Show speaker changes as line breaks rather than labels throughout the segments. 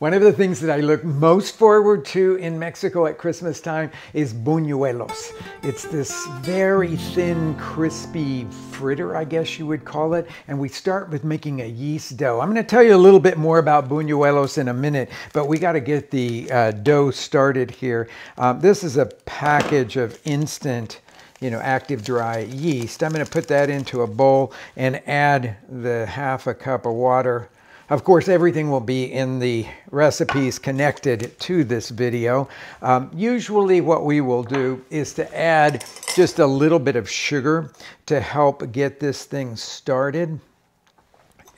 One of the things that I look most forward to in Mexico at Christmas time is buñuelos. It's this very thin, crispy fritter, I guess you would call it. And we start with making a yeast dough. I'm going to tell you a little bit more about buñuelos in a minute, but we got to get the uh, dough started here. Um, this is a package of instant you know, active dry yeast. I'm going to put that into a bowl and add the half a cup of water of course, everything will be in the recipes connected to this video. Um, usually what we will do is to add just a little bit of sugar to help get this thing started.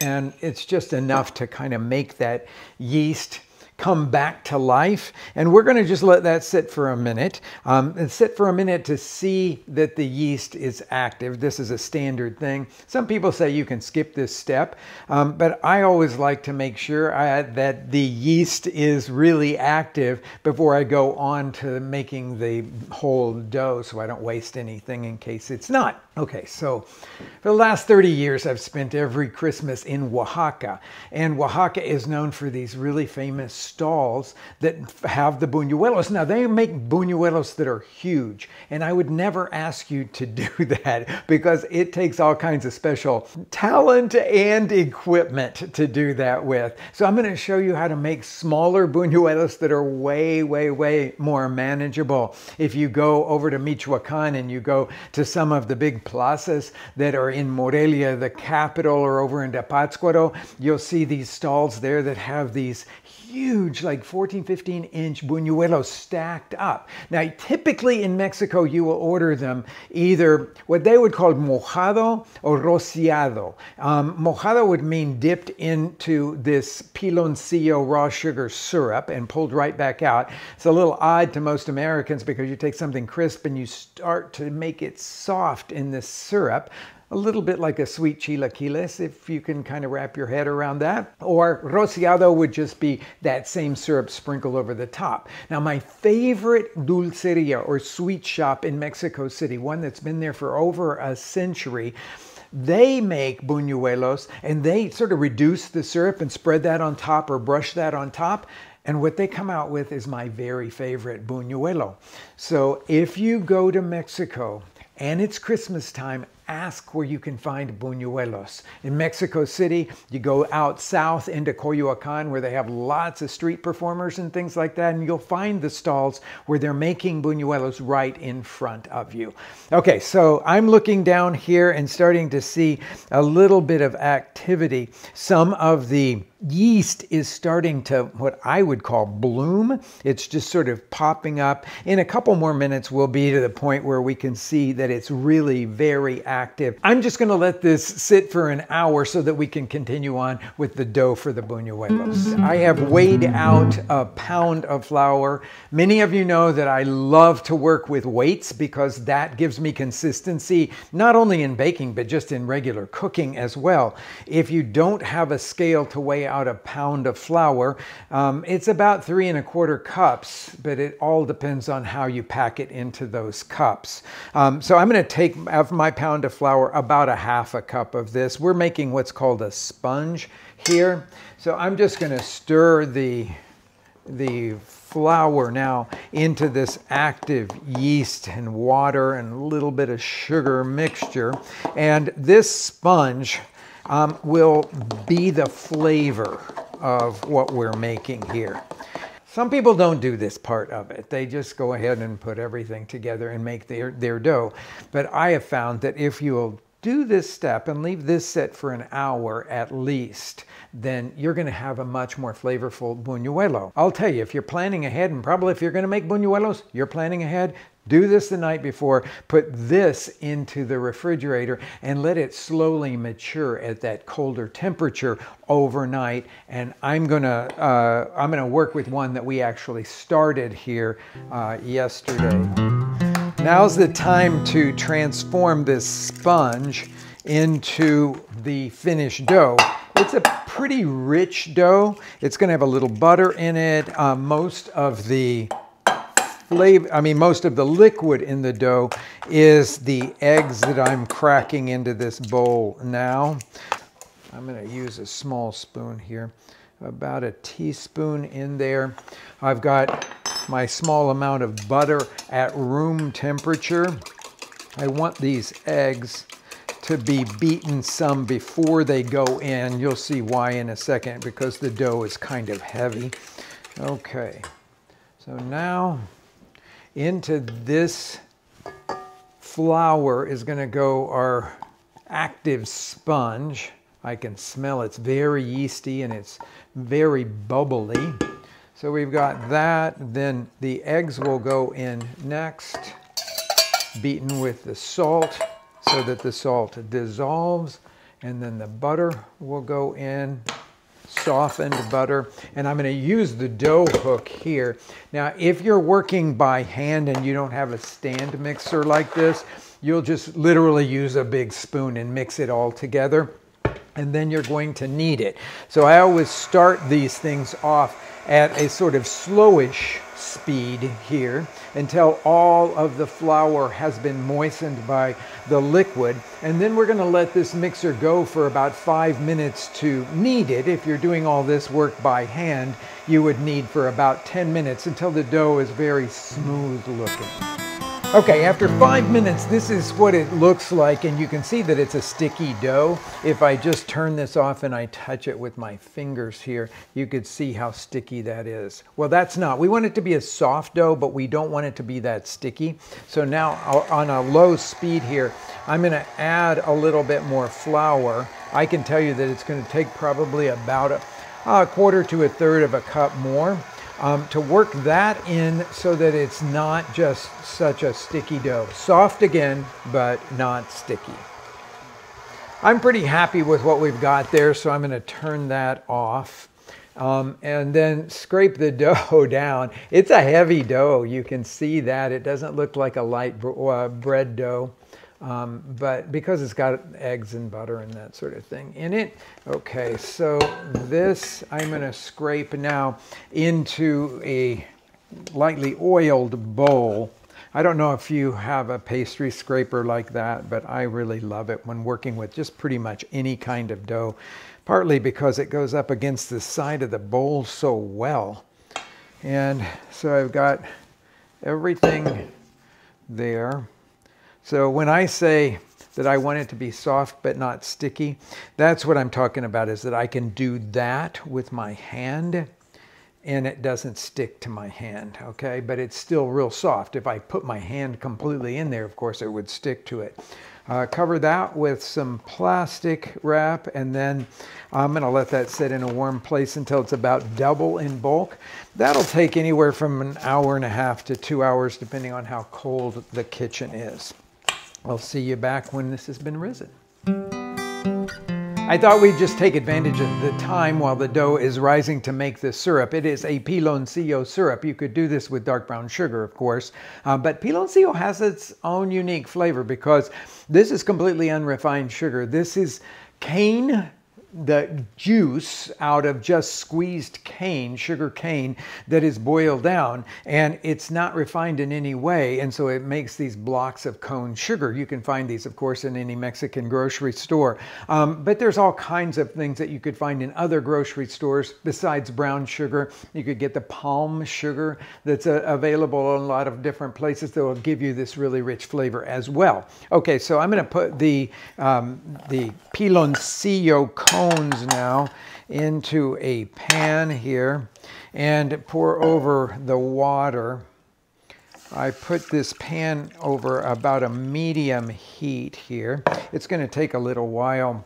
And it's just enough to kind of make that yeast come back to life. And we're going to just let that sit for a minute um, and sit for a minute to see that the yeast is active. This is a standard thing. Some people say you can skip this step, um, but I always like to make sure I, that the yeast is really active before I go on to making the whole dough so I don't waste anything in case it's not. Okay, so for the last 30 years, I've spent every Christmas in Oaxaca. And Oaxaca is known for these really famous stalls that have the buñuelos. Now, they make buñuelos that are huge. And I would never ask you to do that because it takes all kinds of special talent and equipment to do that with. So I'm going to show you how to make smaller buñuelos that are way, way, way more manageable. If you go over to Michoacan and you go to some of the big plazas that are in Morelia, the capital, or over in Pátzcuaro, you'll see these stalls there that have these huge, like 14, 15 inch buñuelos stacked up. Now, typically in Mexico, you will order them either what they would call mojado or rociado. Um, mojado would mean dipped into this piloncillo raw sugar syrup and pulled right back out. It's a little odd to most Americans because you take something crisp and you start to make it soft in this syrup a little bit like a sweet chilaquiles, if you can kind of wrap your head around that. Or rociado would just be that same syrup sprinkled over the top. Now, my favorite dulceria or sweet shop in Mexico City, one that's been there for over a century, they make buñuelos and they sort of reduce the syrup and spread that on top or brush that on top. And what they come out with is my very favorite buñuelo. So if you go to Mexico and it's Christmas time, ask where you can find buñuelos. In Mexico City, you go out south into Coyoacan where they have lots of street performers and things like that, and you'll find the stalls where they're making buñuelos right in front of you. Okay, so I'm looking down here and starting to see a little bit of activity. Some of the yeast is starting to what I would call bloom. It's just sort of popping up. In a couple more minutes, we'll be to the point where we can see that it's really very active. I'm just going to let this sit for an hour so that we can continue on with the dough for the buñuelos. I have weighed out a pound of flour. Many of you know that I love to work with weights because that gives me consistency, not only in baking, but just in regular cooking as well. If you don't have a scale to weigh out a pound of flour. Um, it's about three and a quarter cups, but it all depends on how you pack it into those cups. Um, so I'm going to take of my pound of flour about a half a cup of this. We're making what's called a sponge here. So I'm just going to stir the the flour now into this active yeast and water and a little bit of sugar mixture. And this sponge um, will be the flavor of what we're making here. Some people don't do this part of it. They just go ahead and put everything together and make their, their dough. But I have found that if you'll do this step and leave this set for an hour at least, then you're going to have a much more flavorful buñuelo. I'll tell you, if you're planning ahead, and probably if you're going to make buñuelos, you're planning ahead, do this the night before, put this into the refrigerator and let it slowly mature at that colder temperature overnight. And I'm gonna, uh, I'm gonna work with one that we actually started here uh, yesterday. Now's the time to transform this sponge into the finished dough. It's a pretty rich dough. It's gonna have a little butter in it. Uh, most of the flavor, I mean, most of the liquid in the dough is the eggs that I'm cracking into this bowl now. I'm going to use a small spoon here. about a teaspoon in there. I've got my small amount of butter at room temperature. I want these eggs to be beaten some before they go in. You'll see why in a second because the dough is kind of heavy. Okay, so now into this flour is going to go our active sponge. I can smell it's very yeasty and it's very bubbly. So we've got that. Then the eggs will go in next, beaten with the salt so that the salt dissolves. And then the butter will go in, softened butter. And I'm going to use the dough hook here. Now, if you're working by hand and you don't have a stand mixer like this, you'll just literally use a big spoon and mix it all together. And then you're going to knead it. So I always start these things off at a sort of slowish speed here until all of the flour has been moistened by the liquid. And then we're going to let this mixer go for about five minutes to knead it. If you're doing all this work by hand, you would knead for about 10 minutes until the dough is very smooth looking. Okay, after five minutes, this is what it looks like, and you can see that it's a sticky dough. If I just turn this off and I touch it with my fingers here, you could see how sticky that is. Well, that's not. We want it to be a soft dough, but we don't want it to be that sticky. So now on a low speed here, I'm gonna add a little bit more flour. I can tell you that it's gonna take probably about a, a quarter to a third of a cup more um, to work that in so that it's not just such a sticky dough. Soft again, but not sticky. I'm pretty happy with what we've got there, so I'm going to turn that off. Um, and then scrape the dough down. It's a heavy dough. You can see that. It doesn't look like a light uh, bread dough. Um, but because it's got eggs and butter and that sort of thing in it. Okay, so this I'm going to scrape now into a lightly oiled bowl. I don't know if you have a pastry scraper like that, but I really love it when working with just pretty much any kind of dough, partly because it goes up against the side of the bowl so well. And so I've got everything there. So when I say that I want it to be soft but not sticky, that's what I'm talking about is that I can do that with my hand and it doesn't stick to my hand, okay? But it's still real soft. If I put my hand completely in there, of course, it would stick to it. Uh, cover that with some plastic wrap and then I'm going to let that sit in a warm place until it's about double in bulk. That'll take anywhere from an hour and a half to two hours depending on how cold the kitchen is. I'll see you back when this has been risen. I thought we'd just take advantage of the time while the dough is rising to make this syrup. It is a piloncillo syrup. You could do this with dark brown sugar, of course, uh, but piloncillo has its own unique flavor because this is completely unrefined sugar. This is cane the juice out of just squeezed cane, sugar cane, that is boiled down, and it's not refined in any way, and so it makes these blocks of cone sugar. You can find these, of course, in any Mexican grocery store. Um, but there's all kinds of things that you could find in other grocery stores besides brown sugar. You could get the palm sugar that's uh, available in a lot of different places that will give you this really rich flavor as well. Okay, so I'm going to put the um, the piloncillo cone cones now into a pan here and pour over the water. I put this pan over about a medium heat here. It's going to take a little while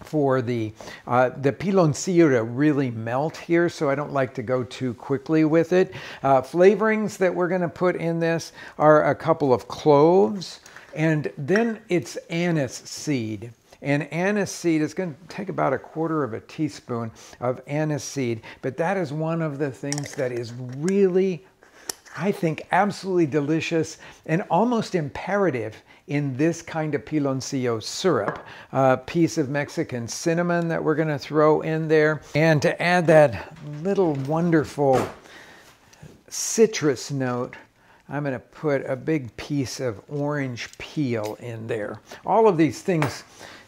for the uh, the piloncillo to really melt here, so I don't like to go too quickly with it. Uh, flavorings that we're going to put in this are a couple of cloves, and then it's anise seed. And anise seed is going to take about a quarter of a teaspoon of anise seed, but that is one of the things that is really, I think, absolutely delicious and almost imperative in this kind of piloncillo syrup. A piece of Mexican cinnamon that we're going to throw in there. And to add that little wonderful citrus note, I'm going to put a big piece of orange peel in there. All of these things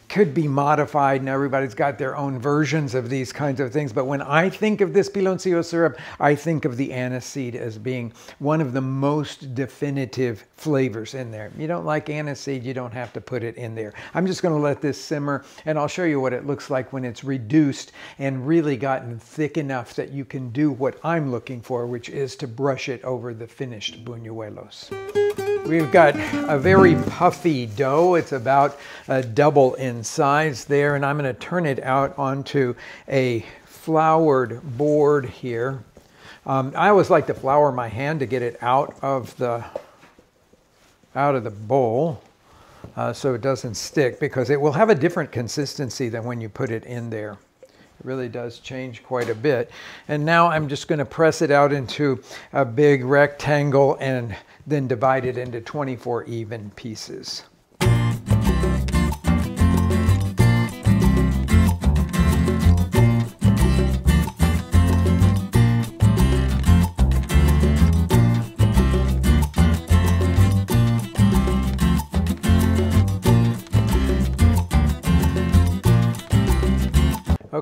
could be modified and everybody's got their own versions of these kinds of things. But when I think of this piloncillo syrup, I think of the aniseed as being one of the most definitive flavors in there. You don't like aniseed, you don't have to put it in there. I'm just gonna let this simmer and I'll show you what it looks like when it's reduced and really gotten thick enough that you can do what I'm looking for, which is to brush it over the finished buñuelos. We've got a very puffy dough. It's about a double in size there, and I'm going to turn it out onto a floured board here. Um, I always like to flour my hand to get it out of the out of the bowl uh, so it doesn't stick because it will have a different consistency than when you put it in there. It really does change quite a bit. And now I'm just going to press it out into a big rectangle and then divide it into 24 even pieces.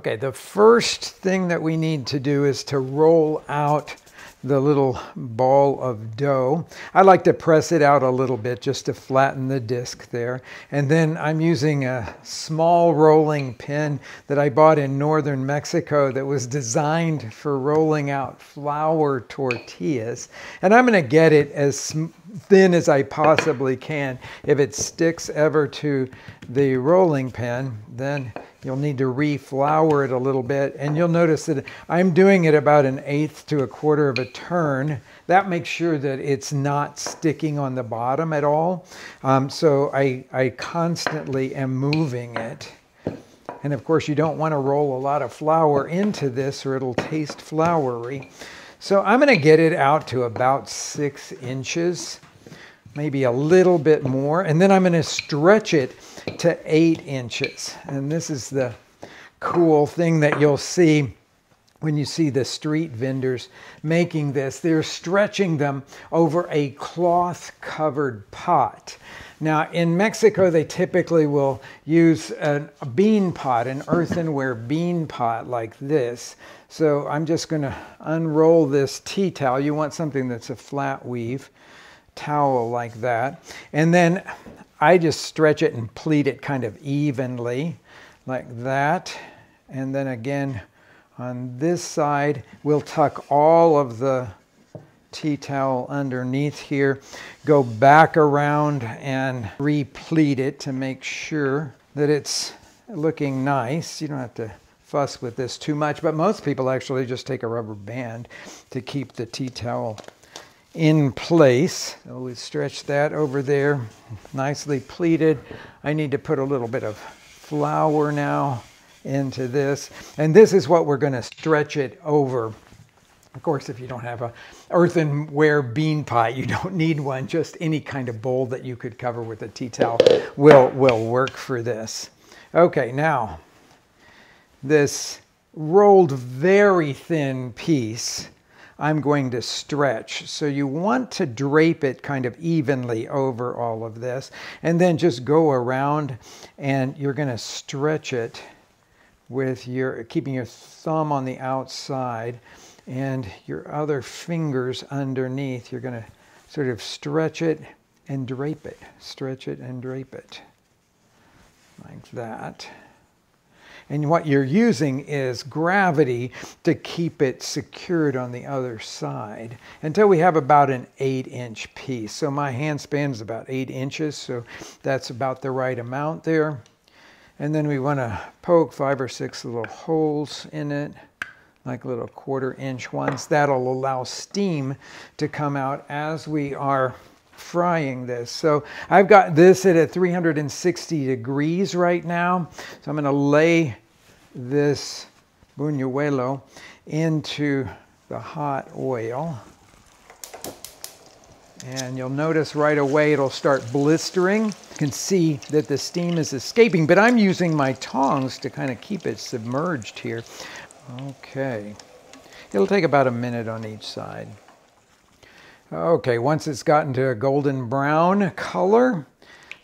Okay, the first thing that we need to do is to roll out the little ball of dough. I like to press it out a little bit just to flatten the disc there. And then I'm using a small rolling pin that I bought in northern Mexico that was designed for rolling out flour tortillas. And I'm going to get it as thin as I possibly can. If it sticks ever to the rolling pin, then You'll need to reflour it a little bit. And you'll notice that I'm doing it about an eighth to a quarter of a turn. That makes sure that it's not sticking on the bottom at all. Um, so I, I constantly am moving it. And of course, you don't want to roll a lot of flour into this or it'll taste floury. So I'm going to get it out to about six inches, maybe a little bit more. And then I'm going to stretch it to eight inches. And this is the cool thing that you'll see when you see the street vendors making this. They're stretching them over a cloth covered pot. Now, in Mexico, they typically will use a, bean pot, an earthenware bean pot like this. So I'm just going to unroll this tea towel. You want something that's a flat weave towel like that. And then I just stretch it and pleat it kind of evenly like that. And then again, on this side, we'll tuck all of the tea towel underneath here, go back around and replete it to make sure that it's looking nice. You don't have to fuss with this too much, but most people actually just take a rubber band to keep the tea towel in place. Oh, so we stretch that over there, nicely pleated. I need to put a little bit of flour now into this. And this is what we're gonna stretch it over. Of course, if you don't have a earthenware bean pot, you don't need one. Just any kind of bowl that you could cover with a tea towel will, will work for this. Okay, now this rolled very thin piece I'm going to stretch. So you want to drape it kind of evenly over all of this and then just go around and you're going to stretch it with your keeping your thumb on the outside and your other fingers underneath. You're going to sort of stretch it and drape it. Stretch it and drape it like that. And what you're using is gravity to keep it secured on the other side until we have about an eight inch piece. So my hand span is about eight inches, so that's about the right amount there. And then we want to poke five or six little holes in it, like little quarter inch ones. That'll allow steam to come out as we are frying this. So I've got this at a 360 degrees right now. So I'm going to lay this buñuelo into the hot oil. And you'll notice right away it'll start blistering. You can see that the steam is escaping, but I'm using my tongs to kind of keep it submerged here. Okay. It'll take about a minute on each side. Okay, once it's gotten to a golden brown color,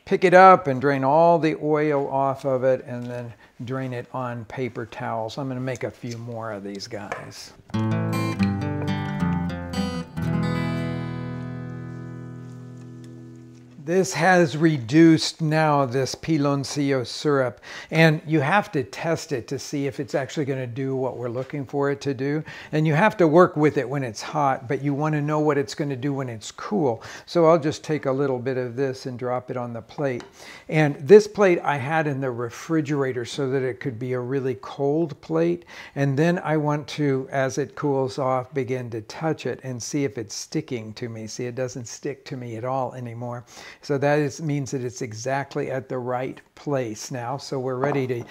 pick it up and drain all the oil off of it and then drain it on paper towels. I'm going to make a few more of these guys. This has reduced now this piloncillo syrup and you have to test it to see if it's actually going to do what we're looking for it to do. And you have to work with it when it's hot, but you want to know what it's going to do when it's cool. So I'll just take a little bit of this and drop it on the plate. And this plate I had in the refrigerator so that it could be a really cold plate. And then I want to, as it cools off, begin to touch it and see if it's sticking to me. See, it doesn't stick to me at all anymore. So that is, means that it's exactly at the right place now. So we're ready to,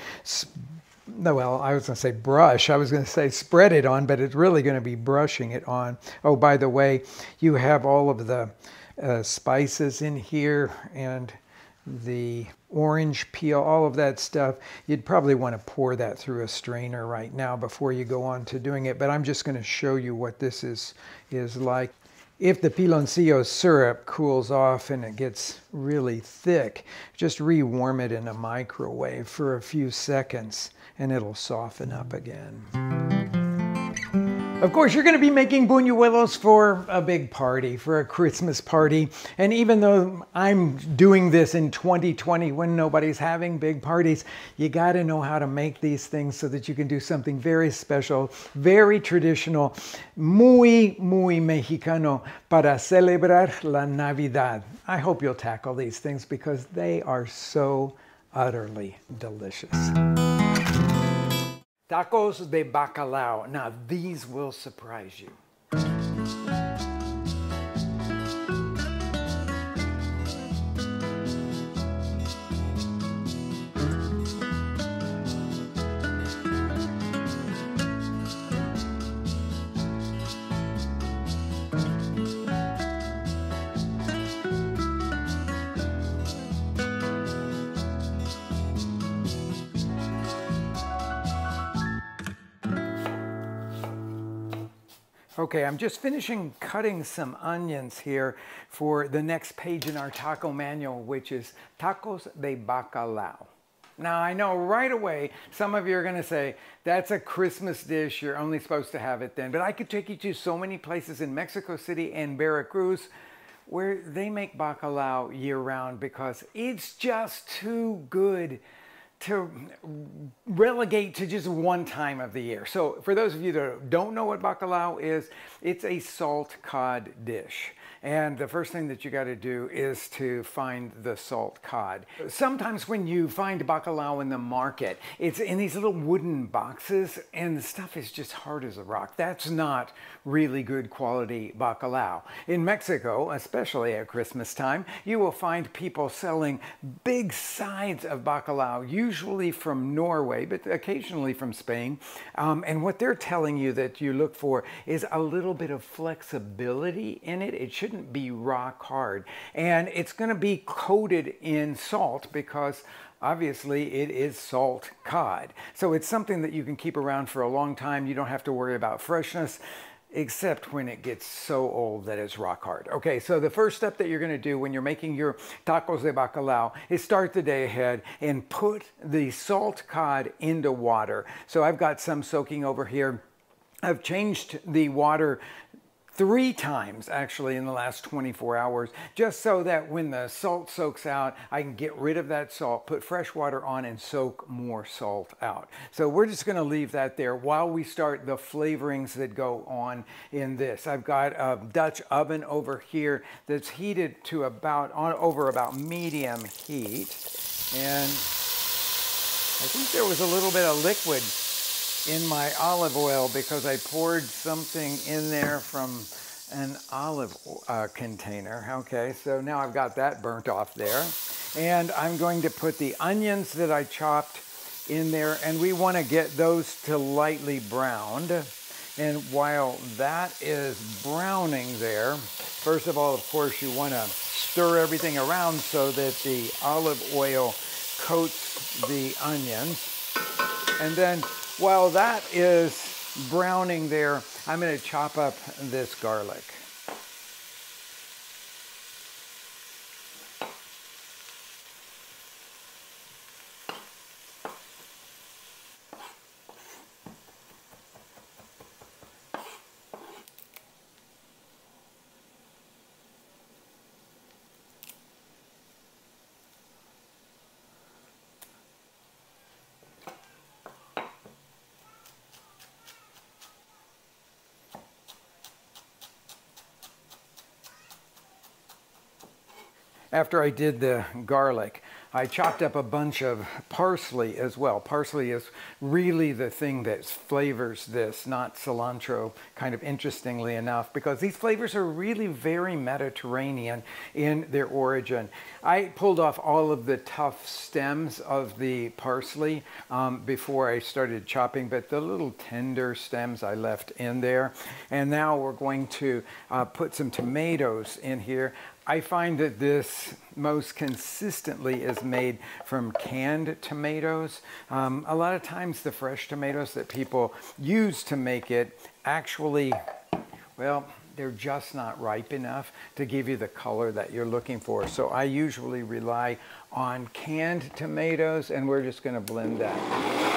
no, well, I was going to say brush. I was going to say spread it on, but it's really going to be brushing it on. Oh, by the way, you have all of the uh, spices in here and the orange peel, all of that stuff. You'd probably want to pour that through a strainer right now before you go on to doing it, but I'm just going to show you what this is, is like. If the piloncillo syrup cools off and it gets really thick, just rewarm it in a microwave for a few seconds and it'll soften up again. Of course, you're going to be making buñuelos for a big party, for a Christmas party. And even though I'm doing this in 2020 when nobody's having big parties, you got to know how to make these things so that you can do something very special, very traditional, muy, muy mexicano para celebrar la Navidad. I hope you'll tackle these things because they are so utterly delicious. Tacos de bacalao. Now, these will surprise you. Okay, I'm just finishing cutting some onions here for the next page in our taco manual, which is tacos de bacalao. Now, I know right away some of you are going to say, that's a Christmas dish. You're only supposed to have it then. But I could take you to so many places in Mexico City and Veracruz where they make bacalao year round because it's just too good to relegate to just one time of the year. So for those of you that don't know what bacalao is, it's a salt cod dish. And the first thing that you got to do is to find the salt cod. Sometimes when you find bacalao in the market, it's in these little wooden boxes and the stuff is just hard as a rock. That's not really good quality bacalao. In Mexico, especially at Christmas time, you will find people selling big sides of bacalao, usually from Norway, but occasionally from Spain. Um, and what they're telling you that you look for is a little bit of flexibility in it. It should shouldn't be rock hard. And it's going to be coated in salt because obviously it is salt cod. So it's something that you can keep around for a long time. You don't have to worry about freshness except when it gets so old that it's rock hard. Okay, so the first step that you're gonna do when you're making your tacos de bacalao is start the day ahead and put the salt cod into water. So I've got some soaking over here. I've changed the water three times actually in the last 24 hours, just so that when the salt soaks out, I can get rid of that salt, put fresh water on and soak more salt out. So we're just gonna leave that there while we start the flavorings that go on in this. I've got a Dutch oven over here that's heated to about, on over about medium heat. And I think there was a little bit of liquid in my olive oil because I poured something in there from an olive uh, container. Okay, so now I've got that burnt off there. And I'm going to put the onions that I chopped in there and we want to get those to lightly browned. And while that is browning there, first of all, of course, you want to stir everything around so that the olive oil coats the onions. And then while that is browning there, I'm going to chop up this garlic. After I did the garlic, I chopped up a bunch of parsley as well. Parsley is really the thing that flavors this, not cilantro, kind of interestingly enough, because these flavors are really very Mediterranean in their origin. I pulled off all of the tough stems of the parsley um, before I started chopping, but the little tender stems I left in there. And now we're going to uh, put some tomatoes in here. I find that this most consistently is made from canned tomatoes. Um, a lot of times the fresh tomatoes that people use to make it actually, well, they're just not ripe enough to give you the color that you're looking for. So I usually rely on canned tomatoes and we're just gonna blend that.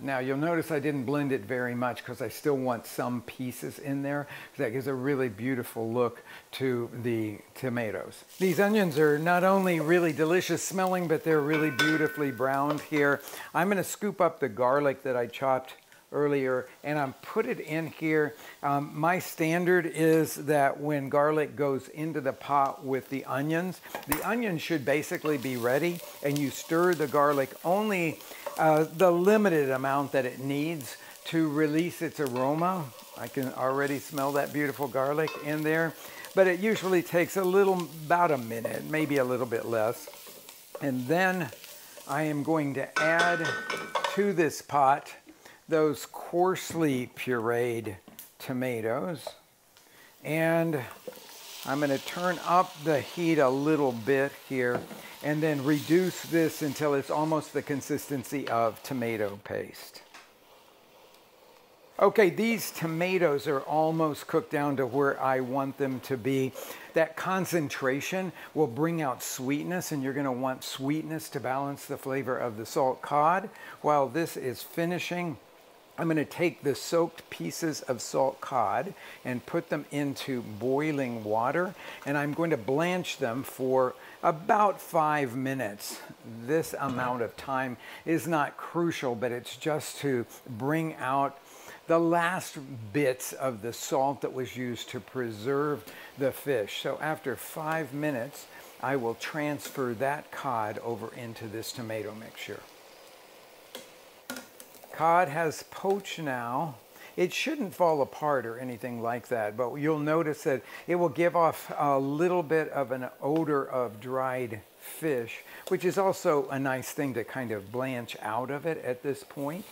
Now you'll notice I didn't blend it very much because I still want some pieces in there. That gives a really beautiful look to the tomatoes. These onions are not only really delicious smelling, but they're really beautifully browned here. I'm gonna scoop up the garlic that I chopped earlier and I'm put it in here. Um, my standard is that when garlic goes into the pot with the onions, the onions should basically be ready and you stir the garlic only uh, the limited amount that it needs to release its aroma. I can already smell that beautiful garlic in there, but it usually takes a little, about a minute, maybe a little bit less. And then I am going to add to this pot those coarsely pureed tomatoes. And I'm going to turn up the heat a little bit here and then reduce this until it's almost the consistency of tomato paste. Okay, these tomatoes are almost cooked down to where I want them to be. That concentration will bring out sweetness and you're gonna want sweetness to balance the flavor of the salt cod. While this is finishing, I'm going to take the soaked pieces of salt cod and put them into boiling water and I'm going to blanch them for about five minutes. This amount of time is not crucial, but it's just to bring out the last bits of the salt that was used to preserve the fish. So after five minutes, I will transfer that cod over into this tomato mixture. Cod has poached now. It shouldn't fall apart or anything like that, but you'll notice that it will give off a little bit of an odor of dried fish, which is also a nice thing to kind of blanch out of it at this point.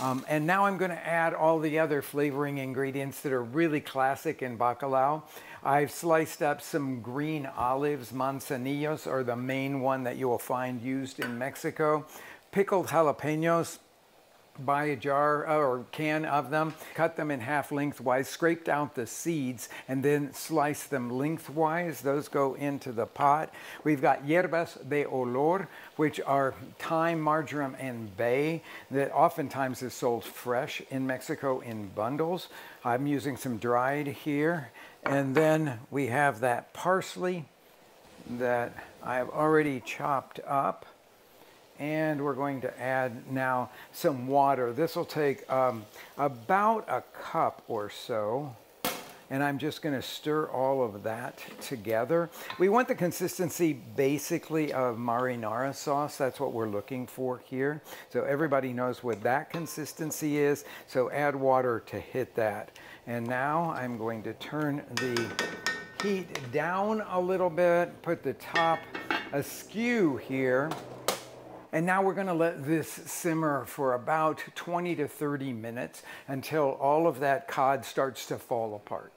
Um, and now I'm going to add all the other flavoring ingredients that are really classic in bacalao. I've sliced up some green olives. Manzanillos are the main one that you will find used in Mexico. Pickled jalapenos, buy a jar uh, or can of them, cut them in half lengthwise, scraped out the seeds, and then slice them lengthwise. Those go into the pot. We've got hierbas de olor, which are thyme, marjoram, and bay that oftentimes is sold fresh in Mexico in bundles. I'm using some dried here. And then we have that parsley that I've already chopped up and we're going to add now some water. This will take um, about a cup or so and I'm just going to stir all of that together. We want the consistency basically of marinara sauce. That's what we're looking for here. So everybody knows what that consistency is. So add water to hit that. And now I'm going to turn the heat down a little bit, put the top askew here. And now we're gonna let this simmer for about 20 to 30 minutes until all of that cod starts to fall apart.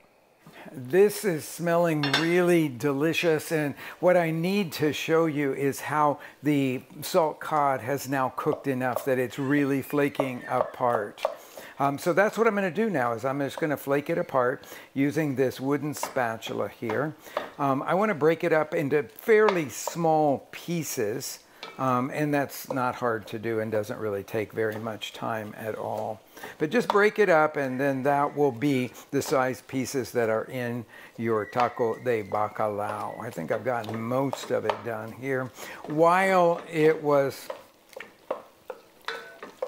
This is smelling really delicious and what I need to show you is how the salt cod has now cooked enough that it's really flaking apart. Um, so that's what I'm going to do now is I'm just going to flake it apart using this wooden spatula here. Um, I want to break it up into fairly small pieces um, and that's not hard to do and doesn't really take very much time at all. But just break it up and then that will be the size pieces that are in your taco de bacalao. I think I've gotten most of it done here. While it was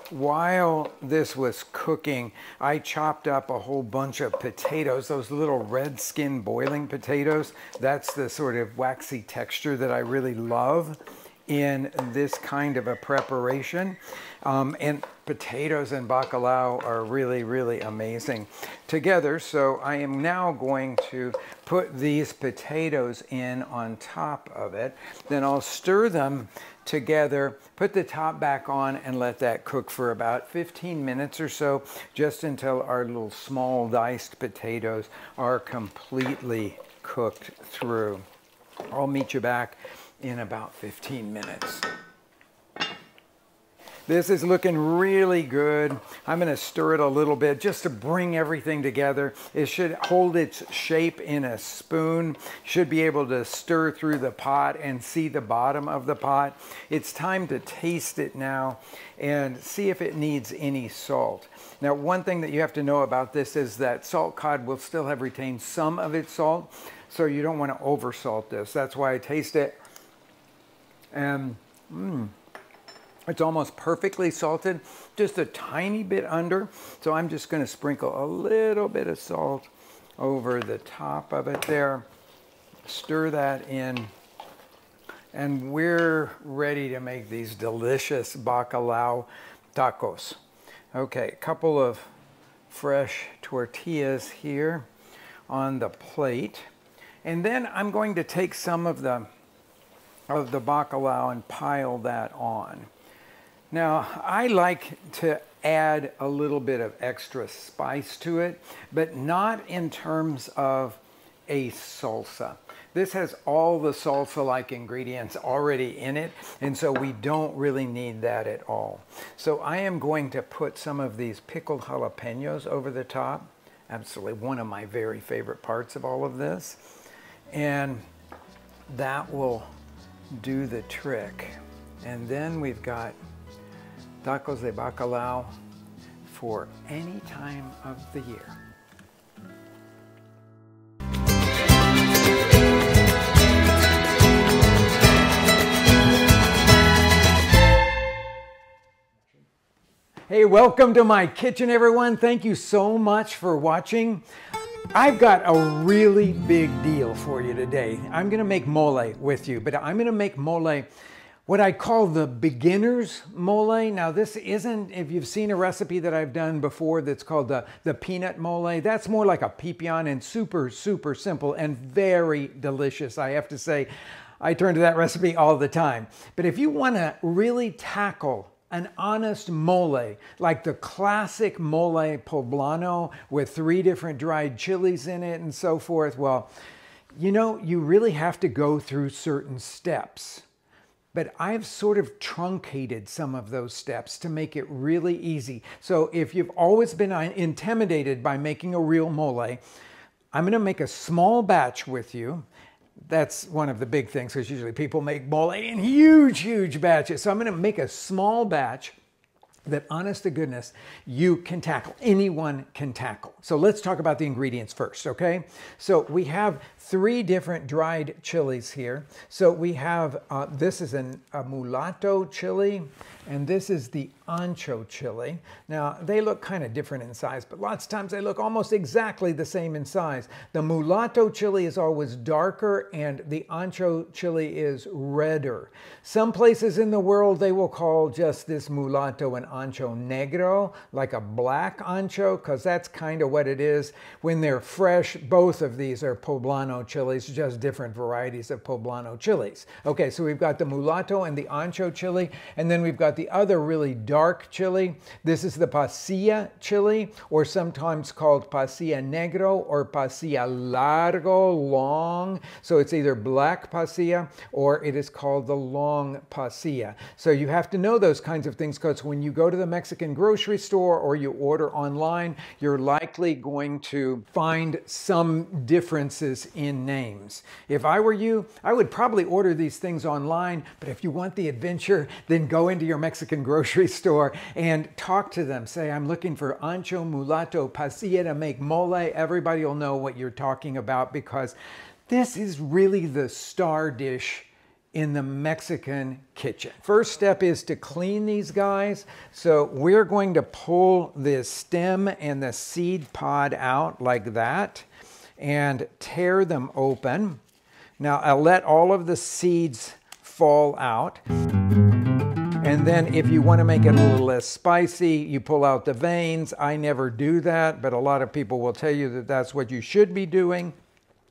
while this was cooking, I chopped up a whole bunch of potatoes, those little red skin boiling potatoes. That's the sort of waxy texture that I really love in this kind of a preparation. Um, and potatoes and bacalao are really, really amazing together. So I am now going to put these potatoes in on top of it. Then I'll stir them together, put the top back on and let that cook for about 15 minutes or so, just until our little small diced potatoes are completely cooked through. I'll meet you back in about 15 minutes. This is looking really good. I'm going to stir it a little bit just to bring everything together. It should hold its shape in a spoon. Should be able to stir through the pot and see the bottom of the pot. It's time to taste it now and see if it needs any salt. Now, one thing that you have to know about this is that salt cod will still have retained some of its salt, so you don't want to oversalt this. That's why I taste it and mmm, it's almost perfectly salted, just a tiny bit under. So I'm just going to sprinkle a little bit of salt over the top of it there. Stir that in. And we're ready to make these delicious bacalao tacos. Okay, a couple of fresh tortillas here on the plate. And then I'm going to take some of the of the bacalao and pile that on. Now, I like to add a little bit of extra spice to it, but not in terms of a salsa. This has all the salsa-like ingredients already in it, and so we don't really need that at all. So I am going to put some of these pickled jalapenos over the top. Absolutely one of my very favorite parts of all of this. And that will do the trick. And then we've got tacos de bacalao for any time of the year. Hey, welcome to my kitchen, everyone. Thank you so much for watching. I've got a really big deal for you today. I'm gonna make mole with you, but I'm gonna make mole what I call the beginner's mole. Now this isn't, if you've seen a recipe that I've done before that's called the, the peanut mole, that's more like a pipian and super, super simple and very delicious. I have to say, I turn to that recipe all the time. But if you wanna really tackle an honest mole, like the classic mole poblano with three different dried chilies in it and so forth, well, you know, you really have to go through certain steps. But I've sort of truncated some of those steps to make it really easy. So if you've always been intimidated by making a real mole, I'm gonna make a small batch with you that's one of the big things because usually people make mole in huge, huge batches. So I'm going to make a small batch that honest to goodness you can tackle. Anyone can tackle. So let's talk about the ingredients first okay? So we have three different dried chilies here. So we have uh, this is an, a mulato chili and this is the ancho chili. Now, they look kind of different in size, but lots of times they look almost exactly the same in size. The mulato chili is always darker and the ancho chili is redder. Some places in the world, they will call just this mulato an ancho negro, like a black ancho, because that's kind of what it is. When they're fresh, both of these are poblano chilies, just different varieties of poblano chilies. Okay, so we've got the mulato and the ancho chili, and then we've got the other really dark dark chili. This is the pasilla chili, or sometimes called pasilla negro or pasilla largo, long. So it's either black pasilla or it is called the long pasilla. So you have to know those kinds of things because when you go to the Mexican grocery store or you order online, you're likely going to find some differences in names. If I were you, I would probably order these things online, but if you want the adventure, then go into your Mexican grocery store and talk to them. Say, I'm looking for ancho mulato pasilla to make mole. Everybody will know what you're talking about because this is really the star dish in the Mexican kitchen. First step is to clean these guys. So we're going to pull the stem and the seed pod out like that and tear them open. Now I'll let all of the seeds fall out. And then if you want to make it a little less spicy, you pull out the veins. I never do that, but a lot of people will tell you that that's what you should be doing.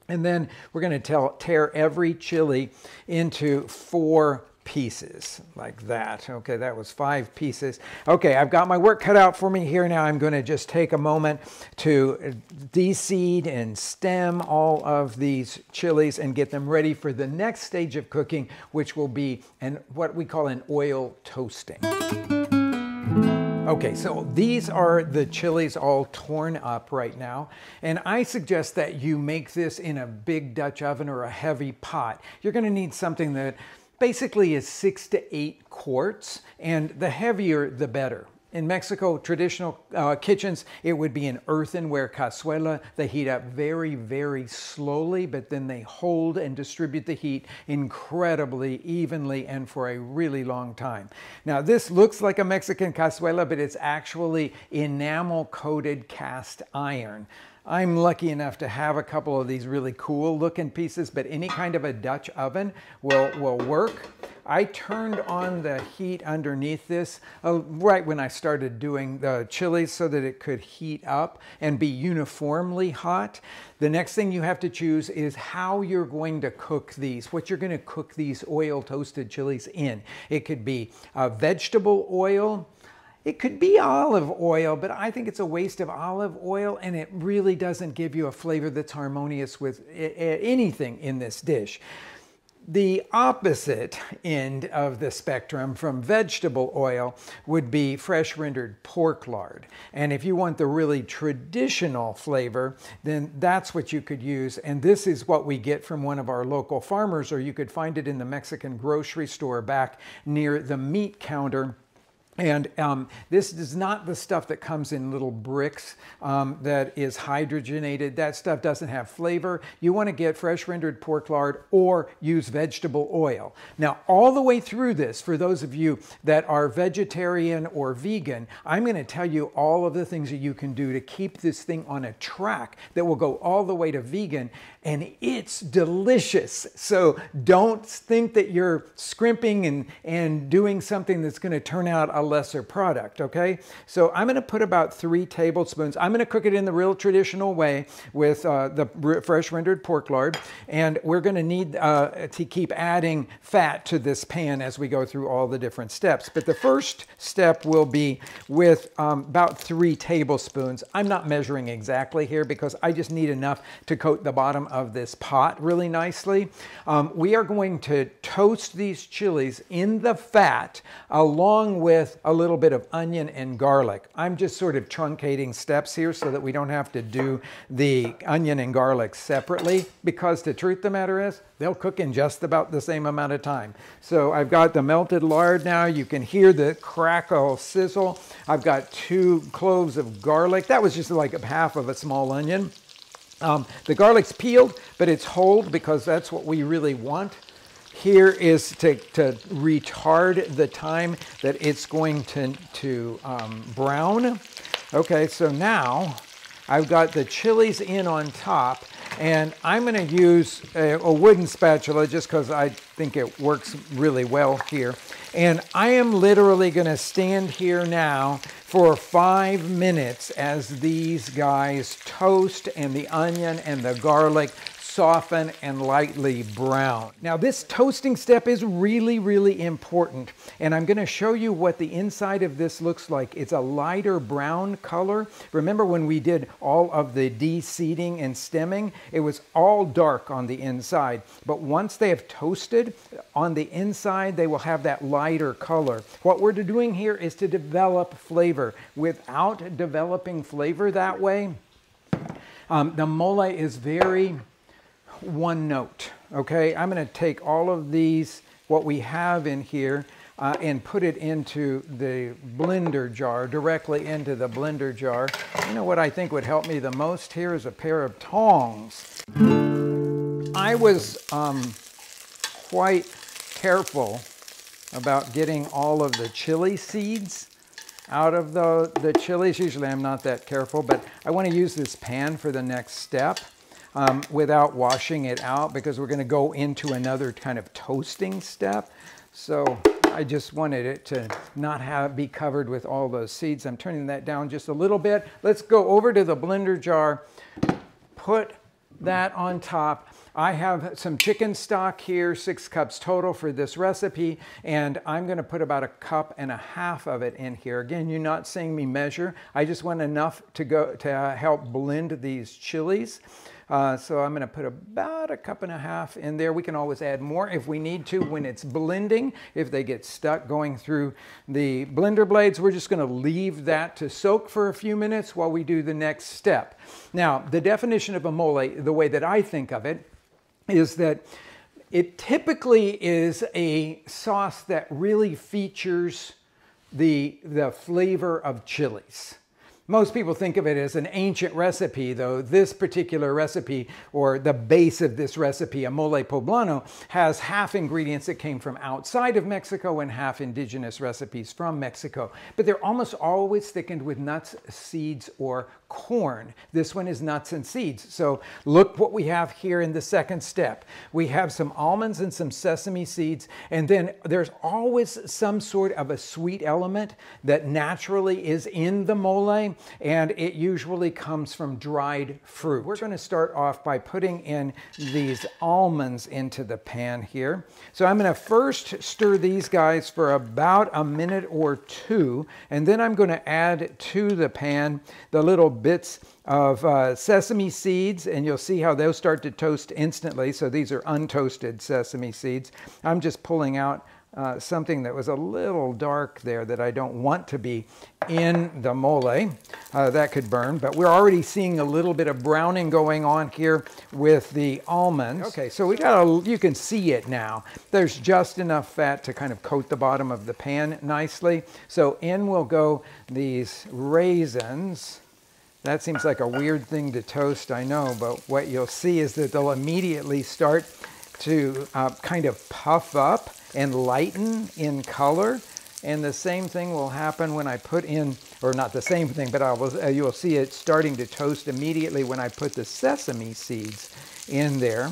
And then we're going to tear every chili into four pieces like that. Okay, that was five pieces. Okay, I've got my work cut out for me here now. I'm going to just take a moment to deseed and stem all of these chilies and get them ready for the next stage of cooking, which will be an, what we call an oil toasting. Okay, so these are the chilies all torn up right now. And I suggest that you make this in a big Dutch oven or a heavy pot. You're gonna need something that basically is six to eight quarts, and the heavier, the better. In Mexico, traditional uh, kitchens, it would be an earthenware cazuela. They heat up very, very slowly, but then they hold and distribute the heat incredibly evenly and for a really long time. Now, this looks like a Mexican cazuela, but it's actually enamel coated cast iron. I'm lucky enough to have a couple of these really cool looking pieces, but any kind of a Dutch oven will, will work. I turned on the heat underneath this uh, right when I started doing the chilies so that it could heat up and be uniformly hot. The next thing you have to choose is how you're going to cook these, what you're going to cook these oil toasted chilies in. It could be uh, vegetable oil, it could be olive oil, but I think it's a waste of olive oil and it really doesn't give you a flavor that's harmonious with anything in this dish. The opposite end of the spectrum from vegetable oil would be fresh rendered pork lard. And if you want the really traditional flavor, then that's what you could use. And this is what we get from one of our local farmers, or you could find it in the Mexican grocery store back near the meat counter and um, this is not the stuff that comes in little bricks um, that is hydrogenated. That stuff doesn't have flavor. You want to get fresh rendered pork lard or use vegetable oil. Now, all the way through this, for those of you that are vegetarian or vegan, I'm going to tell you all of the things that you can do to keep this thing on a track that will go all the way to vegan and it's delicious. So don't think that you're scrimping and, and doing something that's going to turn out lesser product, okay? So I'm going to put about three tablespoons. I'm going to cook it in the real traditional way with uh, the fresh rendered pork lard, and we're going to need uh, to keep adding fat to this pan as we go through all the different steps. But the first step will be with um, about three tablespoons. I'm not measuring exactly here because I just need enough to coat the bottom of this pot really nicely. Um, we are going to toast these chilies in the fat along with a little bit of onion and garlic. I'm just sort of truncating steps here so that we don't have to do the onion and garlic separately because the truth of the matter is they'll cook in just about the same amount of time. So I've got the melted lard now. You can hear the crackle sizzle. I've got two cloves of garlic. That was just like a half of a small onion. Um, the garlic's peeled, but it's whole because that's what we really want. Here is to, to retard the time that it's going to, to um, brown. Okay, so now I've got the chilies in on top and I'm going to use a, a, wooden spatula just because I think it works really well here. And I am literally going to stand here now for five minutes as these guys toast and the onion and the garlic soften and lightly brown. Now this toasting step is really, really important. And I'm gonna show you what the inside of this looks like. It's a lighter brown color. Remember when we did all of the de-seeding and stemming, it was all dark on the inside. But once they have toasted, on the inside, they will have that lighter color. What we're doing here is to develop flavor. Without developing flavor that way, um, the mole is very one note, okay? I'm gonna take all of these, what we have in here, uh, and put it into the blender jar, directly into the blender jar. You know what I think would help me the most here is a pair of tongs. I was um, quite careful about getting all of the chili seeds out of the, the chilies. Usually I'm not that careful, but I want to use this pan for the next step um, without washing it out because we're going to go into another kind of toasting step. So I just wanted it to not have be covered with all those seeds. I'm turning that down just a little bit. Let's go over to the blender jar, put that on top. I have some chicken stock here, six cups total for this recipe, and I'm gonna put about a cup and a half of it in here. Again, you're not seeing me measure. I just want enough to go to help blend these chilies. Uh, so I'm going to put about a cup and a half in there. We can always add more if we need to when it's blending. If they get stuck going through the blender blades, we're just going to leave that to soak for a few minutes while we do the next step. Now, the definition of a mole, the way that I think of it, is that it typically is a sauce that really features the, the flavor of chilies. Most people think of it as an ancient recipe, though this particular recipe, or the base of this recipe, a mole poblano, has half ingredients that came from outside of Mexico and half indigenous recipes from Mexico. But they're almost always thickened with nuts, seeds, or corn. This one is nuts and seeds. So look what we have here in the second step. We have some almonds and some sesame seeds, and then there's always some sort of a sweet element that naturally is in the mole, and it usually comes from dried fruit. We're going to start off by putting in these almonds into the pan here. So I'm going to first stir these guys for about a minute or two, and then I'm going to add to the pan the little bits of uh, sesame seeds, and you'll see how those start to toast instantly. So these are untoasted sesame seeds. I'm just pulling out uh, something that was a little dark there that I don't want to be in the mole. Uh, that could burn, but we're already seeing a little bit of browning going on here with the almonds. Okay, so we got a, you can see it now. There's just enough fat to kind of coat the bottom of the pan nicely. So in will go these raisins. That seems like a weird thing to toast, I know, but what you'll see is that they'll immediately start to uh, kind of puff up and lighten in color. And the same thing will happen when I put in, or not the same thing, but will, uh, you'll see it starting to toast immediately when I put the sesame seeds in there.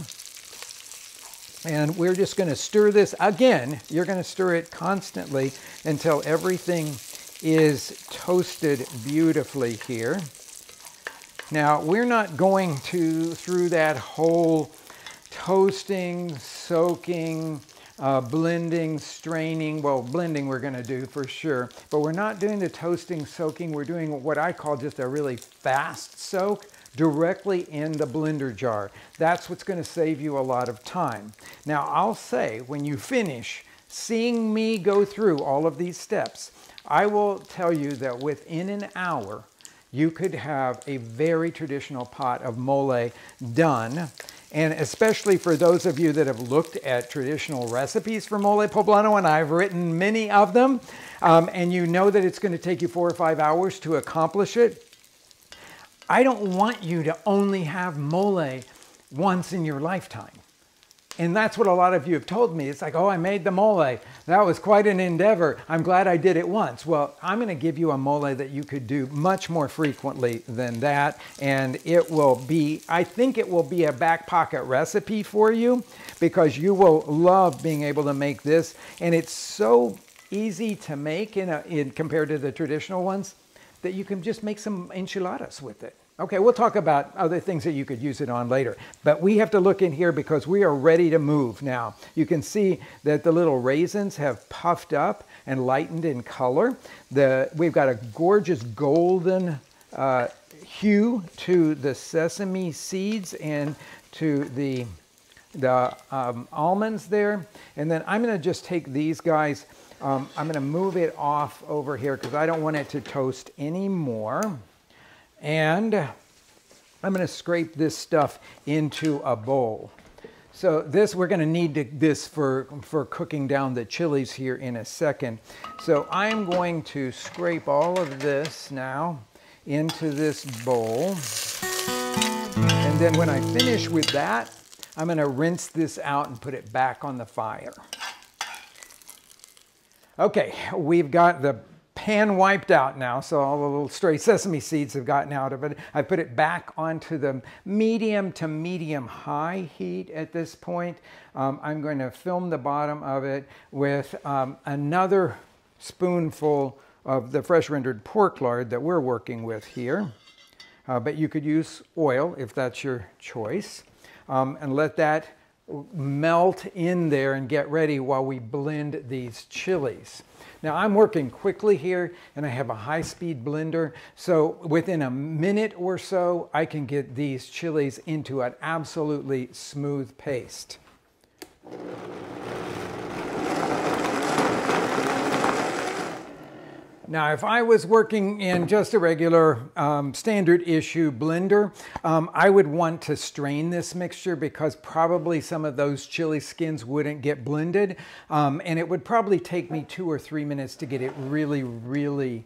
And we're just going to stir this again. You're going to stir it constantly until everything is toasted beautifully here. Now, we're not going to through that whole toasting, soaking, uh, blending, straining. Well, blending we're going to do for sure, but we're not doing the toasting, soaking. We're doing what I call just a really fast soak directly in the blender jar. That's what's going to save you a lot of time. Now, I'll say when you finish seeing me go through all of these steps, I will tell you that within an hour, you could have a very traditional pot of mole done. And especially for those of you that have looked at traditional recipes for mole poblano, and I've written many of them, um, and you know that it's going to take you four or five hours to accomplish it, I don't want you to only have mole once in your lifetime. And that's what a lot of you have told me. It's like, oh, I made the mole. That was quite an endeavor. I'm glad I did it once. Well, I'm going to give you a mole that you could do much more frequently than that. And it will be, I think it will be a back pocket recipe for you because you will love being able to make this. And it's so easy to make in, a, in compared to the traditional ones that you can just make some enchiladas with it. Okay, we'll talk about other things that you could use it on later. But we have to look in here because we are ready to move now. You can see that the little raisins have puffed up and lightened in color. The, we've got a gorgeous golden uh, hue to the sesame seeds and to the, the um, almonds there. And then I'm gonna just take these guys, um, I'm gonna move it off over here because I don't want it to toast anymore. And I'm going to scrape this stuff into a bowl. So this, we're going to need this for, for cooking down the chilies here in a second. So I'm going to scrape all of this now into this bowl. And then when I finish with that, I'm going to rinse this out and put it back on the fire. Okay, we've got the pan wiped out now, so all the little stray sesame seeds have gotten out of it. I put it back onto the medium to medium high heat at this point. Um, I'm going to film the bottom of it with um, another spoonful of the fresh rendered pork lard that we're working with here. Uh, but you could use oil if that's your choice. Um, and let that melt in there and get ready while we blend these chilies. Now I'm working quickly here and I have a high-speed blender, so within a minute or so, I can get these chilies into an absolutely smooth paste. Now, if I was working in just a regular um, standard issue blender, um, I would want to strain this mixture because probably some of those chili skins wouldn't get blended. Um, and it would probably take me two or three minutes to get it really, really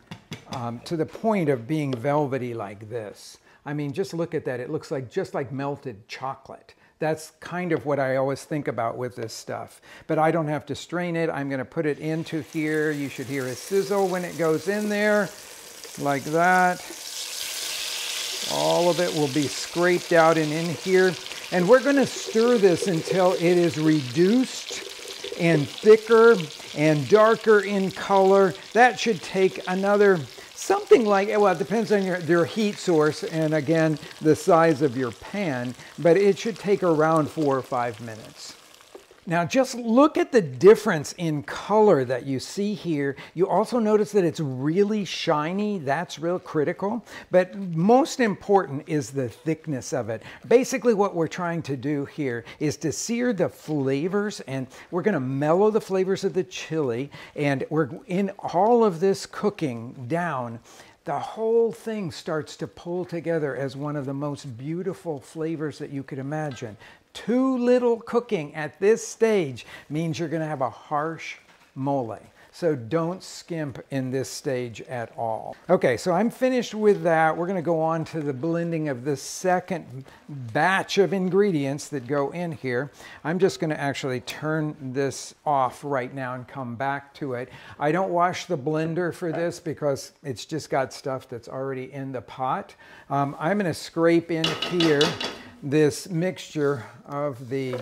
um, to the point of being velvety like this. I mean, just look at that. It looks like just like melted chocolate. That's kind of what I always think about with this stuff. But I don't have to strain it. I'm going to put it into here. You should hear a sizzle when it goes in there, like that. All of it will be scraped out and in here. And we're going to stir this until it is reduced and thicker and darker in color. That should take another Something like, well, it depends on your, your heat source and again, the size of your pan, but it should take around four or five minutes. Now just look at the difference in color that you see here. You also notice that it's really shiny. That's real critical. But most important is the thickness of it. Basically what we're trying to do here is to sear the flavors and we're gonna mellow the flavors of the chili and we're in all of this cooking down the whole thing starts to pull together as one of the most beautiful flavors that you could imagine. Too little cooking at this stage means you're going to have a harsh mole. So don't skimp in this stage at all. Okay, so I'm finished with that. We're gonna go on to the blending of the second batch of ingredients that go in here. I'm just gonna actually turn this off right now and come back to it. I don't wash the blender for this because it's just got stuff that's already in the pot. Um, I'm gonna scrape in here this mixture of the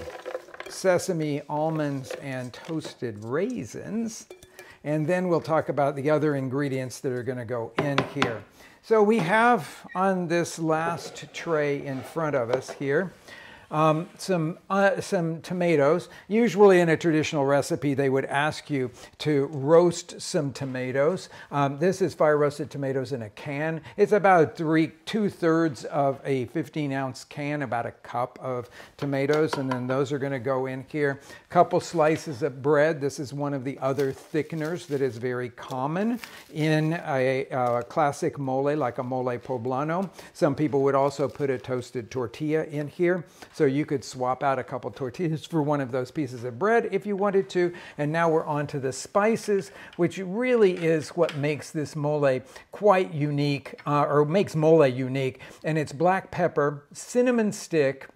sesame, almonds, and toasted raisins. And then we'll talk about the other ingredients that are gonna go in here. So we have on this last tray in front of us here, um, some, uh, some tomatoes. Usually in a traditional recipe, they would ask you to roast some tomatoes. Um, this is fire roasted tomatoes in a can. It's about three, two thirds of a 15 ounce can, about a cup of tomatoes. And then those are gonna go in here. A couple slices of bread. This is one of the other thickeners that is very common in a, a classic mole, like a mole poblano. Some people would also put a toasted tortilla in here. So so you could swap out a couple tortillas for one of those pieces of bread if you wanted to. And now we're on to the spices, which really is what makes this mole quite unique, uh, or makes mole unique. And it's black pepper, cinnamon stick,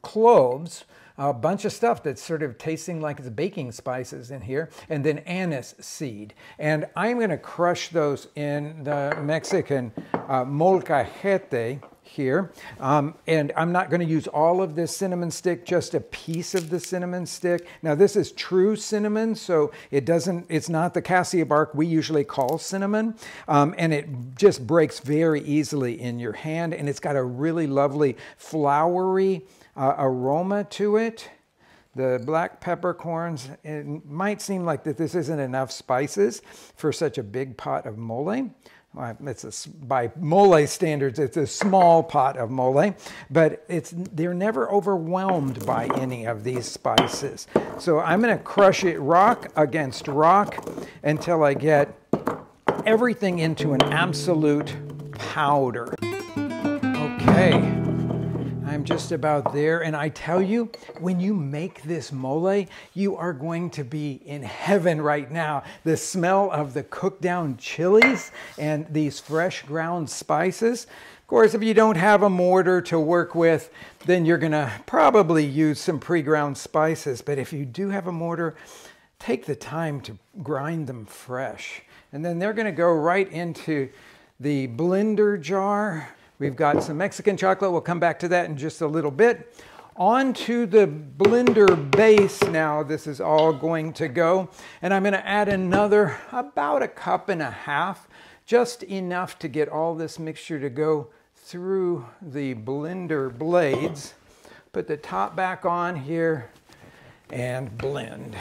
cloves, a bunch of stuff that's sort of tasting like it's baking spices in here, and then anise seed. And I'm going to crush those in the Mexican uh, molcajete here. Um, and I'm not going to use all of this cinnamon stick, just a piece of the cinnamon stick. Now this is true cinnamon, so it doesn't, it's not the cassia bark we usually call cinnamon. Um, and it just breaks very easily in your hand. And it's got a really lovely flowery uh, aroma to it. The black peppercorns, it might seem like that this isn't enough spices for such a big pot of mole it's a, by mole standards, it's a small pot of mole, but it's they're never overwhelmed by any of these spices. So I'm going to crush it rock against rock until I get everything into an absolute powder. Okay. I'm just about there. And I tell you, when you make this mole, you are going to be in heaven right now. The smell of the cooked down chilies and these fresh ground spices. Of course, if you don't have a mortar to work with, then you're going to probably use some pre-ground spices. But if you do have a mortar, take the time to grind them fresh. And then they're gonna go right into the blender jar. We've got some Mexican chocolate. We'll come back to that in just a little bit. Onto the blender base now, this is all going to go. And I'm gonna add another, about a cup and a half, just enough to get all this mixture to go through the blender blades. Put the top back on here and blend.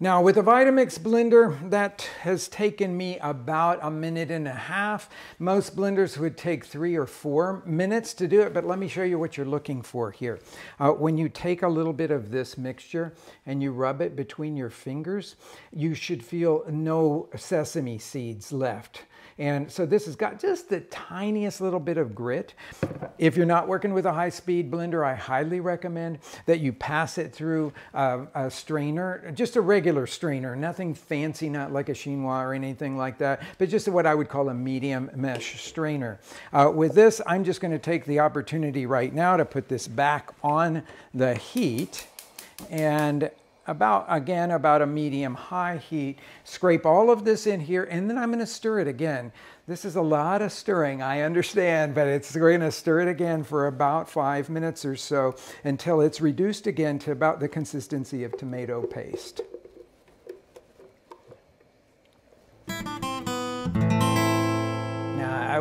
Now with a Vitamix blender, that has taken me about a minute and a half. Most blenders would take three or four minutes to do it, but let me show you what you're looking for here. Uh, when you take a little bit of this mixture and you rub it between your fingers, you should feel no sesame seeds left. And so this has got just the tiniest little bit of grit. If you're not working with a high-speed blender, I highly recommend that you pass it through a, a strainer, just a regular strainer, nothing fancy, not like a chinois or anything like that, but just what I would call a medium mesh strainer. Uh, with this, I'm just gonna take the opportunity right now to put this back on the heat and about, again, about a medium high heat. Scrape all of this in here, and then I'm gonna stir it again. This is a lot of stirring, I understand, but it's going to stir it again for about five minutes or so until it's reduced again to about the consistency of tomato paste.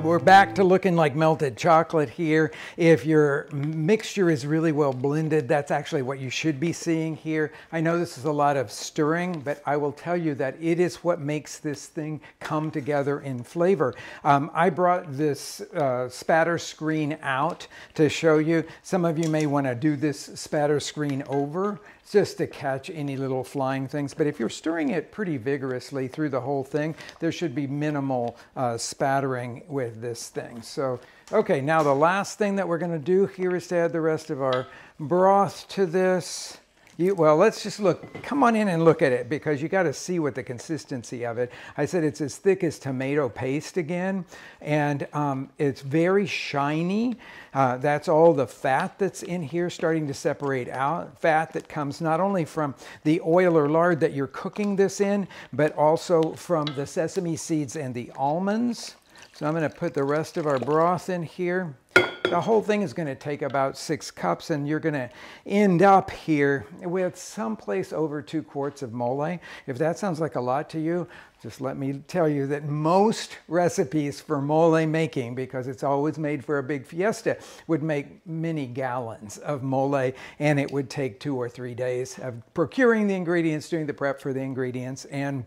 We're back to looking like melted chocolate here. If your mixture is really well blended, that's actually what you should be seeing here. I know this is a lot of stirring, but I will tell you that it is what makes this thing come together in flavor. Um, I brought this uh, spatter screen out to show you. Some of you may want to do this spatter screen over just to catch any little flying things. But if you're stirring it pretty vigorously through the whole thing, there should be minimal uh, spattering with this thing. So, okay, now the last thing that we're gonna do here is to add the rest of our broth to this. You, well, let's just look, come on in and look at it because you got to see what the consistency of it. I said it's as thick as tomato paste again, and um, it's very shiny. Uh, that's all the fat that's in here starting to separate out. Fat that comes not only from the oil or lard that you're cooking this in, but also from the sesame seeds and the almonds. So I'm going to put the rest of our broth in here. The whole thing is going to take about six cups and you're going to end up here with someplace over two quarts of mole. If that sounds like a lot to you, just let me tell you that most recipes for mole making, because it's always made for a big fiesta, would make many gallons of mole and it would take two or three days of procuring the ingredients, doing the prep for the ingredients, and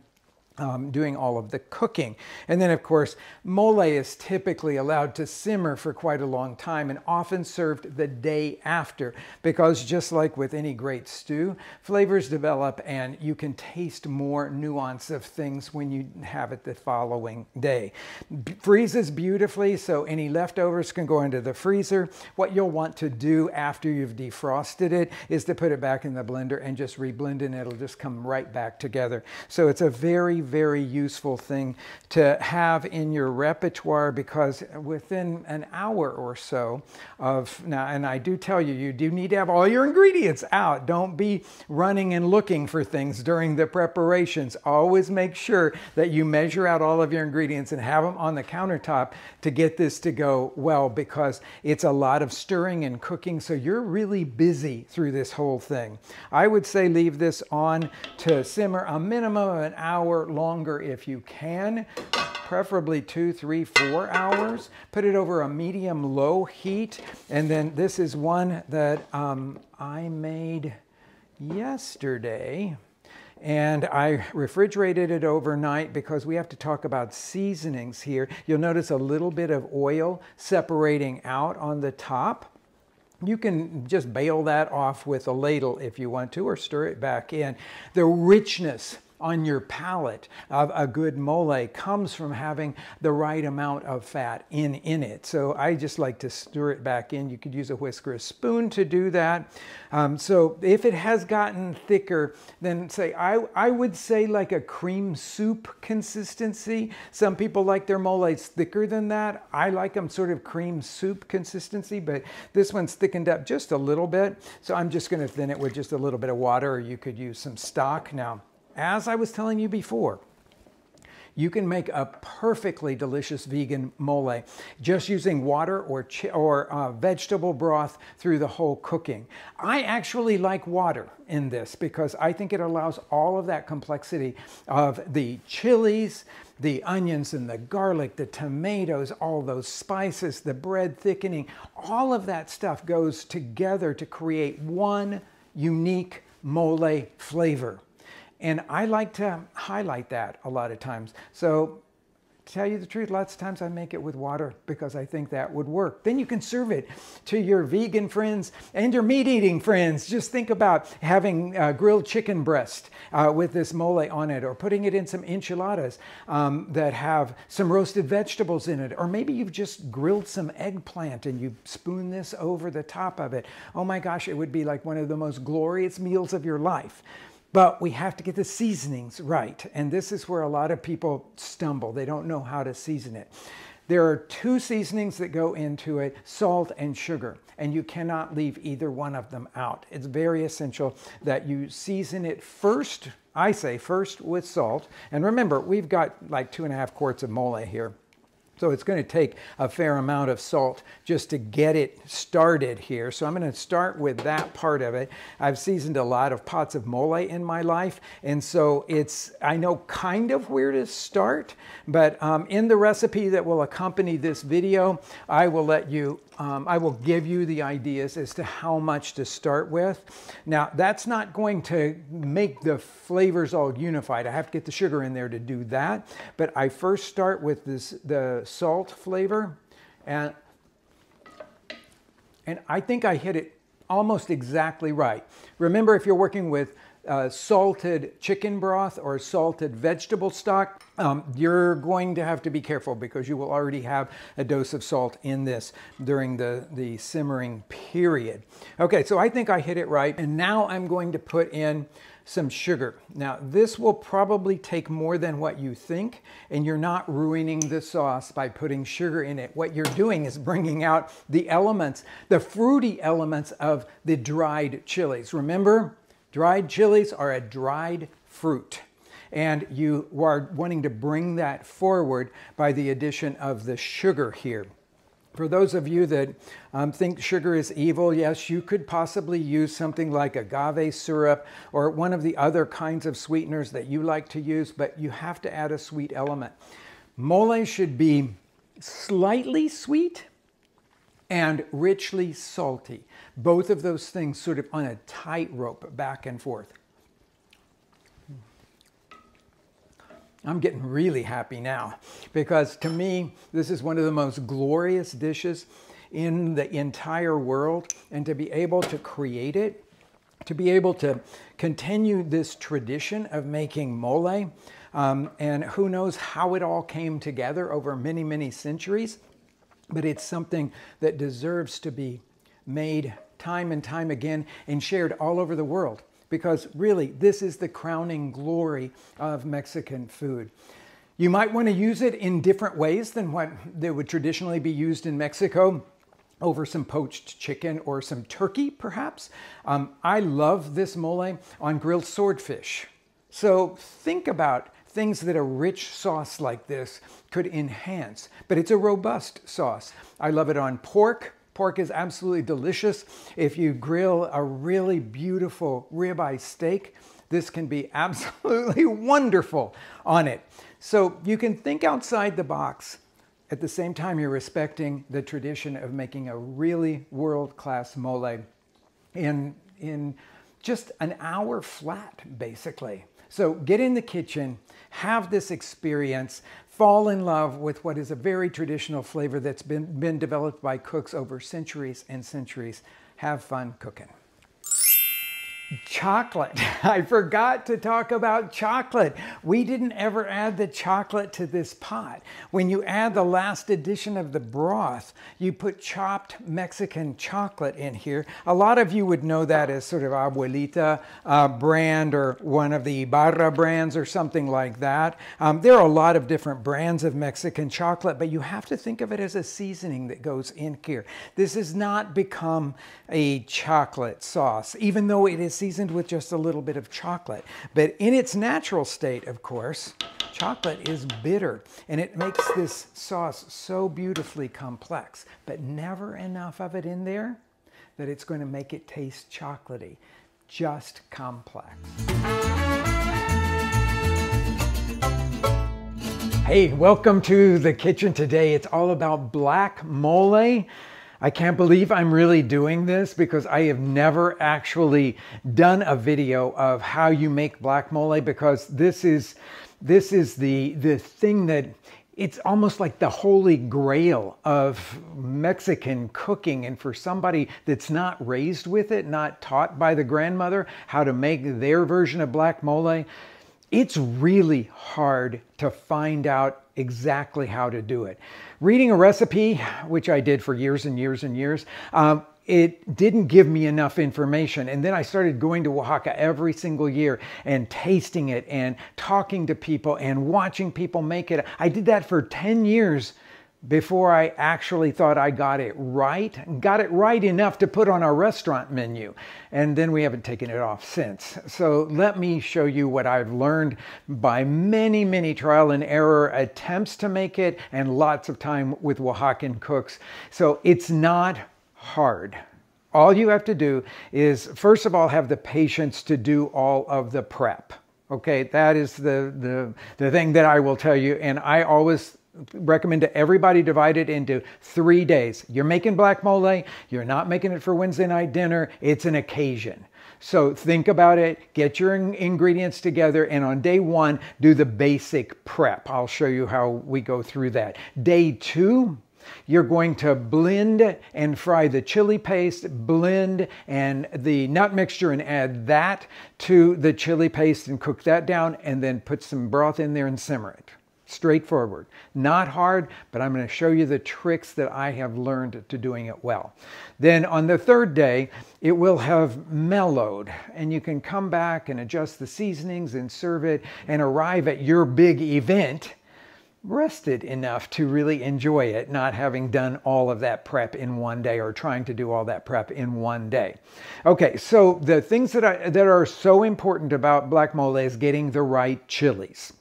um, doing all of the cooking. And then, of course, mole is typically allowed to simmer for quite a long time and often served the day after because just like with any great stew, flavors develop and you can taste more nuance of things when you have it the following day. B freezes beautifully, so any leftovers can go into the freezer. What you'll want to do after you've defrosted it is to put it back in the blender and just reblend and it'll just come right back together. So it's a very very useful thing to have in your repertoire because within an hour or so of now, and I do tell you, you do need to have all your ingredients out. Don't be running and looking for things during the preparations. Always make sure that you measure out all of your ingredients and have them on the countertop to get this to go well because it's a lot of stirring and cooking. So you're really busy through this whole thing. I would say leave this on to simmer a minimum of an hour longer if you can, preferably two, three, four hours. Put it over a medium low heat. And then this is one that um, I made yesterday. And I refrigerated it overnight because we have to talk about seasonings here. You'll notice a little bit of oil separating out on the top. You can just bail that off with a ladle if you want to or stir it back in. The richness on your palate of a good mole comes from having the right amount of fat in, in it. So I just like to stir it back in. You could use a whisk or a spoon to do that. Um, so if it has gotten thicker, then say, I, I would say like a cream soup consistency. Some people like their moles thicker than that. I like them sort of cream soup consistency, but this one's thickened up just a little bit. So I'm just gonna thin it with just a little bit of water, or you could use some stock. Now, as I was telling you before, you can make a perfectly delicious vegan mole just using water or, or uh, vegetable broth through the whole cooking. I actually like water in this because I think it allows all of that complexity of the chilies, the onions and the garlic, the tomatoes, all those spices, the bread thickening, all of that stuff goes together to create one unique mole flavor. And I like to highlight that a lot of times. So to tell you the truth, lots of times I make it with water because I think that would work. Then you can serve it to your vegan friends and your meat eating friends. Just think about having uh, grilled chicken breast uh, with this mole on it or putting it in some enchiladas um, that have some roasted vegetables in it. Or maybe you've just grilled some eggplant and you spoon this over the top of it. Oh my gosh, it would be like one of the most glorious meals of your life. But we have to get the seasonings right. And this is where a lot of people stumble. They don't know how to season it. There are two seasonings that go into it, salt and sugar, and you cannot leave either one of them out. It's very essential that you season it first, I say first with salt. And remember, we've got like two and a half quarts of mole here. So it's going to take a fair amount of salt just to get it started here. So I'm going to start with that part of it. I've seasoned a lot of pots of mole in my life. And so it's, I know kind of where to start, but um, in the recipe that will accompany this video, I will let you um, I will give you the ideas as to how much to start with. Now, that's not going to make the flavors all unified. I have to get the sugar in there to do that. But I first start with this, the salt flavor. And, and I think I hit it almost exactly right. Remember, if you're working with uh, salted chicken broth or salted vegetable stock, um, you're going to have to be careful because you will already have a dose of salt in this during the, the simmering period. Okay, so I think I hit it right. And now I'm going to put in some sugar. Now, this will probably take more than what you think, and you're not ruining the sauce by putting sugar in it. What you're doing is bringing out the elements, the fruity elements of the dried chilies. Remember, Dried chilies are a dried fruit. And you are wanting to bring that forward by the addition of the sugar here. For those of you that um, think sugar is evil, yes, you could possibly use something like agave syrup or one of the other kinds of sweeteners that you like to use, but you have to add a sweet element. Mole should be slightly sweet, and richly salty. Both of those things sort of on a tightrope back and forth. I'm getting really happy now because to me, this is one of the most glorious dishes in the entire world. And to be able to create it, to be able to continue this tradition of making mole, um, and who knows how it all came together over many, many centuries but it's something that deserves to be made time and time again and shared all over the world because really this is the crowning glory of Mexican food. You might want to use it in different ways than what they would traditionally be used in Mexico over some poached chicken or some turkey, perhaps. Um, I love this mole on grilled swordfish. So think about things that a rich sauce like this could enhance. But it's a robust sauce. I love it on pork. Pork is absolutely delicious. If you grill a really beautiful ribeye steak, this can be absolutely wonderful on it. So you can think outside the box. At the same time, you're respecting the tradition of making a really world-class mole in, in just an hour flat, basically. So get in the kitchen, have this experience, fall in love with what is a very traditional flavor that's been, been developed by cooks over centuries and centuries. Have fun cooking. Chocolate. I forgot to talk about chocolate. We didn't ever add the chocolate to this pot. When you add the last addition of the broth, you put chopped Mexican chocolate in here. A lot of you would know that as sort of Abuelita uh, brand or one of the Ibarra brands or something like that. Um, there are a lot of different brands of Mexican chocolate, but you have to think of it as a seasoning that goes in here. This has not become a chocolate sauce, even though it is seasoned with just a little bit of chocolate. But in its natural state, of course, chocolate is bitter and it makes this sauce so beautifully complex, but never enough of it in there that it's going to make it taste chocolatey, just complex. Hey, welcome to the kitchen today. It's all about black mole. I can't believe I'm really doing this because I have never actually done a video of how you make black mole because this is this is the the thing that it's almost like the holy grail of Mexican cooking. And for somebody that's not raised with it, not taught by the grandmother how to make their version of black mole, it's really hard to find out exactly how to do it. Reading a recipe, which I did for years and years and years, um, it didn't give me enough information. And then I started going to Oaxaca every single year and tasting it and talking to people and watching people make it. I did that for 10 years before I actually thought I got it right, got it right enough to put on our restaurant menu. And then we haven't taken it off since. So let me show you what I've learned by many, many trial and error attempts to make it and lots of time with Oaxacan cooks. So it's not hard. All you have to do is, first of all, have the patience to do all of the prep. Okay, that is the, the, the thing that I will tell you. And I always recommend to everybody divide it into three days. You're making black mole, you're not making it for Wednesday night dinner, it's an occasion. So think about it, get your ingredients together, and on day one, do the basic prep. I'll show you how we go through that. Day two, you're going to blend and fry the chili paste, blend and the nut mixture and add that to the chili paste and cook that down and then put some broth in there and simmer it. Straightforward. Not hard, but I'm going to show you the tricks that I have learned to doing it well. Then on the third day, it will have mellowed and you can come back and adjust the seasonings and serve it and arrive at your big event rested enough to really enjoy it, not having done all of that prep in one day or trying to do all that prep in one day. Okay, so the things that, I, that are so important about black mole is getting the right chilies.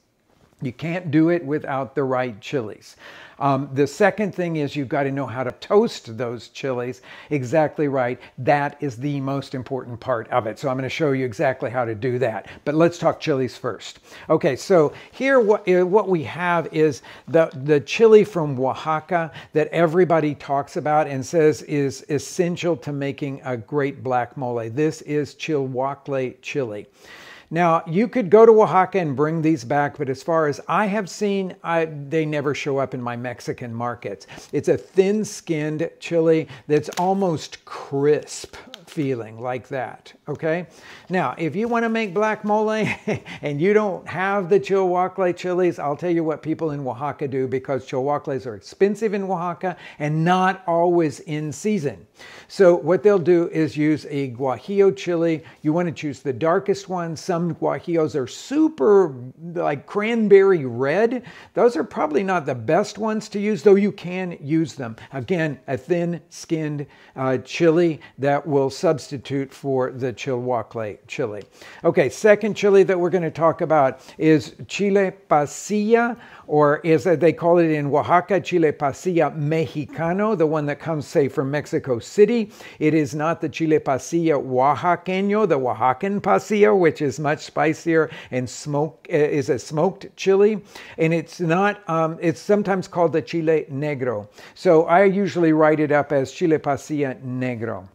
You can't do it without the right chilies. Um, the second thing is you've got to know how to toast those chilies exactly right. That is the most important part of it. So I'm going to show you exactly how to do that. But let's talk chilies first. Okay, so here what, uh, what we have is the, the chili from Oaxaca that everybody talks about and says is essential to making a great black mole. This is Chilhuacle chili. Now, you could go to Oaxaca and bring these back, but as far as I have seen, I, they never show up in my Mexican markets. It's a thin skinned chili that's almost crisp feeling like that, okay? Now, if you want to make black mole and you don't have the Chilhuacle chilies, I'll tell you what people in Oaxaca do because Chilhuacles are expensive in Oaxaca and not always in season. So what they'll do is use a guajillo chili. You want to choose the darkest one. Some guajillos are super like cranberry red. Those are probably not the best ones to use, though you can use them. Again, a thin-skinned uh, chili that will substitute for the chilhuacle chili. Okay, second chili that we're going to talk about is chile pasilla, or as they call it in Oaxaca, chile pasilla mexicano, the one that comes, say, from Mexico City. It is not the chile pasilla oaxaqueño, the Oaxacan pasilla, which is much spicier and smoke eh, is a smoked chili. And it's not, um, it's sometimes called the chile negro. So I usually write it up as chile pasilla negro.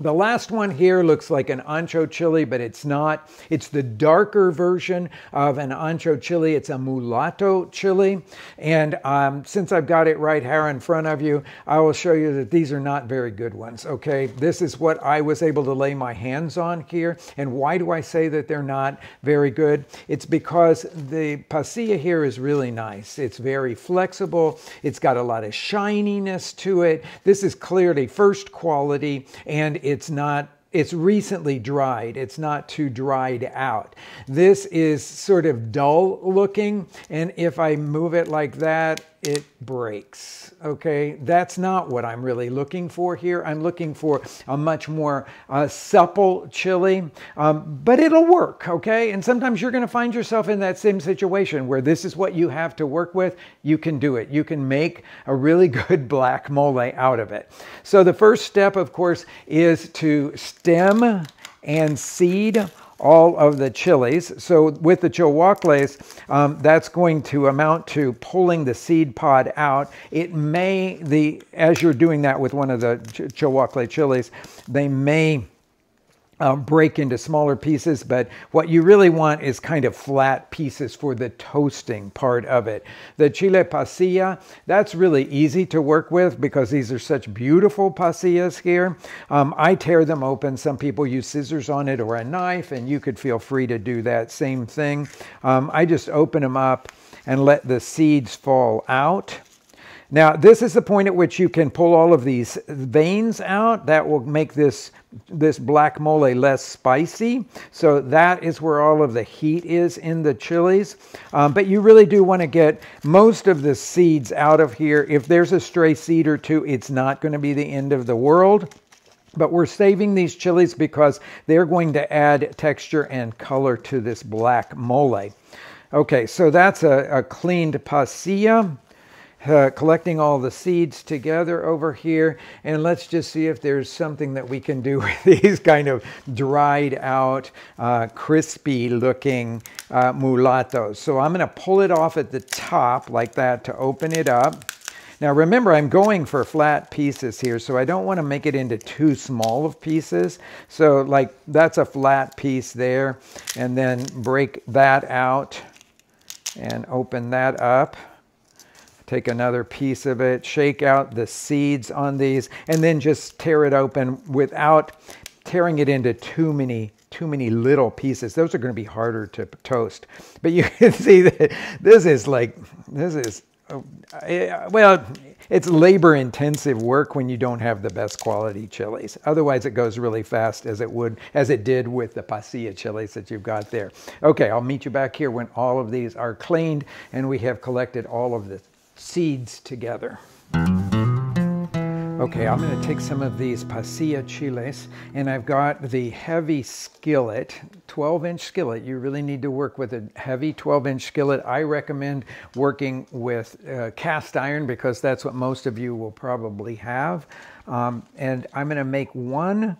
The last one here looks like an ancho chili, but it's not. It's the darker version of an ancho chili. It's a mulato chili. And um, since I've got it right here in front of you, I will show you that these are not very good ones, okay? This is what I was able to lay my hands on here. And why do I say that they're not very good? It's because the pasilla here is really nice. It's very flexible. It's got a lot of shininess to it. This is clearly first quality and it's not it's recently dried. It's not too dried out. This is sort of dull looking, and if I move it like that, it breaks. Okay, that's not what I'm really looking for here. I'm looking for a much more uh, supple chili, um, but it'll work. Okay, and sometimes you're going to find yourself in that same situation where this is what you have to work with. You can do it. You can make a really good black mole out of it. So the first step, of course, is to stem and seed all of the chilies. So with the chilhuacles, um, that's going to amount to pulling the seed pod out. It may, the as you're doing that with one of the ch chilhuacle chilies, they may uh, break into smaller pieces, but what you really want is kind of flat pieces for the toasting part of it. The chile pasilla, that's really easy to work with because these are such beautiful pasillas here. Um, I tear them open. Some people use scissors on it or a knife, and you could feel free to do that same thing. Um, I just open them up and let the seeds fall out. Now, this is the point at which you can pull all of these veins out. That will make this, this black mole less spicy. So that is where all of the heat is in the chilies. Um, but you really do want to get most of the seeds out of here. If there's a stray seed or two, it's not going to be the end of the world. But we're saving these chilies because they're going to add texture and color to this black mole. Okay, so that's a, a cleaned pasilla uh, collecting all the seeds together over here. And let's just see if there's something that we can do with these kind of dried out, uh, crispy looking uh, mulatos. So I'm going to pull it off at the top like that to open it up. Now remember, I'm going for flat pieces here, so I don't want to make it into too small of pieces. So like that's a flat piece there, and then break that out and open that up. Take another piece of it, shake out the seeds on these, and then just tear it open without tearing it into too many too many little pieces. Those are going to be harder to toast. But you can see that this is like, this is, uh, well, it's labor intensive work when you don't have the best quality chilies. Otherwise it goes really fast as it would, as it did with the pasilla chilies that you've got there. Okay, I'll meet you back here when all of these are cleaned and we have collected all of the seeds together. Okay, I'm going to take some of these pasilla chiles, and I've got the heavy skillet, 12-inch skillet. You really need to work with a heavy 12-inch skillet. I recommend working with uh, cast iron because that's what most of you will probably have. Um, and I'm going to make one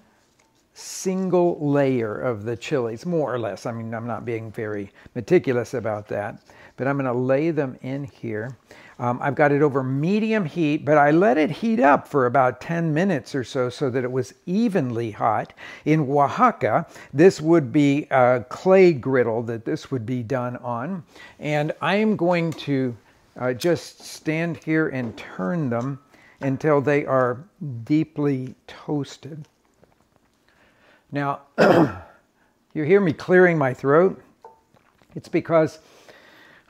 single layer of the chilies, more or less. I mean, I'm not being very meticulous about that, but I'm going to lay them in here. Um, I've got it over medium heat, but I let it heat up for about 10 minutes or so so that it was evenly hot. In Oaxaca, this would be a clay griddle that this would be done on. And I am going to uh, just stand here and turn them until they are deeply toasted. Now, you hear me clearing my throat? It's because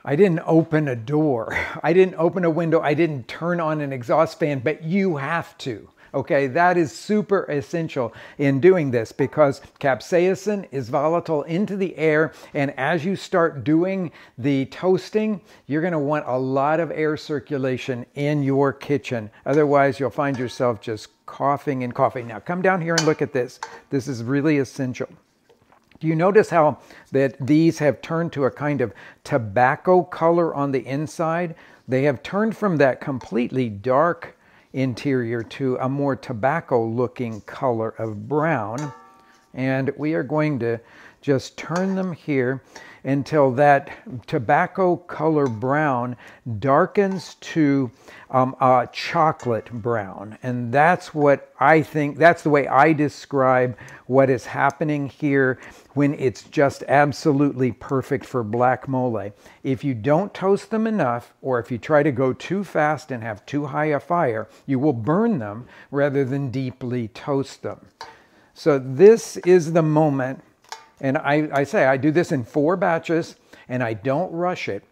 I didn't open a door. I didn't open a window. I didn't turn on an exhaust fan, but you have to. Okay, that is super essential in doing this because capsaicin is volatile into the air. And as you start doing the toasting, you're going to want a lot of air circulation in your kitchen. Otherwise, you'll find yourself just coughing and coughing. Now, come down here and look at this. This is really essential. Do you notice how that these have turned to a kind of tobacco color on the inside? They have turned from that completely dark interior to a more tobacco looking color of brown. And we are going to just turn them here. Until that tobacco color brown darkens to um, a chocolate brown. And that's what I think, that's the way I describe what is happening here when it's just absolutely perfect for black mole. If you don't toast them enough, or if you try to go too fast and have too high a fire, you will burn them rather than deeply toast them. So this is the moment, and I, I say I do this in four batches, and I don't rush it.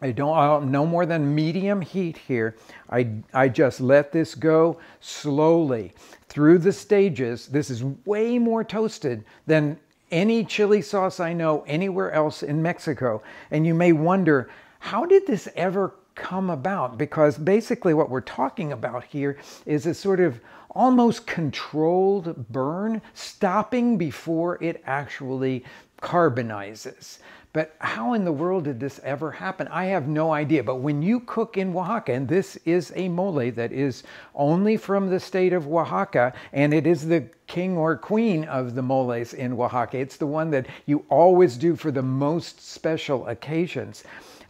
I don't, uh, no more than medium heat here. I, I just let this go slowly through the stages. This is way more toasted than any chili sauce I know anywhere else in Mexico. And you may wonder, how did this ever come about? Because basically what we're talking about here is a sort of almost controlled burn, stopping before it actually carbonizes. But how in the world did this ever happen? I have no idea. But when you cook in Oaxaca, and this is a mole that is only from the state of Oaxaca, and it is the king or queen of the moles in Oaxaca. It's the one that you always do for the most special occasions.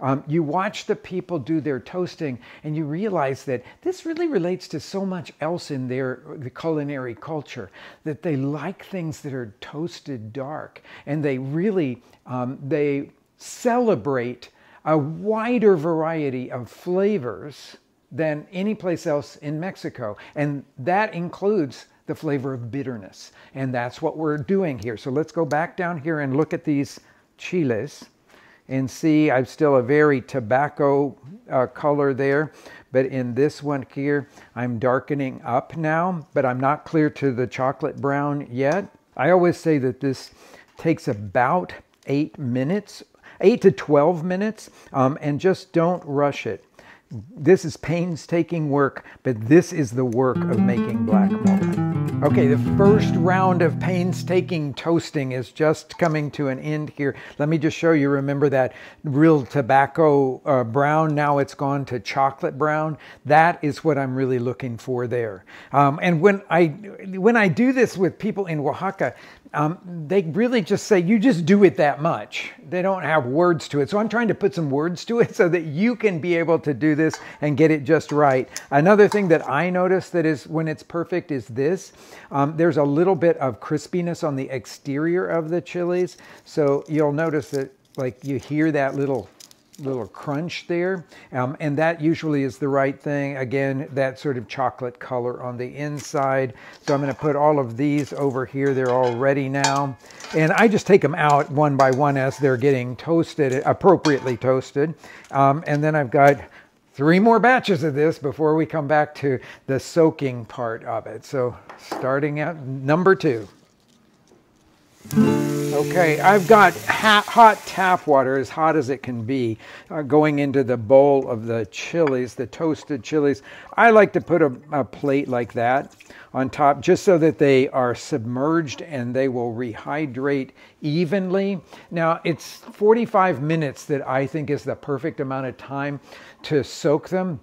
Um, you watch the people do their toasting and you realize that this really relates to so much else in their the culinary culture that they like things that are toasted dark and they really um, they celebrate a wider variety of flavors than any place else in Mexico. And that includes the flavor of bitterness. And that's what we're doing here. So let's go back down here and look at these chiles and see I'm still a very tobacco uh, color there. But in this one here, I'm darkening up now, but I'm not clear to the chocolate brown yet. I always say that this takes about eight minutes, eight to 12 minutes, um, and just don't rush it. This is painstaking work, but this is the work of making black mole. Okay, the first round of painstaking toasting is just coming to an end here. Let me just show you, remember that real tobacco uh, brown, now it's gone to chocolate brown. That is what I'm really looking for there. Um, and when I, when I do this with people in Oaxaca, um, they really just say, you just do it that much. They don't have words to it. So I'm trying to put some words to it so that you can be able to do this and get it just right. Another thing that I notice that is when it's perfect is this. Um, there's a little bit of crispiness on the exterior of the chilies. So you'll notice that like you hear that little little crunch there. Um, and that usually is the right thing. Again, that sort of chocolate color on the inside. So I'm going to put all of these over here. They're all ready now. And I just take them out one by one as they're getting toasted, appropriately toasted. Um, and then I've got three more batches of this before we come back to the soaking part of it. So starting at number two. Okay, I've got hot tap water, as hot as it can be, uh, going into the bowl of the chilies, the toasted chilies. I like to put a, a, plate like that on top just so that they are submerged and they will rehydrate evenly. Now, it's 45 minutes that I think is the perfect amount of time to soak them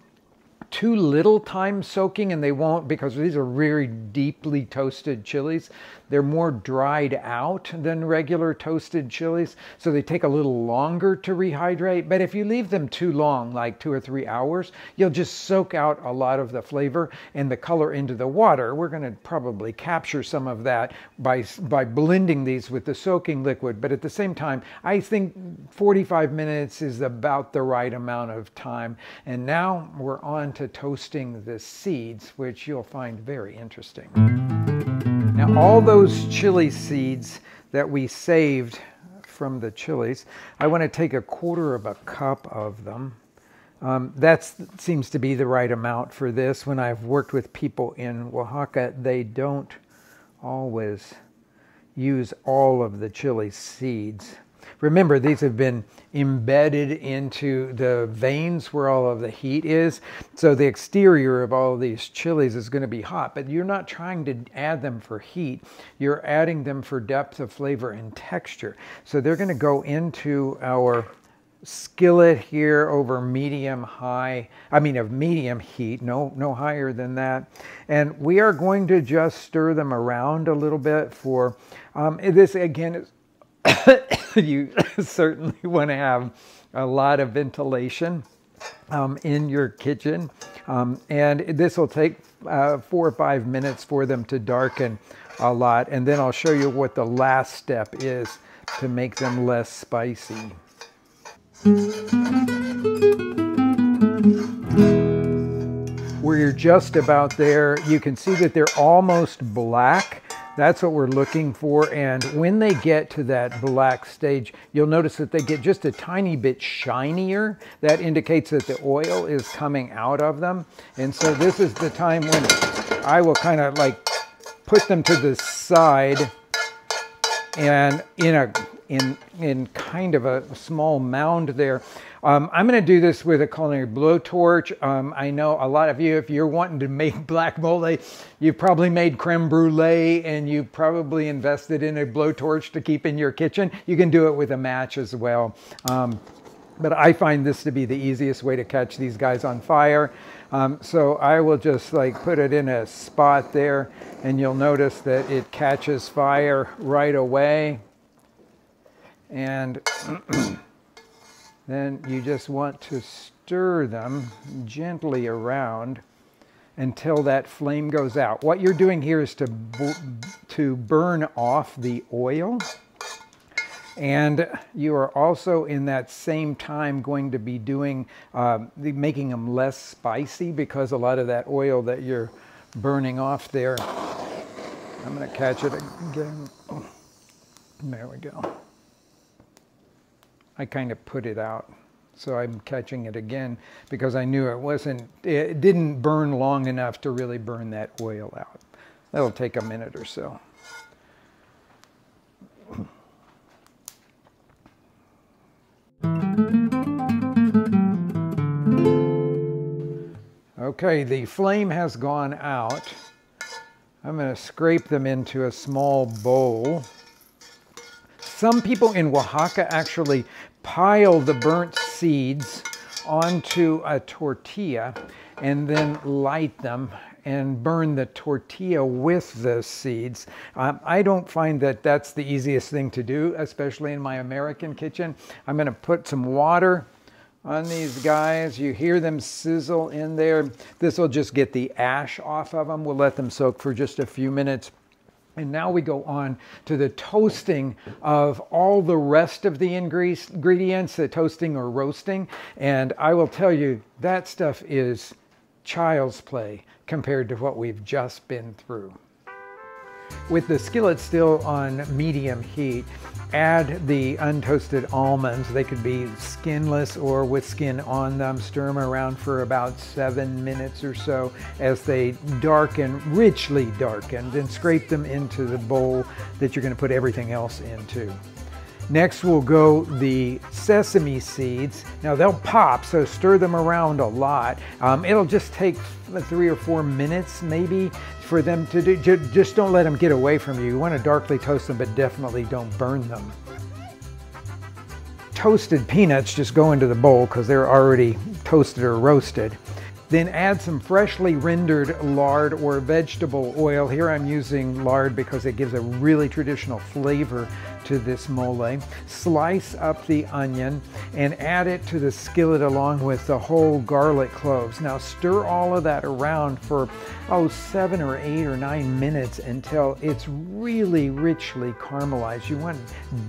too little time soaking and they won't because these are very deeply toasted chilies. They're more dried out than regular toasted chilies, so they take a little longer to rehydrate. But if you leave them too long, like two or three hours, you'll just soak out a lot of the flavor and the color into the water. We're going to probably capture some of that by, by blending these with the soaking liquid. But at the same time, I think 45 minutes is about the right amount of time. And now we're on to toasting the seeds, which you'll find very interesting. Now, all those chili seeds that we saved from the chilies, I want to take a quarter of a cup of them. Um, that seems to be the right amount for this. When I've worked with people in Oaxaca, they don't always use all of the chili seeds. Remember, these have been embedded into the veins where all of the heat is. So the exterior of all of these chilies is going to be hot, but you're not trying to add them for heat. You're adding them for depth of flavor and texture. So they're going to go into our skillet here over medium high, I mean of medium heat, no, no higher than that. And we are going to just stir them around a little bit for, um, this again is you certainly want to have a lot of ventilation um, in your kitchen. Um, and this will take uh, four or five minutes for them to darken a lot. And then I'll show you what the last step is to make them less spicy. Where you're just about there, you can see that they're almost black. That's what we're looking for. And when they get to that black stage, you'll notice that they get just a tiny bit shinier. That indicates that the oil is coming out of them. And so this is the time when I will kind of like put them to the side and in a in in kind of a small mound there um, I'm going to do this with a culinary blowtorch. Um, I know a lot of you, if you're wanting to make black mole, you've probably made creme brulee and you probably invested in a blowtorch to keep in your kitchen. You can do it with a match as well. Um, but I find this to be the easiest way to catch these guys on fire. Um, so I will just like put it in a spot there and you'll notice that it catches fire right away. And then you just want to stir them gently around until that flame goes out. What you're doing here is to, to burn off the oil. And you are also in that same time going to be doing, uh, making them less spicy because a lot of that oil that you're burning off there. I'm going to catch it again. There we go. I kind of put it out. So I'm catching it again because I knew it wasn't, it didn't burn long enough to really burn that oil out. That'll take a minute or so. Okay, the flame has gone out. I'm going to scrape them into a small bowl. Some people in Oaxaca actually pile the burnt seeds onto a tortilla and then light them and burn the tortilla with the seeds. Um, I don't find that that's the easiest thing to do, especially in my American kitchen. I'm going to put some water on these guys. You hear them sizzle in there. This will just get the ash off of them. We'll let them soak for just a few minutes. And now we go on to the toasting of all the rest of the ingredients, the toasting or roasting. And I will tell you, that stuff is child's play compared to what we've just been through. With the skillet still on medium heat, add the untoasted almonds. They could be skinless or with skin on them. Stir them around for about seven minutes or so as they darken, richly darken. Then scrape them into the bowl that you're going to put everything else into. Next we'll go the sesame seeds. Now they'll pop, so stir them around a lot. Um, it'll just take three or four minutes maybe for them to do. Just don't let them get away from you. You want to darkly toast them, but definitely don't burn them. Toasted peanuts just go into the bowl because they're already toasted or roasted. Then add some freshly rendered lard or vegetable oil. Here I'm using lard because it gives a really traditional flavor to this mole. Slice up the onion and add it to the skillet along with the whole garlic cloves. Now stir all of that around for, oh, seven or eight or nine minutes until it's really richly caramelized. You want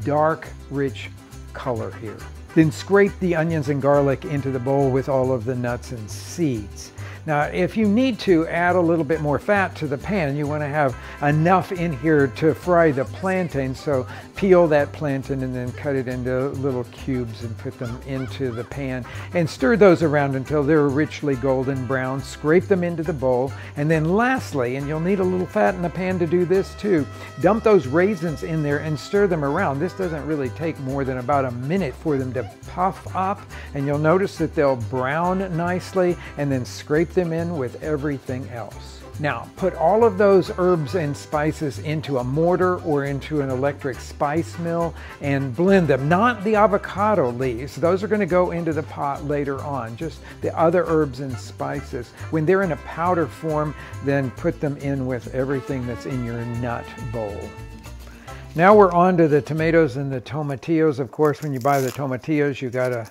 dark, rich color here. Then scrape the onions and garlic into the bowl with all of the nuts and seeds. Now, if you need to add a little bit more fat to the pan, you want to have enough in here to fry the plantain. So peel that plantain and then cut it into little cubes and put them into the pan and stir those around until they're richly golden brown. Scrape them into the bowl. And then lastly, and you'll need a little fat in the pan to do this too, dump those raisins in there and stir them around. This doesn't really take more than about a minute for them to puff up and you'll notice that they'll brown nicely and then scrape them in with everything else. Now, put all of those herbs and spices into a mortar or into an electric spice mill and blend them. Not the avocado leaves. Those are going to go into the pot later on. Just the other herbs and spices. When they're in a powder form, then put them in with everything that's in your nut bowl. Now we're on to the tomatoes and the tomatillos. Of course, when you buy the tomatillos, you gotta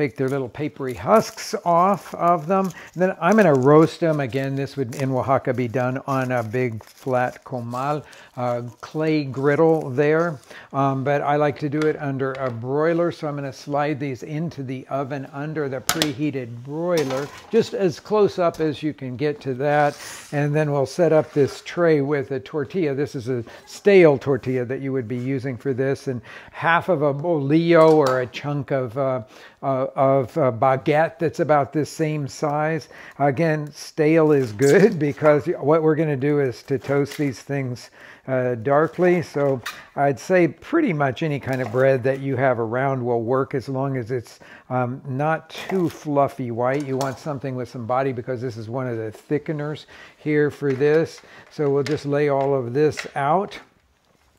take their little papery husks off of them. then I'm going to roast them. Again, this would in Oaxaca be done on a big flat comal, uh, clay griddle there. Um, but I like to do it under a broiler. So I'm going to slide these into the oven under the preheated broiler, just as close up as you can get to that. And then we'll set up this tray with a tortilla. This is a stale tortilla that you would be using for this. And half of a bolillo or a chunk of uh, uh, of uh, baguette that's about this same size. Again, stale is good because what we're going to do is to toast these things uh, darkly. So I'd say pretty much any kind of bread that you have around will work as long as it's um, not too fluffy white. You want something with some body because this is one of the thickeners here for this. So we'll just lay all of this out.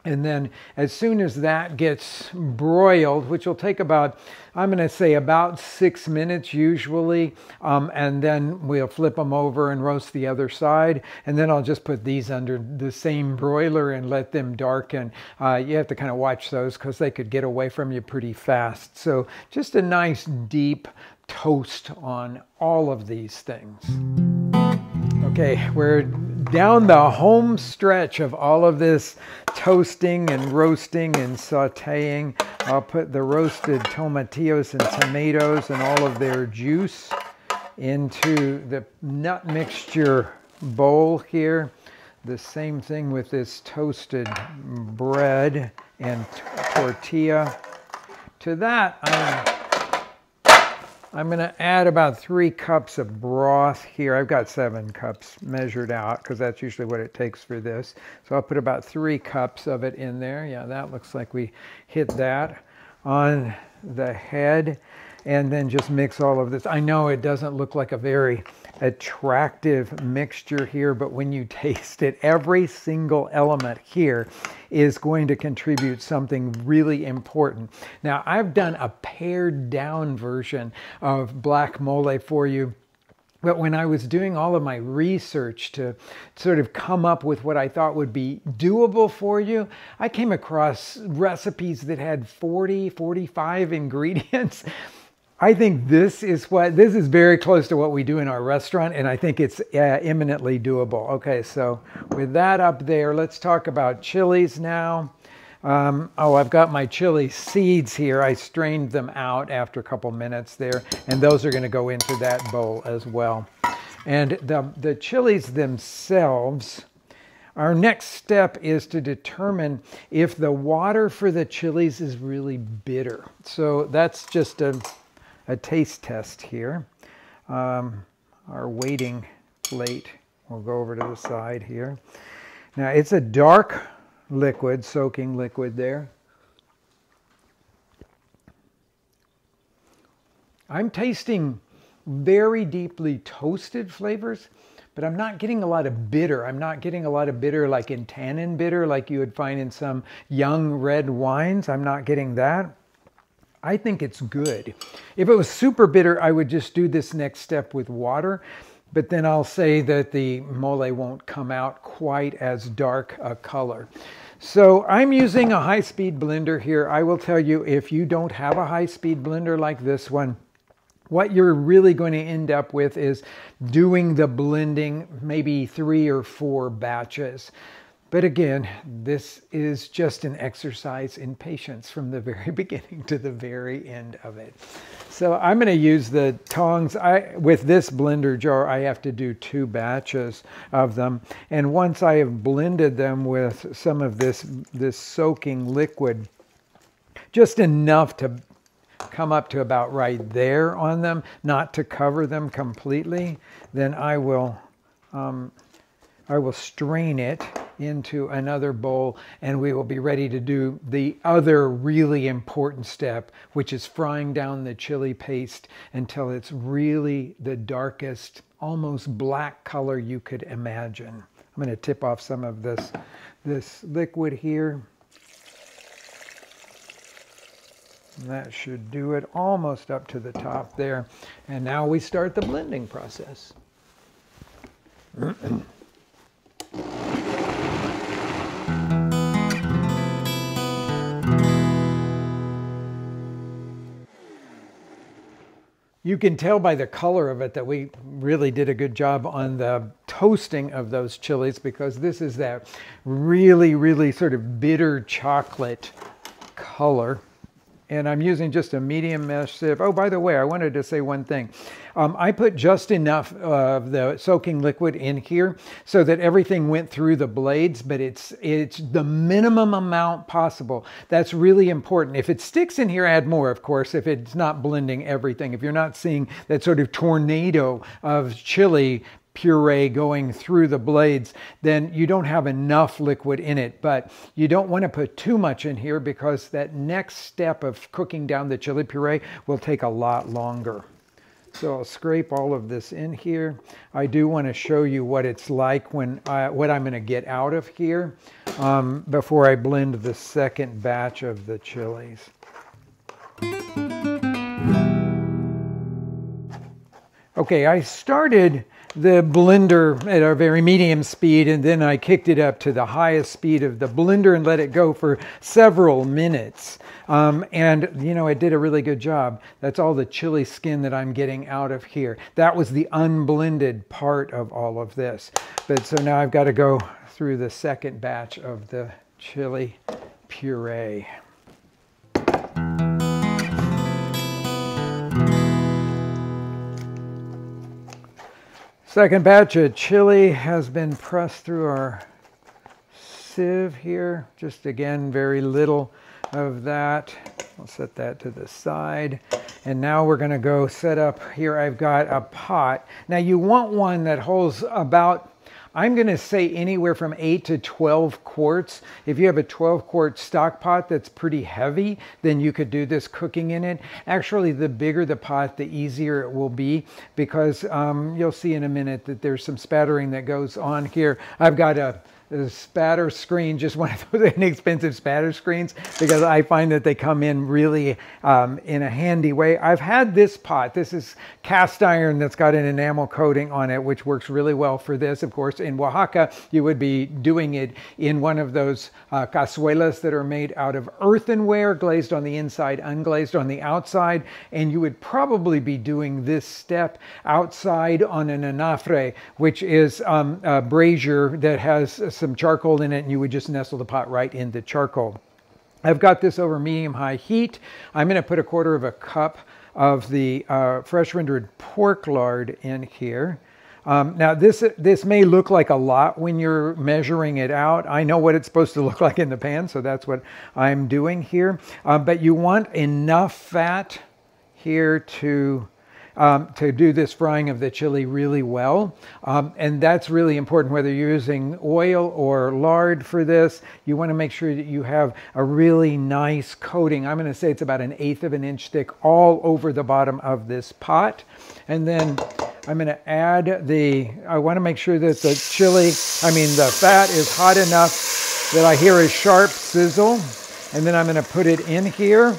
And then as soon as that gets broiled, which will take about, I'm going to say about six minutes usually, um, and then we'll flip them over and roast the other side. And then I'll just put these under the same broiler and let them darken. Uh, you have to kind of watch those because they could get away from you pretty fast. So just a nice deep toast on all of these things. Okay, we're down the home stretch of all of this toasting and roasting and sauteing. I'll put the roasted tomatillos and tomatoes and all of their juice into the nut mixture bowl here. The same thing with this toasted bread and tortilla. To that, I'm I'm going to add about three cups of broth here. I've got seven cups measured out because that's usually what it takes for this. So I'll put about three cups of it in there. Yeah, that looks like we hit that on the head and then just mix all of this. I know it doesn't look like a very attractive mixture here, but when you taste it, every single element here is going to contribute something really important. Now, I've done a pared down version of black mole for you. But when I was doing all of my research to sort of come up with what I thought would be doable for you, I came across recipes that had 40, 45 ingredients. I think this is what this is very close to what we do in our restaurant, and I think it's uh, imminently doable. Okay, so with that up there, let's talk about chilies now. Um, oh, I've got my chili seeds here. I strained them out after a couple minutes there, and those are going to go into that bowl as well. And the, the chilies themselves, our next step is to determine if the water for the chilies is really bitter. So that's just a a taste test here. Um, our waiting plate we'll go over to the side here. Now it's a dark liquid, soaking liquid there. I'm tasting very deeply toasted flavors, but I'm not getting a lot of bitter. I'm not getting a lot of bitter like in tannin bitter like you would find in some young red wines. I'm not getting that. I think it's good. If it was super bitter, I would just do this next step with water, but then I'll say that the mole won't come out quite as dark a color. So I'm using a high-speed blender here. I will tell you if you don't have a high-speed blender like this one, what you're really going to end up with is doing the blending maybe three or four batches. But again, this is just an exercise in patience from the very beginning to the very end of it. So I'm going to use the tongs. I, with this blender jar, I have to do two batches of them. And once I have blended them with some of this, this soaking liquid, just enough to come up to about right there on them, not to cover them completely, then I will, um, I will strain it into another bowl and we will be ready to do the other really important step, which is frying down the chili paste until it's really the darkest, almost black color you could imagine. I'm going to tip off some of this, this liquid here. that should do it almost up to the top there. And now we start the blending process. You can tell by the color of it that we really did a good job on the toasting of those chilies because this is that really, really sort of bitter chocolate color and I'm using just a medium mesh sieve. Oh, by the way, I wanted to say one thing. Um, I put just enough of the soaking liquid in here so that everything went through the blades, but it's, it's the minimum amount possible. That's really important. If it sticks in here, add more, of course, if it's not blending everything. If you're not seeing that sort of tornado of chili puree going through the blades, then you don't have enough liquid in it. But you don't want to put too much in here because that next step of cooking down the chili puree will take a lot longer. So I'll scrape all of this in here. I do want to show you what it's like when I, what I'm going to get out of here um, before I blend the second batch of the chilies. Okay, I started the blender at a very medium speed and then I kicked it up to the highest speed of the blender and let it go for several minutes. Um, and you know, it did a really good job. That's all the chili skin that I'm getting out of here. That was the unblended part of all of this. But so now I've got to go through the second batch of the chili puree. Second batch of chili has been pressed through our sieve here. Just again, very little of that. I'll set that to the side. And now we're gonna go set up here. I've got a pot. Now you want one that holds about I'm going to say anywhere from 8 to 12 quarts. If you have a 12 quart stock pot that's pretty heavy, then you could do this cooking in it. Actually, the bigger the pot, the easier it will be because um, you'll see in a minute that there's some spattering that goes on here. I've got a spatter screen, just one of those inexpensive spatter screens, because I find that they come in really um, in a handy way. I've had this pot. This is cast iron that's got an enamel coating on it, which works really well for this. Of course, in Oaxaca, you would be doing it in one of those uh, cazuelas that are made out of earthenware, glazed on the inside, unglazed on the outside. And you would probably be doing this step outside on an anafre, which is um, a brazier that has some charcoal in it and you would just nestle the pot right in the charcoal. I've got this over medium high heat. I'm going to put a quarter of a cup of the uh, fresh rendered pork lard in here. Um, now this this may look like a lot when you're measuring it out. I know what it's supposed to look like in the pan, so that's what I'm doing here. Uh, but you want enough fat here to um, to do this frying of the chili really well. Um, and that's really important whether you're using oil or lard for this. You want to make sure that you have a really nice coating. I'm going to say it's about an eighth of an inch thick all over the bottom of this pot. And then I'm going to add the, I want to make sure that the chili, I mean the fat is hot enough that I hear a sharp sizzle. And then I'm going to put it in here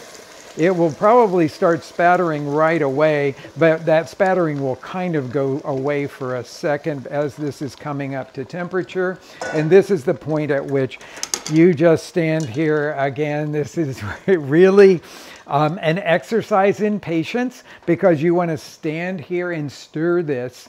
it will probably start spattering right away, but that spattering will kind of go away for a second as this is coming up to temperature. And this is the point at which you just stand here again. This is really um, an exercise in patience because you want to stand here and stir this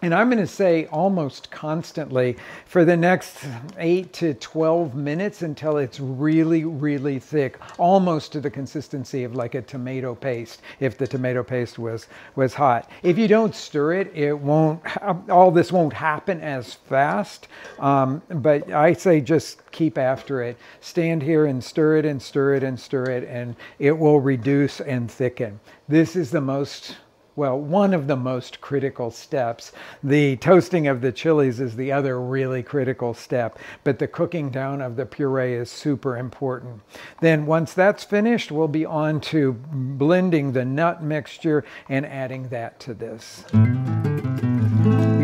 and I'm going to say almost constantly for the next 8 to 12 minutes until it's really, really thick, almost to the consistency of like a tomato paste, if the tomato paste was, was hot. If you don't stir it, it won't, all this won't happen as fast. Um, but I say just keep after it. Stand here and stir it and stir it and stir it, and it will reduce and thicken. This is the most well, one of the most critical steps. The toasting of the chilies is the other really critical step, but the cooking down of the puree is super important. Then once that's finished, we'll be on to blending the nut mixture and adding that to this.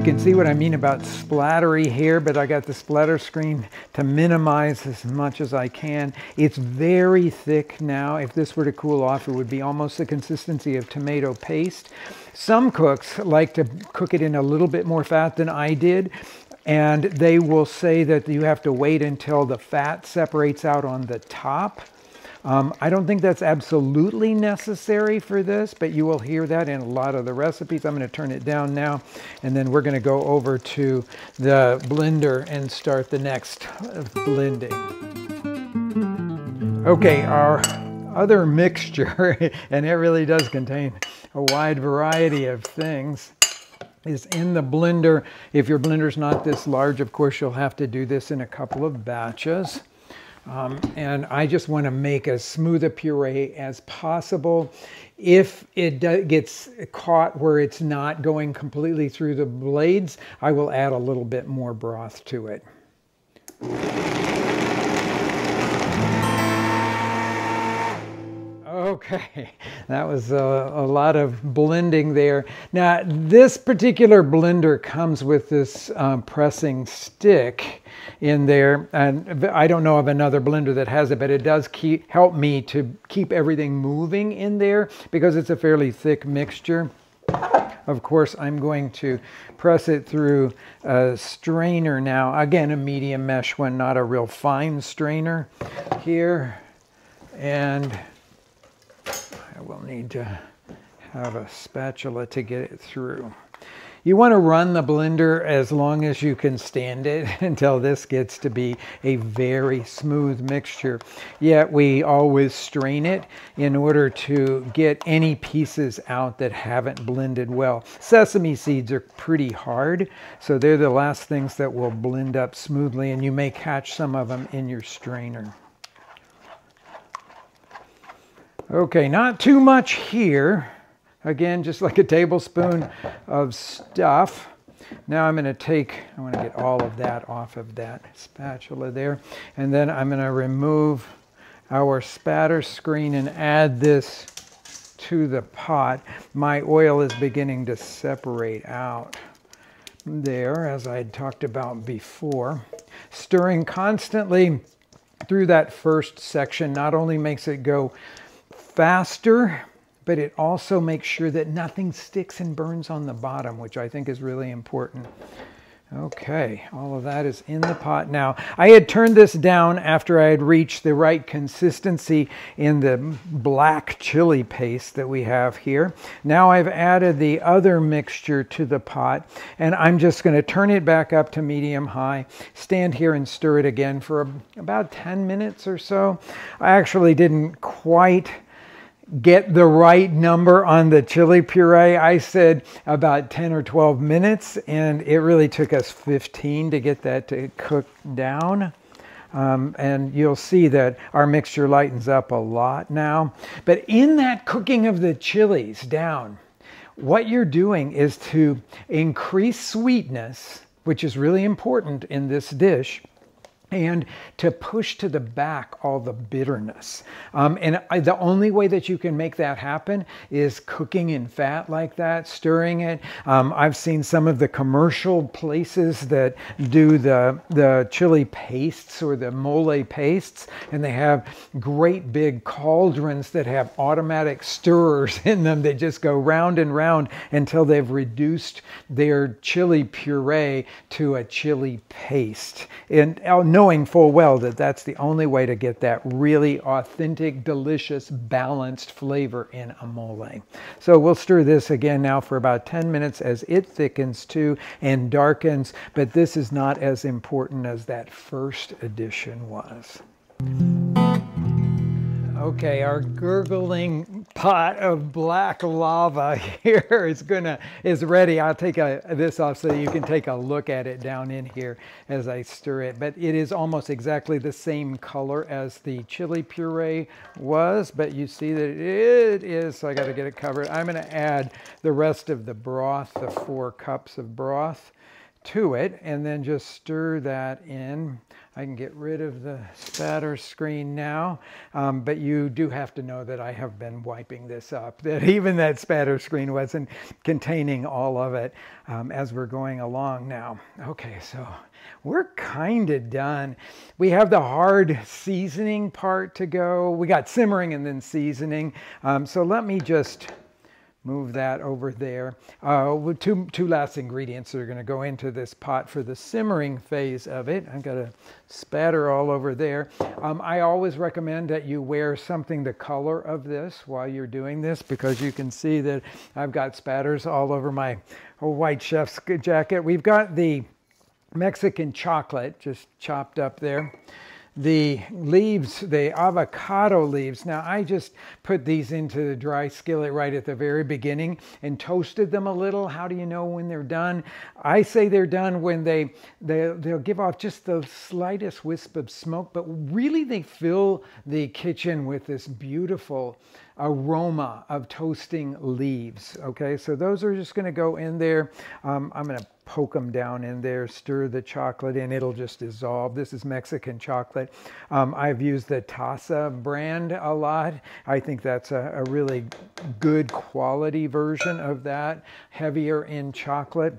You can see what I mean about splattery here, but I got the splatter screen to minimize as much as I can. It's very thick now. If this were to cool off, it would be almost the consistency of tomato paste. Some cooks like to cook it in a little bit more fat than I did. And they will say that you have to wait until the fat separates out on the top Um, I don't think that's absolutely necessary for this, but you will hear that in a lot of the recipes. I'm going to turn it down now, and then we're going to go over to the blender and start the next blending. Okay, our other mixture, and it really does contain a wide variety of things, is in the blender. If your blender's not this large, of course, you'll have to do this in a couple of batches. Um, and I just want to make as smooth a puree as possible. If it gets caught where it's not going completely through the blades, I will add a little bit more broth to it. Okay, that was a, a, lot of blending there. Now, this particular blender comes with this um, pressing stick in there. And I don't know of another blender that has it, but it does keep help me to keep everything moving in there because it's a fairly thick mixture. Of course, I'm going to press it through a strainer now. Again, a medium mesh one, not a real fine strainer here. And I will need to have a spatula to get it through. You want to run the blender as long as you can stand it until this gets to be a very smooth mixture. Yet we always strain it in order to get any pieces out that haven't blended well. Sesame seeds are pretty hard, so they're the last things that will blend up smoothly and you may catch some of them in your strainer. Okay, not too much here. Again, just like a tablespoon of stuff. Now I'm going to take, I want to get all of that off of that spatula there. And then I'm going to remove our spatter screen and add this to the pot. My oil is beginning to separate out there, as I had talked about before. Stirring constantly through that first section not only makes it go faster, but it also makes sure that nothing sticks and burns on the bottom, which I think is really important. Okay, all of that is in the pot now. I had turned this down after I had reached the right consistency in the black chili paste that we have here. Now I've added the other mixture to the pot and I'm just going to turn it back up to medium high, stand here and stir it again for about 10 minutes or so. I actually didn't quite get the right number on the chili puree. I said about 10 or 12 minutes, and it really took us 15 to get that to cook down. Um, and you'll see that our mixture lightens up a lot now. But in that cooking of the chilies down, what you're doing is to increase sweetness, which is really important in this dish, and to push to the back all the bitterness. Um, and I, the only way that you can make that happen is cooking in fat like that, stirring it. Um, I've seen some of the commercial places that do the, the chili pastes or the mole pastes, and they have great big cauldrons that have automatic stirrers in them that just go round and round until they've reduced their chili puree to a chili paste. And uh, no knowing full well that that's the only way to get that really authentic, delicious, balanced flavor in a mole. So we'll stir this again now for about 10 minutes as it thickens too and darkens, but this is not as important as that first edition was. Okay, our gurgling pot of black lava here is gonna is ready. I'll take a, this off so you can take a look at it down in here as I stir it. But it is almost exactly the same color as the chili puree was, but you see that it is, so I gotta get it covered. I'm gonna add the rest of the broth, the four cups of broth to it, and then just stir that in. I can get rid of the spatter screen now, um, but you do have to know that I have been wiping this up, that even that spatter screen wasn't containing all of it um, as we're going along now. Okay, so we're kind of done. We have the hard seasoning part to go. We got simmering and then seasoning. Um, so let me just move that over there. Uh, two, two last ingredients that are going to go into this pot for the simmering phase of it. I've got a spatter all over there. Um, I always recommend that you wear something the color of this while you're doing this because you can see that I've got spatters all over my white chef's jacket. We've got the Mexican chocolate just chopped up there the leaves, the avocado leaves. Now I just put these into the dry skillet right at the very beginning and toasted them a little. How do you know when they're done? I say they're done when they, they they'll give off just the slightest wisp of smoke, but really they fill the kitchen with this beautiful aroma of toasting leaves. Okay, so those are just going to go in there. Um, I'm going to poke them down in there, stir the chocolate in, it'll just dissolve. This is Mexican chocolate. Um, I've used the Taza brand a lot. I think that's a, a really good quality version of that, heavier in chocolate.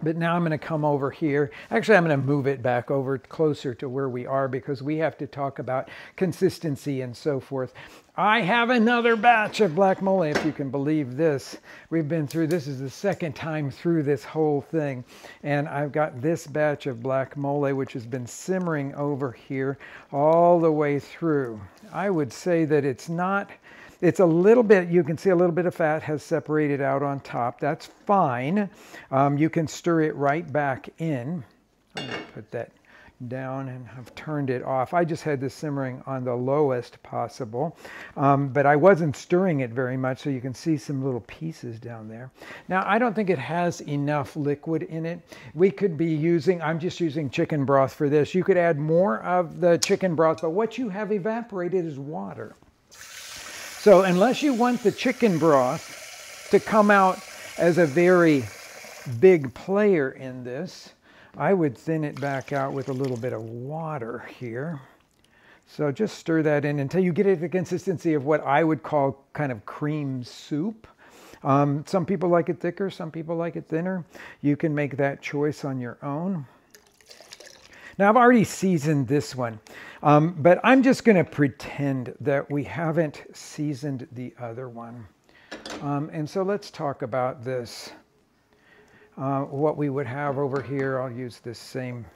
But now I'm going to come over here. Actually, I'm going to move it back over closer to where we are because we have to talk about consistency and so forth. I have another batch of black mole, if you can believe this. We've been through, this is the second time through this whole thing. And I've got this batch of black mole, which has been simmering over here all the way through. I would say that it's not it's a little bit, you can see a little bit of fat has separated out on top. That's fine. Um, you can stir it right back in. put that down and I've turned it off. I just had this simmering on the lowest possible, um, but I wasn't stirring it very much, so you can see some little pieces down there. Now, I don't think it has enough liquid in it. We could be using, I'm just using chicken broth for this. You could add more of the chicken broth, but what you have evaporated is water. So unless you want the chicken broth to come out as a very big player in this, I would thin it back out with a little bit of water here. So just stir that in until you get it the consistency of what I would call kind of cream soup. Um, some people like it thicker, some people like it thinner. You can make that choice on your own. Now I've already seasoned this one, um, but I'm just going to pretend that we haven't seasoned the other one. Um, and so let's talk about this. Uh, what we would have over here, I'll use this same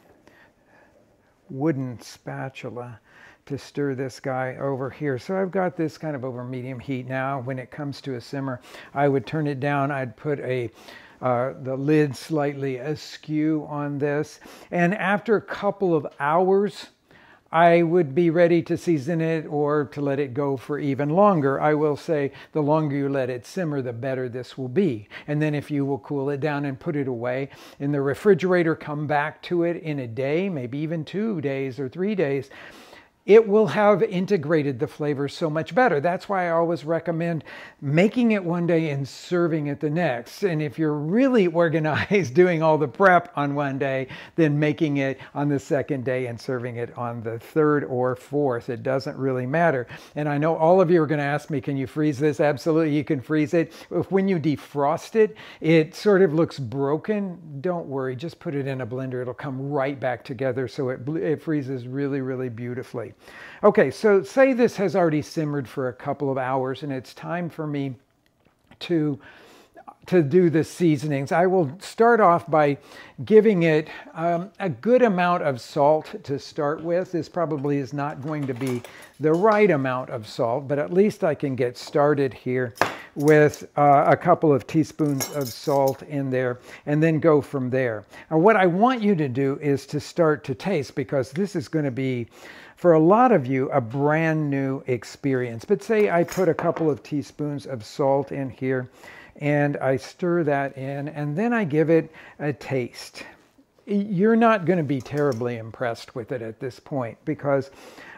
wooden spatula to stir this guy over here. So I've got this kind of over medium heat now. When it comes to a simmer, I would turn it down. I'd put a uh, the lid slightly askew on this. And after a couple of hours, I would be ready to season it or to let it go for even longer. I will say the longer you let it simmer, the better this will be. And then if you will cool it down and put it away in the refrigerator, come back to it in a day, maybe even two days or three days, it will have integrated the flavors so much better. That's why I always recommend making it one day and serving it the next. And if you're really organized doing all the prep on one day, then making it on the second day and serving it on the third or fourth. It doesn't really matter. And I know all of you are going to ask me, can you freeze this? Absolutely, you can freeze it. If when you defrost it, it sort of looks broken, don't worry, just put it in a blender. It'll come right back together so it, it freezes really, really beautifully. Okay, so say this has already simmered for a couple of hours and it's time for me to to do the seasonings. I will start off by giving it um, a good amount of salt to start with. This probably is not going to be the right amount of salt, but at least I can get started here with uh, a couple of teaspoons of salt in there and then go from there. Now what I want you to do is to start to taste because this is going to be for a lot of you, a brand new experience. But say I put a couple of teaspoons of salt in here and I stir that in and then I give it a taste. You're not going to be terribly impressed with it at this point because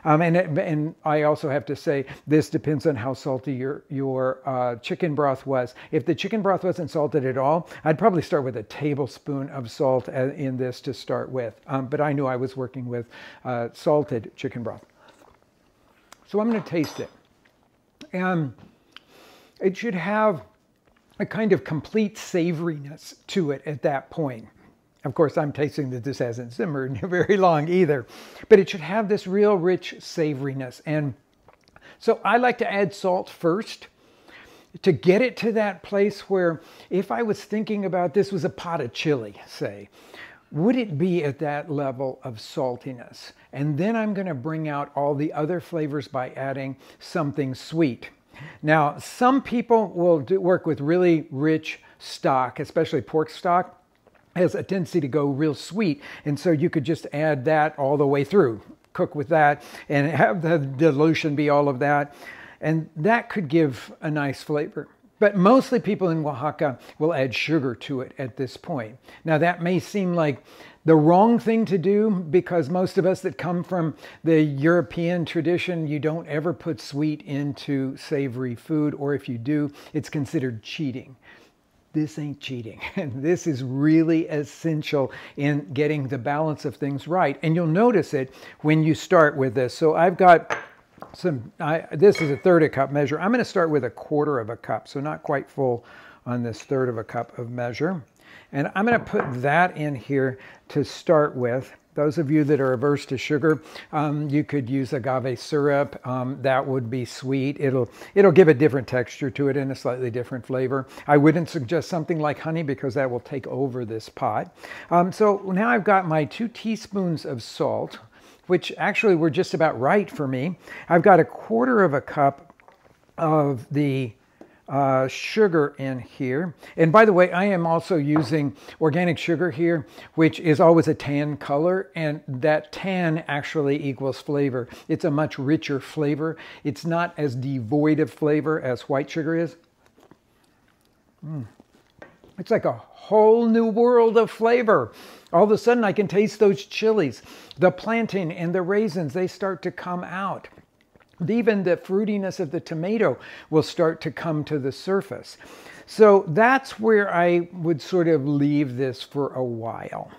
um, and, and I also have to say, this depends on how salty your, your uh, chicken broth was. If the chicken broth wasn't salted at all, I'd probably start with a tablespoon of salt uh, in this to start with. Um, but I knew I was working with uh, salted chicken broth. So I'm going to taste it. And it should have a kind of complete savoriness to it at that point. Of course, I'm tasting that this hasn't simmered very long either, but it should have this real rich savoriness. And so I like to add salt first. to get it to that place where if I was thinking about this was a pot of chili, say, would it be at that level of saltiness? And then I'm going to bring out all the other flavors by adding something sweet. Now, some people will do, work with really rich stock, especially pork stock has a tendency to go real sweet. And so you could just add that all the way through, cook with that, and have the dilution be all of that. And that could give a nice flavor. But mostly people in Oaxaca will add sugar to it at this point. Now, that may seem like the wrong thing to do because most of us that come from the European tradition, you don't ever put sweet into savory food, or if you do, it's considered cheating this ain't cheating. And this is really essential in getting the balance of things right. And you'll notice it when you start with this. So I've got some, I, this is a third of a cup measure. I'm gonna start with a quarter of a cup, so not quite full on this third of a cup of measure. And I'm gonna put that in here to start with. Those of you that are averse to sugar, um, you could use agave syrup. Um, that would be sweet. It'll it'll give a different texture to it and a slightly different flavor. I wouldn't suggest something like honey because that will take over this pot. Um, so now I've got my two teaspoons of salt, which actually were just about right for me. I've got a quarter of a cup of the uh, sugar in here. And by the way, I am also using organic sugar here, which is always a tan color, and that tan actually equals flavor. It's a much richer flavor. It's not as devoid of flavor as white sugar is. Mm. It's like a whole new world of flavor. All of a sudden, I can taste those chilies. The plantain and the raisins, they start to come out even the fruitiness of the tomato will start to come to the surface. So that's where I would sort of leave this for a while.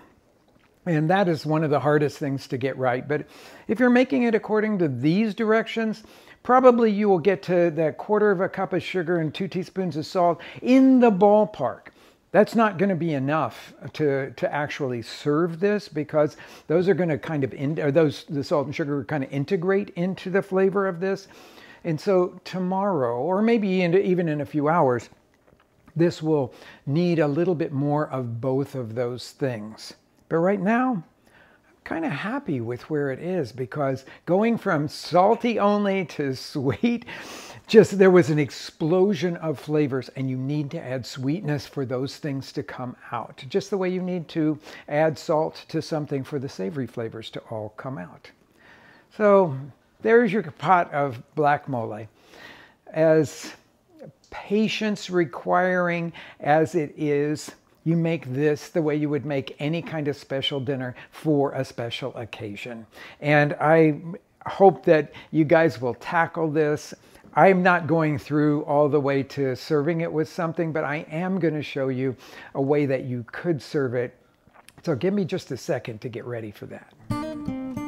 And that is one of the hardest things to get right. But if you're making it according to these directions, probably you will get to that quarter of a cup of sugar and two teaspoons of salt in the ballpark. That's not going to be enough to, to actually serve this because those are going to kind of, in, or those, the salt and sugar kind of integrate into the flavor of this. And so tomorrow, or maybe in, even in a few hours, this will need a little bit more of both of those things. But right now, I'm kind of happy with where it is because going from salty only to sweet just there was an explosion of flavors and you need to add sweetness for those things to come out just the way you need to add salt to something for the savory flavors to all come out. So there's your pot of black mole. As patience requiring as it is you make this the way you would make any kind of special dinner for a special occasion. And i hope that you guys will tackle this I'm not going through all the way to serving it with something, but I am going to show you a way that you could serve it. So give me just a second to get ready for that.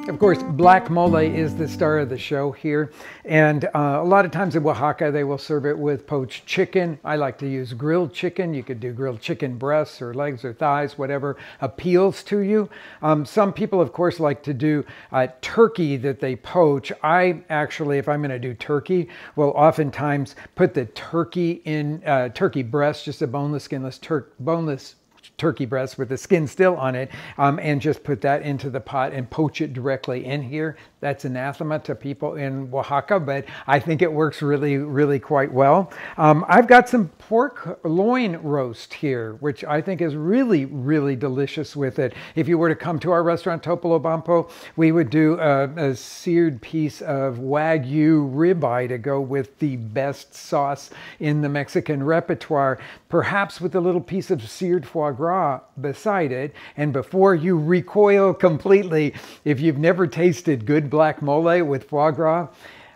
Of course, black mole is the star of the show here. And uh, a lot of times in Oaxaca, they will serve it with poached chicken. I like to use grilled chicken. You could do grilled chicken breasts or legs or thighs, whatever appeals to you. Um, some people, of course, like to do uh, turkey that they poach. I actually, if I'm going to do turkey, will oftentimes put the turkey in uh, turkey breast, just a boneless, skinless, tur- boneless turkey breast with the skin still on it um, and just put that into the pot and poach it directly in here. That's anathema to people in Oaxaca, but I think it works really, really quite well. Um, I've got some pork loin roast here, which I think is really, really delicious with it. If you were to come to our restaurant, Topolobampo, we would do a, a seared piece of Wagyu ribeye to go with the best sauce in the Mexican repertoire, perhaps with a little piece of seared foie gras beside it. And before you recoil completely, if you've never tasted good black mole with foie gras.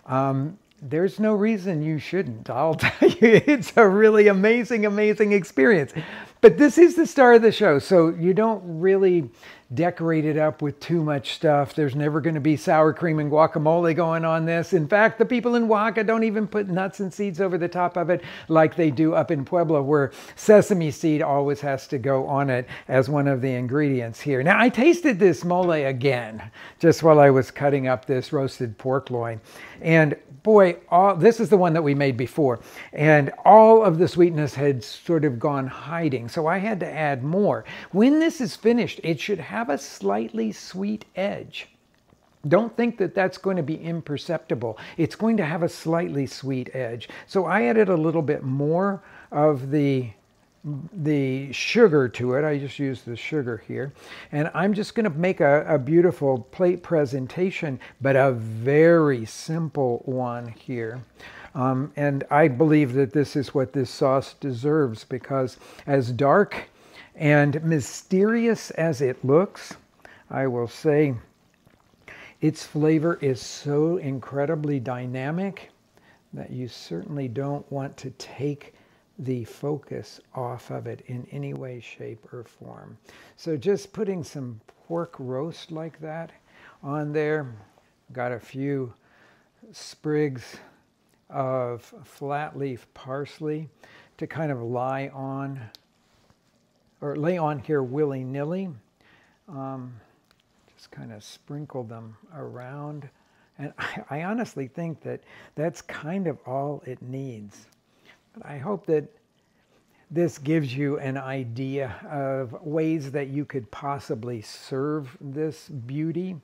Um, there's no reason you shouldn't. I'll tell you, it's a really amazing, amazing experience. But this is the star of the show, so you don't really decorate it up with too much stuff. There's never going to be sour cream and guacamole going on this. In fact, the people in Oaxaca don't even put nuts and seeds over the top of it like they do up in Puebla, where sesame seed always has to go on it as one of the ingredients here. Now, I tasted this mole again just while I was cutting up this roasted pork loin. And boy, all, this is the one that we made before. And all of the sweetness had sort of gone hiding. So I had to add more. When this is finished, it should have a slightly sweet edge. Don't think that that's going to be imperceptible. It's going to have a slightly sweet edge. So I added a little bit more of the the sugar to it. I just use the sugar here. And I'm just going to make a, a, beautiful plate presentation, but a very simple one here. Um, and I believe that this is what this sauce deserves because as dark and mysterious as it looks, I will say its flavor is so incredibly dynamic that you certainly don't want to take the focus off of it in any way, shape, or form. So just putting some pork roast like that on there. Got a few sprigs of flat leaf parsley to kind of lie on or lay on here willy-nilly. Um, just kind of sprinkle them around. And I, I honestly think that that's kind of all it needs. But I hope that this gives you an idea of ways that you could possibly serve this beauty.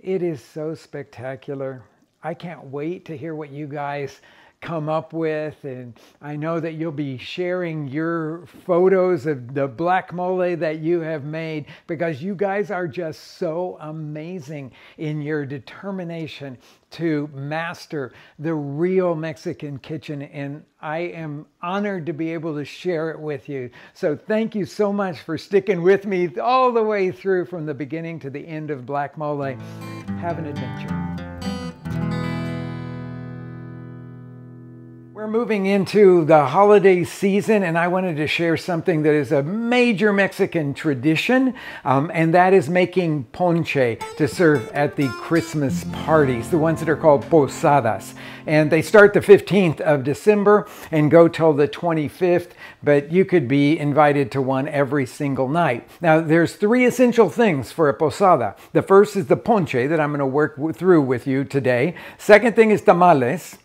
It is so spectacular. I can't wait to hear what you guys come up with. And I know that you'll be sharing your photos of the black mole that you have made because you guys are just so amazing in your determination to master the real Mexican kitchen. And I am honored to be able to share it with you. So thank you so much for sticking with me all the way through from the beginning to the end of Black Mole. Have an adventure. We're moving into the holiday season, and I wanted to share something that is a major Mexican tradition, um, and that is making ponche to serve at the Christmas parties, the ones that are called posadas. And they start the 15th of December and go till the 25th, but you could be invited to one every single night. Now, there's three essential things for a posada. The first is the ponche that I'm going to work through with you today. Second thing is tamales.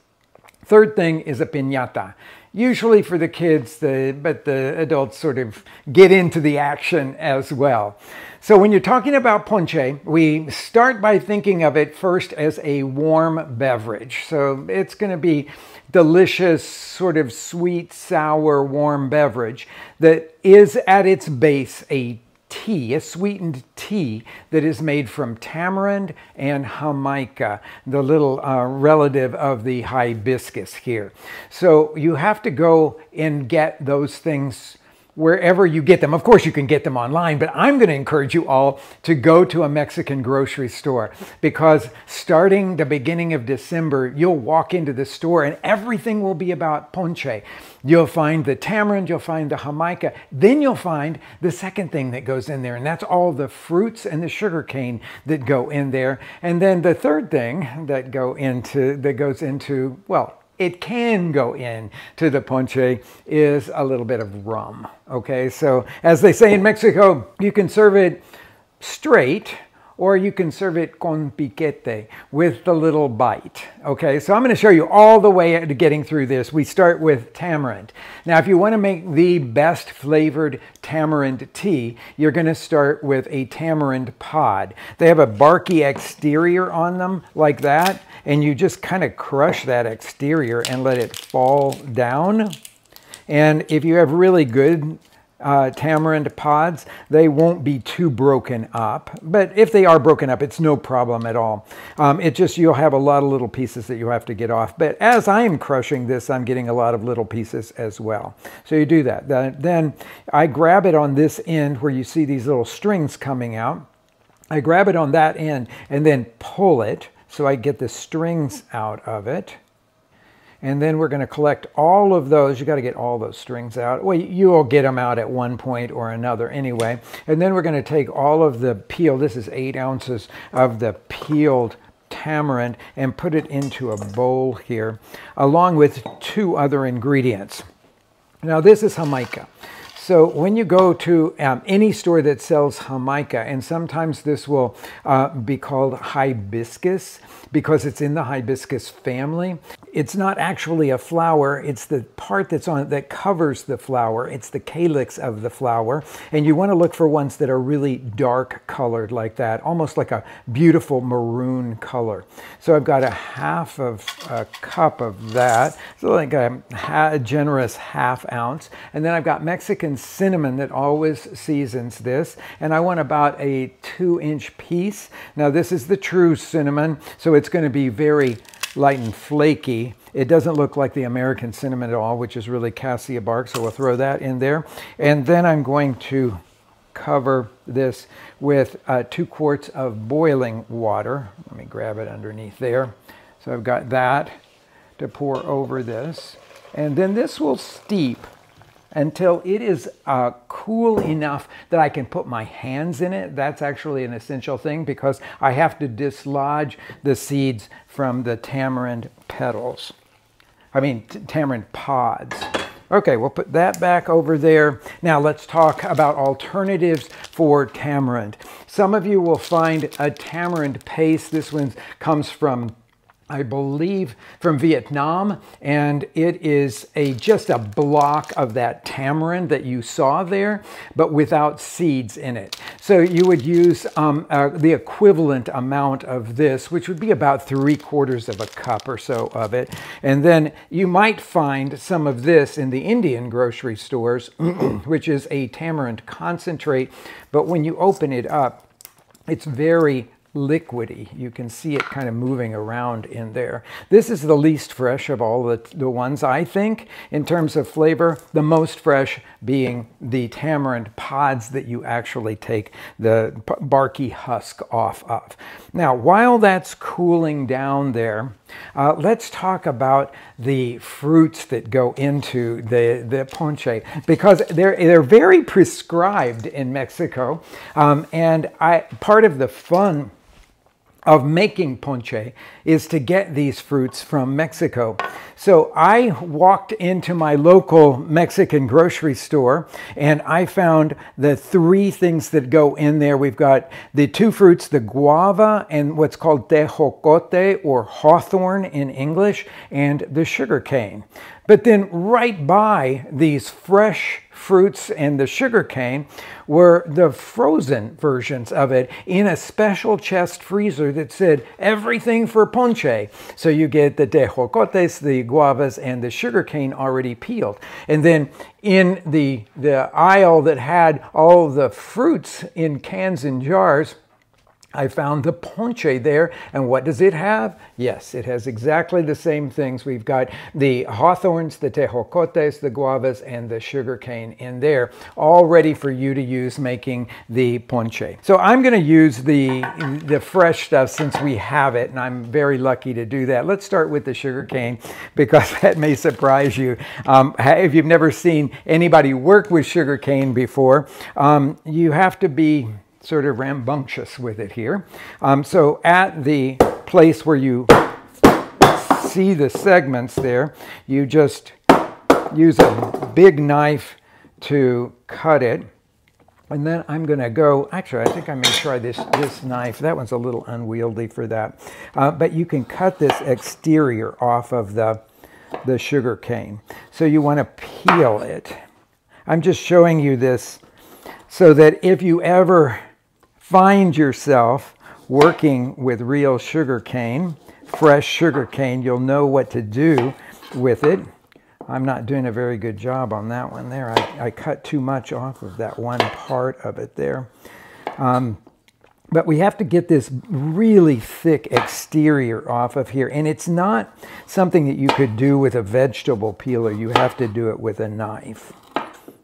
Third thing is a piñata. Usually for the kids, the, but the adults sort of get into the action as well. So when you're talking about ponche, we start by thinking of it first as a warm beverage. So it's going to be delicious, sort of sweet, sour, warm beverage that is at its base a tea, a sweetened tea that is made from tamarind and jamaica, the little uh, relative of the hibiscus here. So you have to go and get those things wherever you get them. Of course, you can get them online, but I'm going to encourage you all to go to a Mexican grocery store because starting the beginning of December, you'll walk into the store and everything will be about ponche. You'll find the tamarind, you'll find the jamaica, then you'll find the second thing that goes in there, and that's all the fruits and the sugar cane that go in there. And then the third thing that go into that goes into, well, it can go in to the ponche is a little bit of rum. Okay, so as they say in Mexico, you can serve it straight or you can serve it con piquete with the little bite. Okay, so I'm going to show you all the way to getting through this. We start with tamarind. Now, if you want to make the best flavored tamarind tea, you're going to start with a tamarind pod. They have a barky exterior on them like that, and you just kind of crush that exterior and let it fall down. And if you have really good uh, tamarind pods, they won't be too broken up. But if they are broken up, it's no problem at all. Um, it just, you'll have a lot of little pieces that you have to get off. But as I am crushing this, I'm getting a lot of little pieces as well. So you do that. Then I grab it on this end where you see these little strings coming out. I grab it on that end and then pull it so I get the strings out of it. And then we're going to collect all of those. You got to get all those strings out. Well, you will get them out at one point or another anyway. And then we're going to take all of the peel. This is eight ounces of the peeled tamarind and put it into a bowl here, along with two other ingredients. Now this is Jamaica. So when you go to um, any store that sells Jamaica, and sometimes this will uh, be called hibiscus because it's in the hibiscus family. It's not actually a flower, it's the part that's on that covers the flower. It's the calyx of the flower. And you want to look for ones that are really dark colored like that, almost like a beautiful maroon color. So I've got a half of a cup of that, so like a, a generous half ounce. And then I've got Mexican cinnamon that always seasons this. And I want about a two inch piece. Now this is the true cinnamon, so it's going to be very light and flaky. It doesn't look like the American cinnamon at all, which is really cassia bark, so we'll throw that in there. And then I'm going to cover this with uh, two quarts of boiling water. Let me grab it underneath there. So I've got that to pour over this. And then this will steep until it is uh, cool enough that I can put my hands in it. That's actually an essential thing because I have to dislodge the seeds from the tamarind petals. I mean, tamarind pods. Okay, we'll put that back over there. Now let's talk about alternatives for tamarind. Some of you will find a tamarind paste. This one comes from I believe, from Vietnam, and it is a just a block of that tamarind that you saw there, but without seeds in it. So you would use um, uh, the equivalent amount of this, which would be about three quarters of a cup or so of it. And then you might find some of this in the Indian grocery stores, which is a tamarind concentrate, but when you open it up, it's very liquidy. You can see it kind of moving around in there. This is the least fresh of all the, the ones, I think, in terms of flavor. The most fresh being the tamarind pods that you actually take the barky husk off of. Now, while that's cooling down there, uh, let's talk about the fruits that go into the, the ponche because they're, they're very prescribed in Mexico. Um, and I, part of the fun of making ponche is to get these fruits from Mexico. So I walked into my local Mexican grocery store and I found the three things that go in there. We've got the two fruits, the guava and what's called tejocote or hawthorn in English, and the sugar cane. But then right by these fresh fruits and the sugar cane were the frozen versions of it in a special chest freezer that said everything for ponche. So you get the tejocotes, the guavas, and the sugar cane already peeled. And then in the, the aisle that had all the fruits in cans and jars, I found the ponche there, and what does it have? Yes, it has exactly the same things. We've got the hawthorns, the tejocotes, the guavas, and the sugar cane in there, all ready for you to use making the ponche. So I'm going to use the, the fresh stuff since we have it, and I'm very lucky to do that. Let's start with the sugar cane because that may surprise you. Um, if you've never seen anybody work with sugar cane before, um, you have to be sort of rambunctious with it here. Um, so at the place where you see the segments there, you just use a big knife to cut it. And then I'm going to go, actually, I think I may try this, this knife. That one's a little unwieldy for that. Uh, but you can cut this exterior off of the, the sugar cane. So you want to peel it. I'm just showing you this so that if you ever find yourself working with real sugar cane, fresh sugar cane, you'll know what to do with it. I'm not doing a very good job on that one there. I, I cut too much off of that one part of it there. Um, but we have to get this really thick exterior off of here. And it's not something that you could do with a vegetable peeler. You have to do it with a knife.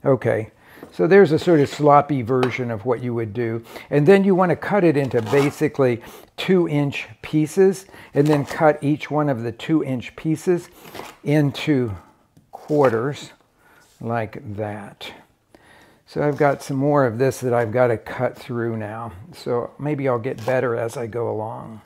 Okay, So there's a sort of sloppy version of what you would do. And then you want to cut it into basically two inch pieces and then cut each one of the two inch pieces into quarters like that. So I've got some more of this that I've got to cut through now. So maybe I'll get better as I go along.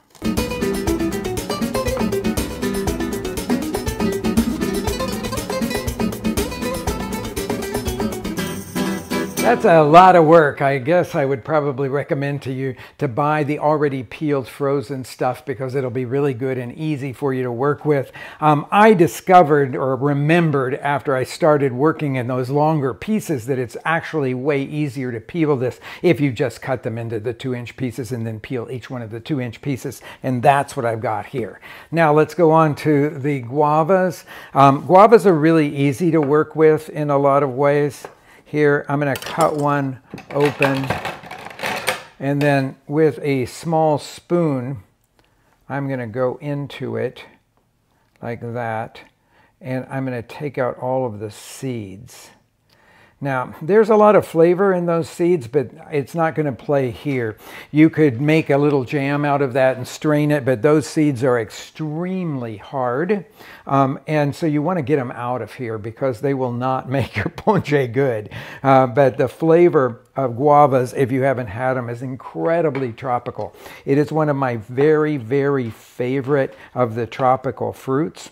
That's a lot of work. I guess I would probably recommend to you to buy the already peeled frozen stuff because it'll be really good and easy for you to work with. Um, I discovered or remembered after I started working in those longer pieces that it's actually way easier to peel this if you just cut them into the two inch pieces and then peel each one of the two inch pieces. And that's what I've got here. Now let's go on to the guavas. Um, guavas are really easy to work with in a lot of ways. Here, I'm going to cut one open and then with a small spoon, I'm going to go into it like that and I'm going to take out all of the seeds. Now, there's a lot of flavor in those seeds, but it's not going to play here. You could make a little jam out of that and strain it, but those seeds are extremely hard. Um, and so you want to get them out of here because they will not make your ponche good. Uh, but the flavor of guavas, if you haven't had them, is incredibly tropical. It is one of my very, very favorite of the tropical fruits.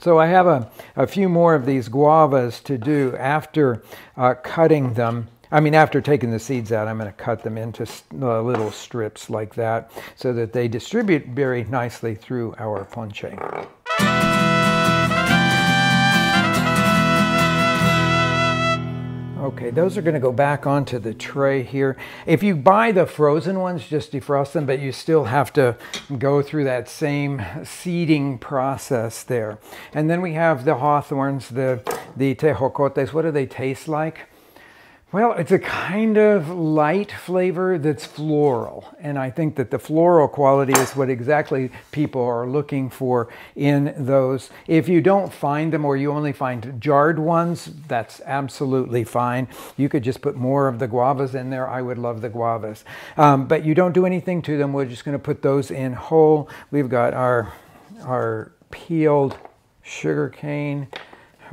So I have a, a few more of these guavas to do after uh, cutting them. I mean, after taking the seeds out, I'm going to cut them into uh, little strips like that so that they distribute very nicely through our ponche. Okay, those are going to go back onto the tray here. If you buy the frozen ones, just defrost them, but you still have to go through that same seeding process there. And then we have the hawthorns, the, the tejocotes. What do they taste like? Well, it's a kind of light flavor that's floral. And I think that the floral quality is what exactly people are looking for in those. If you don't find them or you only find jarred ones, that's absolutely fine. You could just put more of the guavas in there. I would love the guavas. Um, but you don't do anything to them. We're just going to put those in whole. We've got our, our peeled sugar cane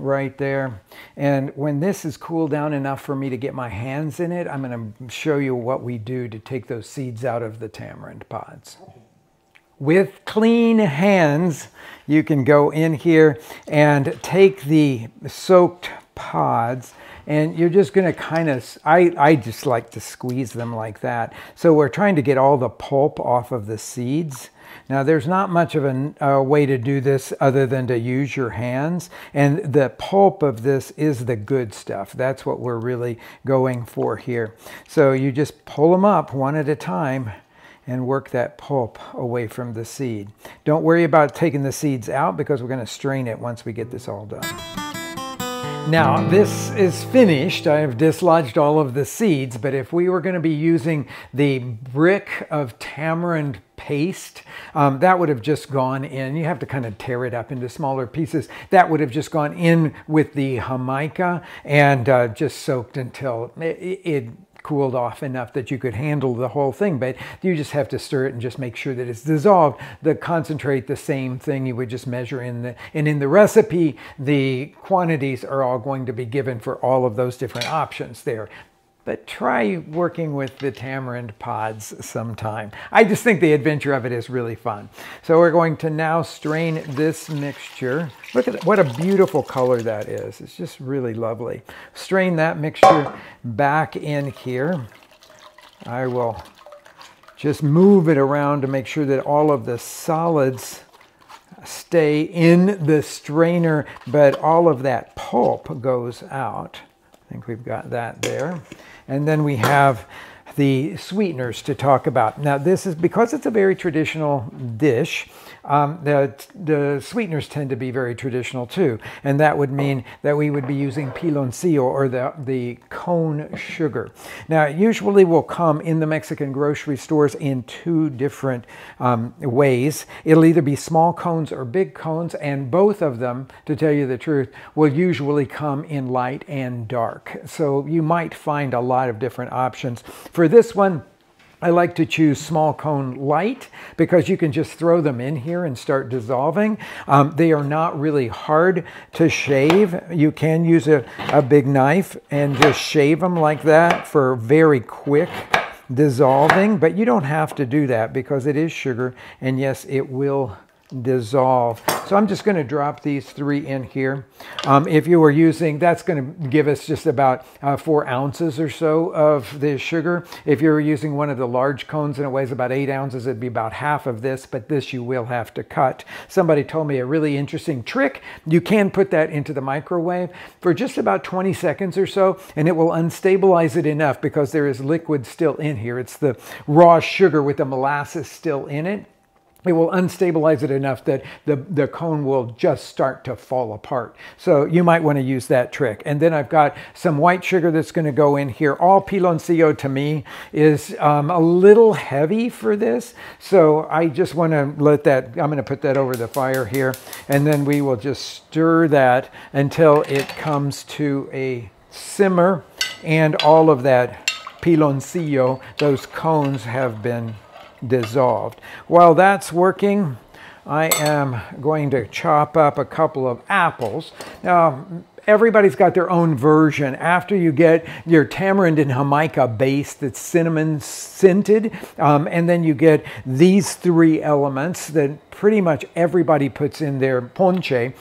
right there. And when this is cooled down enough for me to get my hands in it, I'm going to show you what we do to take those seeds out of the tamarind pods. With clean hands, you can go in here and take the soaked pods and you're just going to kind of, I, I just like to squeeze them like that. So we're trying to get all the pulp off of the seeds. Now there's not much of a, a, way to do this other than to use your hands and the pulp of this is the good stuff. That's what we're really going for here. So you just pull them up one at a time and work that pulp away from the seed. Don't worry about taking the seeds out because we're going to strain it once we get this all done. Now this is finished. I have dislodged all of the seeds, but if we were going to be using the brick of tamarind paste, um, that would have just gone in. You have to kind of tear it up into smaller pieces. That would have just gone in with the jamaica and uh, just soaked until it, it cooled off enough that you could handle the whole thing, but you just have to stir it and just make sure that it's dissolved. The concentrate, the same thing you would just measure in the, and in the recipe, the quantities are all going to be given for all of those different options there but try working with the tamarind pods sometime. I just think the adventure of it is really fun. So we're going to now strain this mixture. Look at what a beautiful color that is. It's just really lovely. Strain that mixture back in here. I will just move it around to make sure that all of the solids stay in the strainer, but all of that pulp goes out. I think we've got that there. And then we have the sweeteners to talk about. Now, this is because it's a very traditional dish. Um, the, the sweeteners tend to be very traditional too, and that would mean that we would be using piloncillo or the, the cone sugar. Now, it usually will come in the Mexican grocery stores in two different um, ways. It'll either be small cones or big cones, and both of them, to tell you the truth, will usually come in light and dark. So you might find a lot of different options. For this one, I like to choose small cone light because you can just throw them in here and start dissolving. Um, they are not really hard to shave. You can use a, a big knife and just shave them like that for very quick dissolving, but you don't have to do that because it is sugar and yes, it will dissolve. So I'm just going to drop these three in here. Um, if you were using, that's going to give us just about uh, four ounces or so of the sugar. If you were using one of the large cones and it weighs about eight ounces, it'd be about half of this, but this you will have to cut. Somebody told me a really interesting trick. You can put that into the microwave for just about 20 seconds or so, and it will unstabilize it enough because there is liquid still in here. It's the raw sugar with the molasses still in it it will unstabilize it enough that the, the cone will just start to fall apart. So you might want to use that trick. And then I've got some white sugar that's going to go in here. All piloncillo to me is um, a little heavy for this. So I just want to let that, I'm going to put that over the fire here. And then we will just stir that until it comes to a simmer and all of that piloncillo, those cones have been dissolved. While that's working, I am going to chop up a couple of apples. Now, everybody's got their own version. After you get your tamarind and jamaica base that's cinnamon scented, um, and then you get these three elements that pretty much everybody puts in their ponche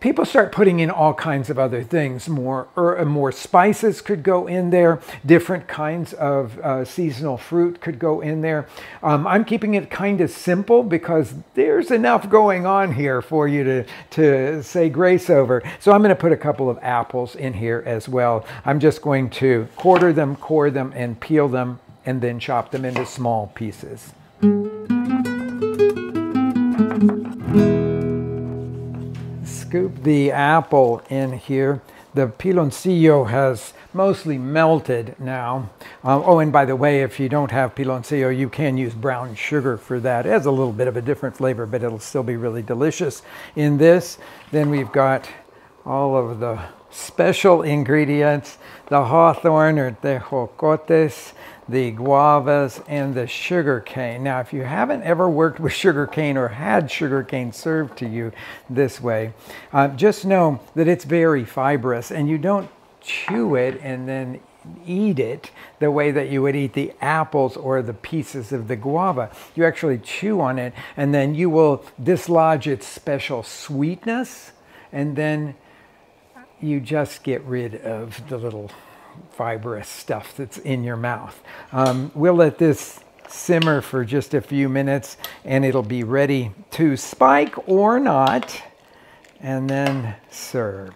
people start putting in all kinds of other things. More, er, more spices could go in there. Different kinds of uh, seasonal fruit could go in there. Um, I'm keeping it kind of simple because there's enough going on here for you to, to say grace over. So I'm going to put a couple of apples in here as well. I'm just going to quarter them, core them, and peel them, and then chop them into small pieces scoop the apple in here. The piloncillo has mostly melted now. Um, oh, and by the way, if you don't have piloncillo, you can use brown sugar for that. It has a little bit of a different flavor, but it'll still be really delicious. In this, then we've got all of the special ingredients, the hawthorn or tejocotes, the guavas, and the sugar cane. Now, if you haven't ever worked with sugar cane or had sugar cane served to you this way, uh, just know that it's very fibrous and you don't chew it and then eat it the way that you would eat the apples or the pieces of the guava. You actually chew on it and then you will dislodge its special sweetness and then you just get rid of the little fibrous stuff that's in your mouth. Um, we'll let this simmer for just a few minutes and it'll be ready to spike or not and then serve.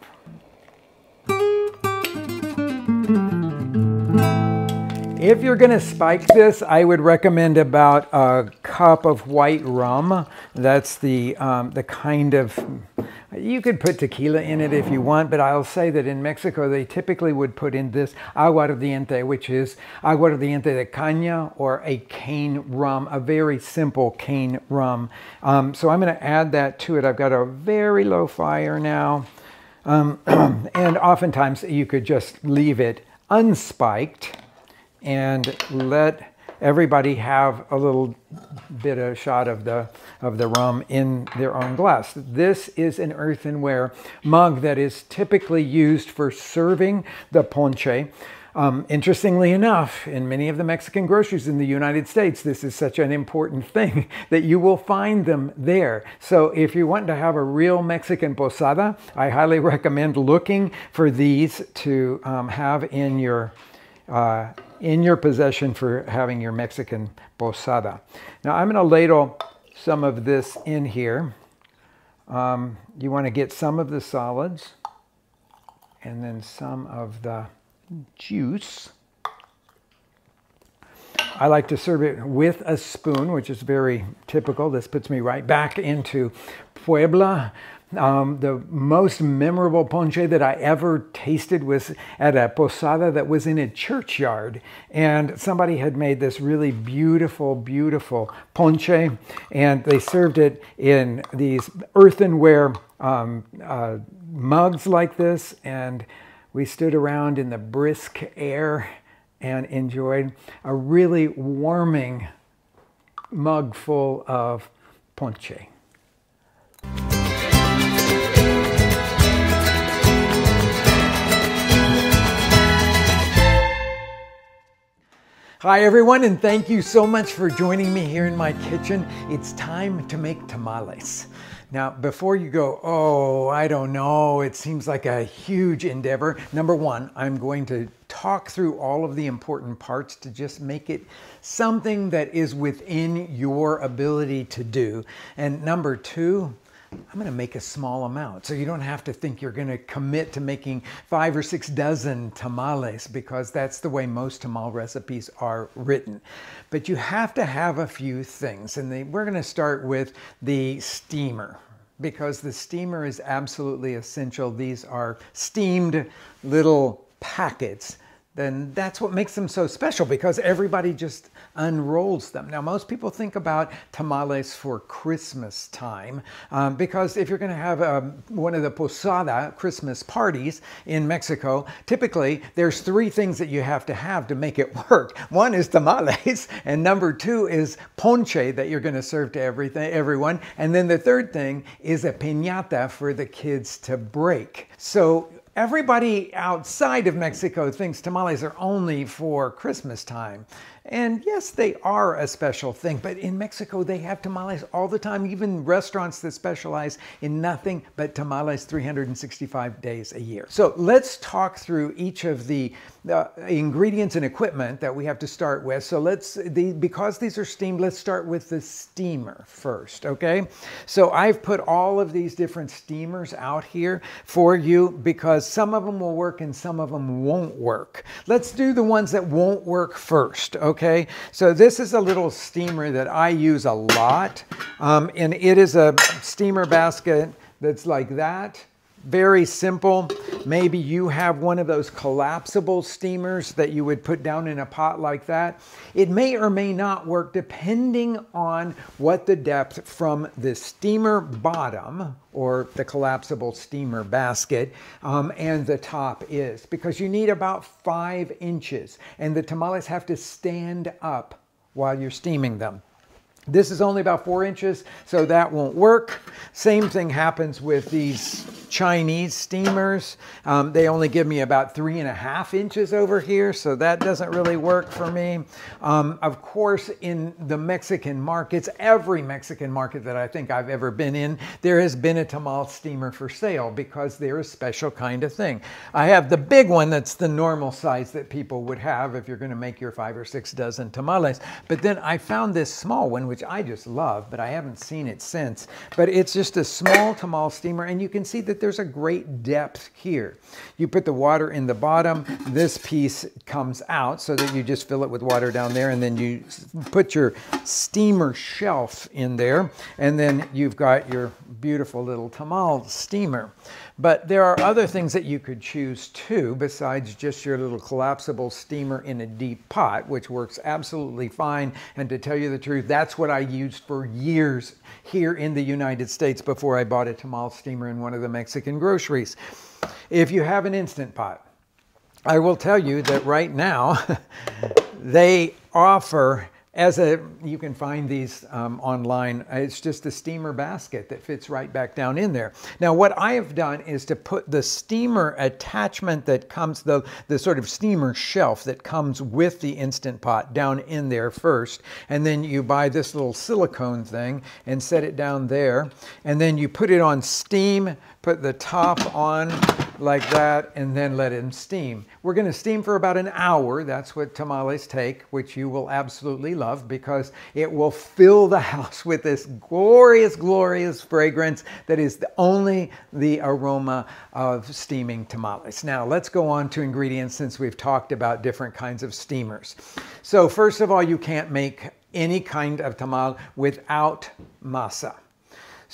If you're going to spike this, I would recommend about a cup of white rum. That's the, um, the kind of you could put tequila in it if you want, but I'll say that in Mexico they typically would put in this aguardiente, which is aguardiente de caña or a cane rum, a very simple cane rum. Um, so I'm going to add that to it. I've got a very low fire now. Um, and oftentimes you could just leave it unspiked and let everybody have a little bit of shot of the of the rum in their own glass. This is an earthenware mug that is typically used for serving the ponche. Um, interestingly enough, in many of the Mexican groceries in the United States, this is such an important thing that you will find them there. So if you want to have a real Mexican posada, I highly recommend looking for these to um, have in your uh, in your possession for having your Mexican posada. Now I'm going to ladle some of this in here. Um, you want to get some of the solids and then some of the juice. I like to serve it with a spoon, which is very typical. This puts me right back into Puebla. Um, the most memorable ponche that I ever tasted was at a posada that was in a churchyard. And somebody had made this really beautiful, beautiful ponche. And they served it in these earthenware um, uh, mugs like this. And we stood around in the brisk air and enjoyed a really warming mug full of ponche. Hi everyone and thank you so much for joining me here in my kitchen. It's time to make tamales. Now, before you go, oh, I don't know, it seems like a huge endeavor. Number one, I'm going to talk through all of the important parts to just make it something that is within your ability to do. And number two, I'm going to make a small amount. So you don't have to think you're going to commit to making five or six dozen tamales because that's the way most tamal recipes are written. But you have to have a few things. And we're going to start with the steamer because the steamer is absolutely essential. These are steamed little packets then that's what makes them so special because everybody just unrolls them. Now, most people think about tamales for Christmas time um, because if you're going to have um, one of the posada Christmas parties in Mexico, typically there's three things that you have to have to make it work. One is tamales, and number two is ponche that you're going to serve to everything, everyone, and then the third thing is a piñata for the kids to break. So Everybody outside of Mexico thinks tamales are only for Christmas time. And yes, they are a special thing, but in Mexico, they have tamales all the time, even restaurants that specialize in nothing but tamales 365 days a year. So let's talk through each of the uh, ingredients and equipment that we have to start with. So let's, the, because these are steamed, let's start with the steamer first, okay? So I've put all of these different steamers out here for you because some of them will work and some of them won't work. Let's do the ones that won't work first, okay? Okay? So this is a little steamer that I use a lot, um, and it is a steamer basket that's like that. Very simple. Maybe you have one of those collapsible steamers that you would put down in a pot like that. It may or may not work depending on what the depth from the steamer bottom or the collapsible steamer basket um, and the top is because you need about five inches and the tamales have to stand up while you're steaming them. This is only about four inches, so that won't work. Same thing happens with these Chinese steamers. Um, they only give me about three and a half inches over here, so that doesn't really work for me. Um, of course, in the Mexican markets, every Mexican market that I think I've ever been in, there has been a tamal steamer for sale because they're a special kind of thing. I have the big one that's the normal size that people would have if you're going to make your five or six dozen tamales. But then I found this small one, which I just love, but I haven't seen it since. But it's just a small tamal steamer, and you can see that there's a great depth here. You put the water in the bottom, this piece comes out so that you just fill it with water down there and then you put your steamer shelf in there and then you've got your beautiful little tamal steamer. But there are other things that you could choose too, besides just your little collapsible steamer in a deep pot, which works absolutely fine. And to tell you the truth, that's what I used for years here in the United States before I bought a tamal steamer in one of the Mexican groceries. If you have an Instant Pot, I will tell you that right now they offer as a, you can find these um, online. It's just a steamer basket that fits right back down in there. Now, what I have done is to put the steamer attachment that comes, the, the sort of steamer shelf that comes with the Instant Pot down in there first. And then you buy this little silicone thing and set it down there. And then you put it on steam put the top on like that and then let it steam. We're going to steam for about an hour. That's what tamales take, which you will absolutely love because it will fill the house with this glorious, glorious fragrance that is the, only the aroma of steaming tamales. Now let's go on to ingredients since we've talked about different kinds of steamers. So first of all, you can't make any kind of tamal without masa.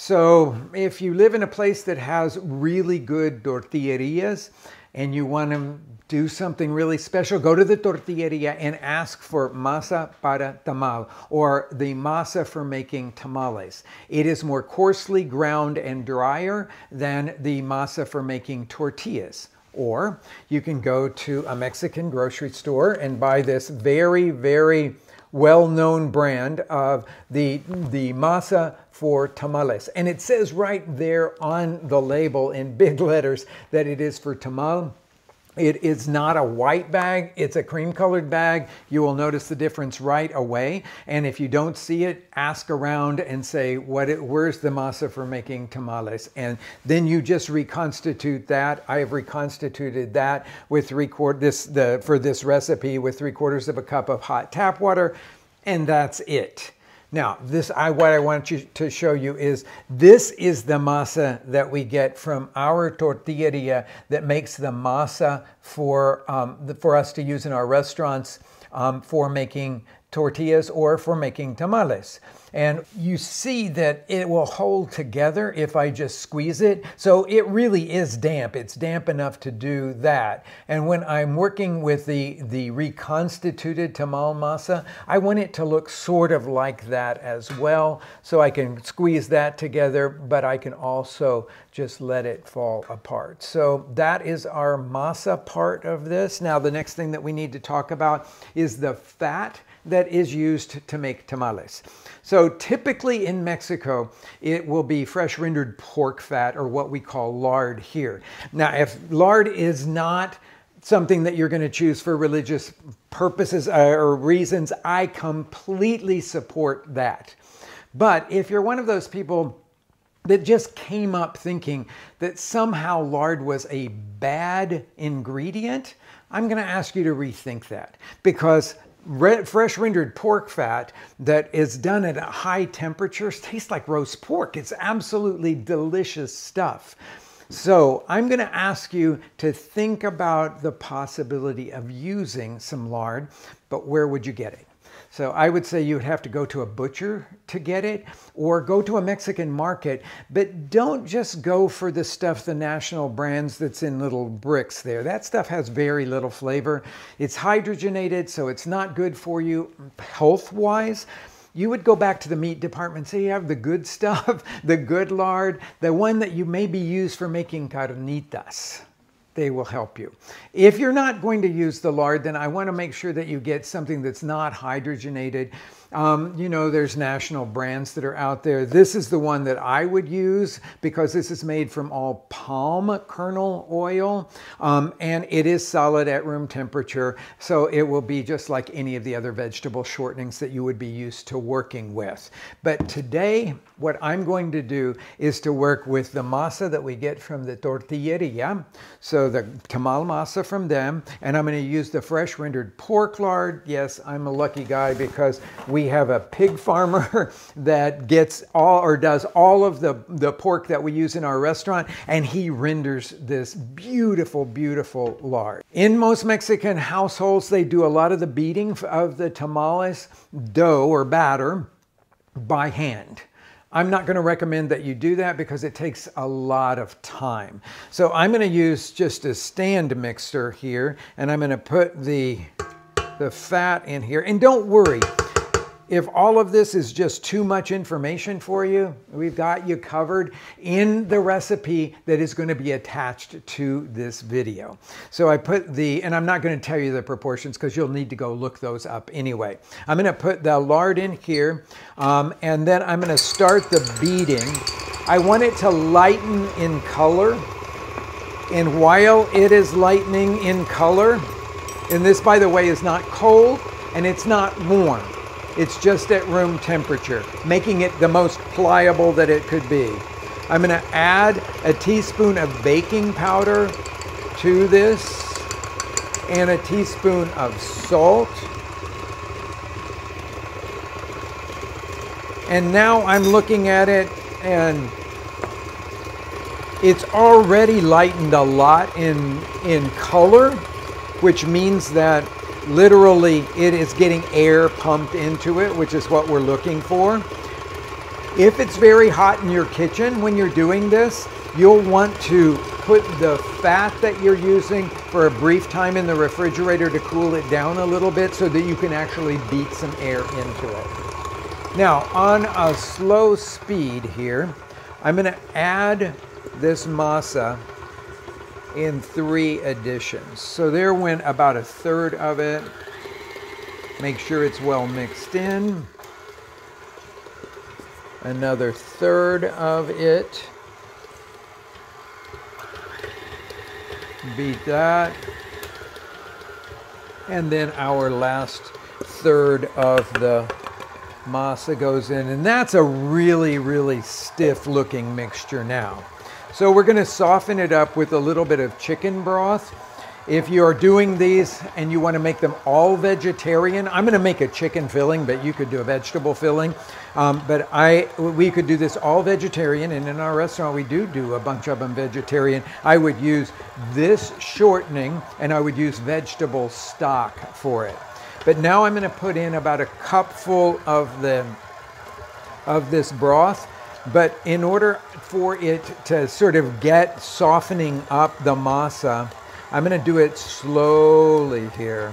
So if you live in a place that has really good tortillerias and you want to do something really special, go to the tortilleria and ask for masa para tamal or the masa for making tamales. It is more coarsely ground and drier than the masa for making tortillas. Or you can go to a Mexican grocery store and buy this very, very well-known brand of the, the masa for tamales. And it says right there on the label in big letters that it is for tamal. It is not a white bag, it's a cream colored bag. You will notice the difference right away. And if you don't see it, ask around and say, what it, where's the masa for making tamales? And then you just reconstitute that. I have reconstituted that with three quarters, this, the, for this recipe with three quarters of a cup of hot tap water. And that's it. Now, this I what I want you to show you is this is the masa that we get from our tortilleria that makes the masa for um, the, for us to use in our restaurants um, for making tortillas or for making tamales. And you see that it will hold together if I just squeeze it. So it really is damp. It's damp enough to do that. And when I'm working with the, the reconstituted tamal masa, I want it to look sort of like that as well. So I can squeeze that together, but I can also just let it fall apart. So that is our masa part of this. Now the next thing that we need to talk about is the fat that is used to make tamales. So typically in Mexico, it will be fresh rendered pork fat or what we call lard here. Now, if lard is not something that you're going to choose for religious purposes uh, or reasons, I completely support that. But if you're one of those people that just came up thinking that somehow lard was a bad ingredient, I'm going to ask you to rethink that because fresh rendered pork fat that is done at a high temperatures tastes like roast pork. It's absolutely delicious stuff. So I'm going to ask you to think about the possibility of using some lard, but where would you get it? So I would say you would have to go to a butcher to get it or go to a Mexican market, but don't just go for the stuff, the national brands that's in little bricks there. That stuff has very little flavor. It's hydrogenated, so it's not good for you health-wise you would go back to the meat department say you have the good stuff, the good lard, the one that you maybe use for making carnitas they will help you. If you're not going to use the lard, then I want to make sure that you get something that's not hydrogenated. Um, you know, there's national brands that are out there. This is the one that I would use because this is made from all palm kernel oil um, and it is solid at room temperature. So it will be just like any of the other vegetable shortenings that you would be used to working with. But today, what I'm going to do is to work with the masa that we get from the tortilleria. So the tamal masa from them, and I'm going to use the fresh rendered pork lard. Yes, I'm a lucky guy because we we have a pig farmer that gets all or does all of the, the pork that we use in our restaurant, and he renders this beautiful, beautiful lard. In most Mexican households, they do a lot of the beating of the tamales dough or batter by hand. I'm not going to recommend that you do that because it takes a lot of time. So I'm going to use just a stand mixer here and I'm going to put the, the fat in here. And don't worry, if all of this is just too much information for you, we've got you covered in the recipe that is going to be attached to this video. So I put the, and I'm not going to tell you the proportions because you'll need to go look those up anyway. I'm going to put the lard in here um, and then I'm going to start the beating. I want it to lighten in color. And while it is lightening in color, and this, by the way, is not cold and it's not warm. It's just at room temperature, making it the most pliable that it could be. I'm gonna add a teaspoon of baking powder to this and a teaspoon of salt. And now I'm looking at it and it's already lightened a lot in, in color, which means that literally it is getting air pumped into it, which is what we're looking for. If it's very hot in your kitchen when you're doing this, you'll want to put the fat that you're using for a brief time in the refrigerator to cool it down a little bit so that you can actually beat some air into it. Now, on a slow speed here, I'm going to add this masa in three additions. So there went about a third of it. Make sure it's well mixed in. Another third of it. Beat that. And then our last third of the masa goes in, and that's a really, really stiff looking mixture now. So we're gonna soften it up with a little bit of chicken broth. If you're doing these and you wanna make them all vegetarian, I'm gonna make a chicken filling, but you could do a vegetable filling. Um, but I, we could do this all vegetarian, and in our restaurant we do do a bunch of them vegetarian. I would use this shortening, and I would use vegetable stock for it. But now I'm going to put in about a cupful of the of this broth. But in order for it to sort of get softening up the masa, I'm going to do it slowly here.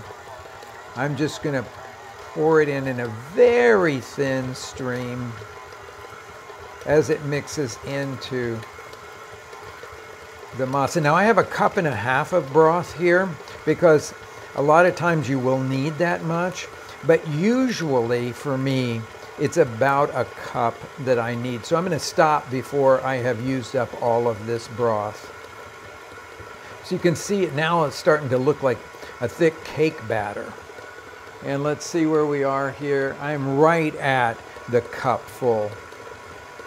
I'm just going to pour it in in a very thin stream as it mixes into the masa. Now I have a cup and a half of broth here because a lot of times you will need that much, but usually for me, it's about a cup that I need. So I'm going to stop before I have used up all of this broth. So you can see it now, it's starting to look like a thick cake batter. And let's see where we are here. I'm right at the cup full.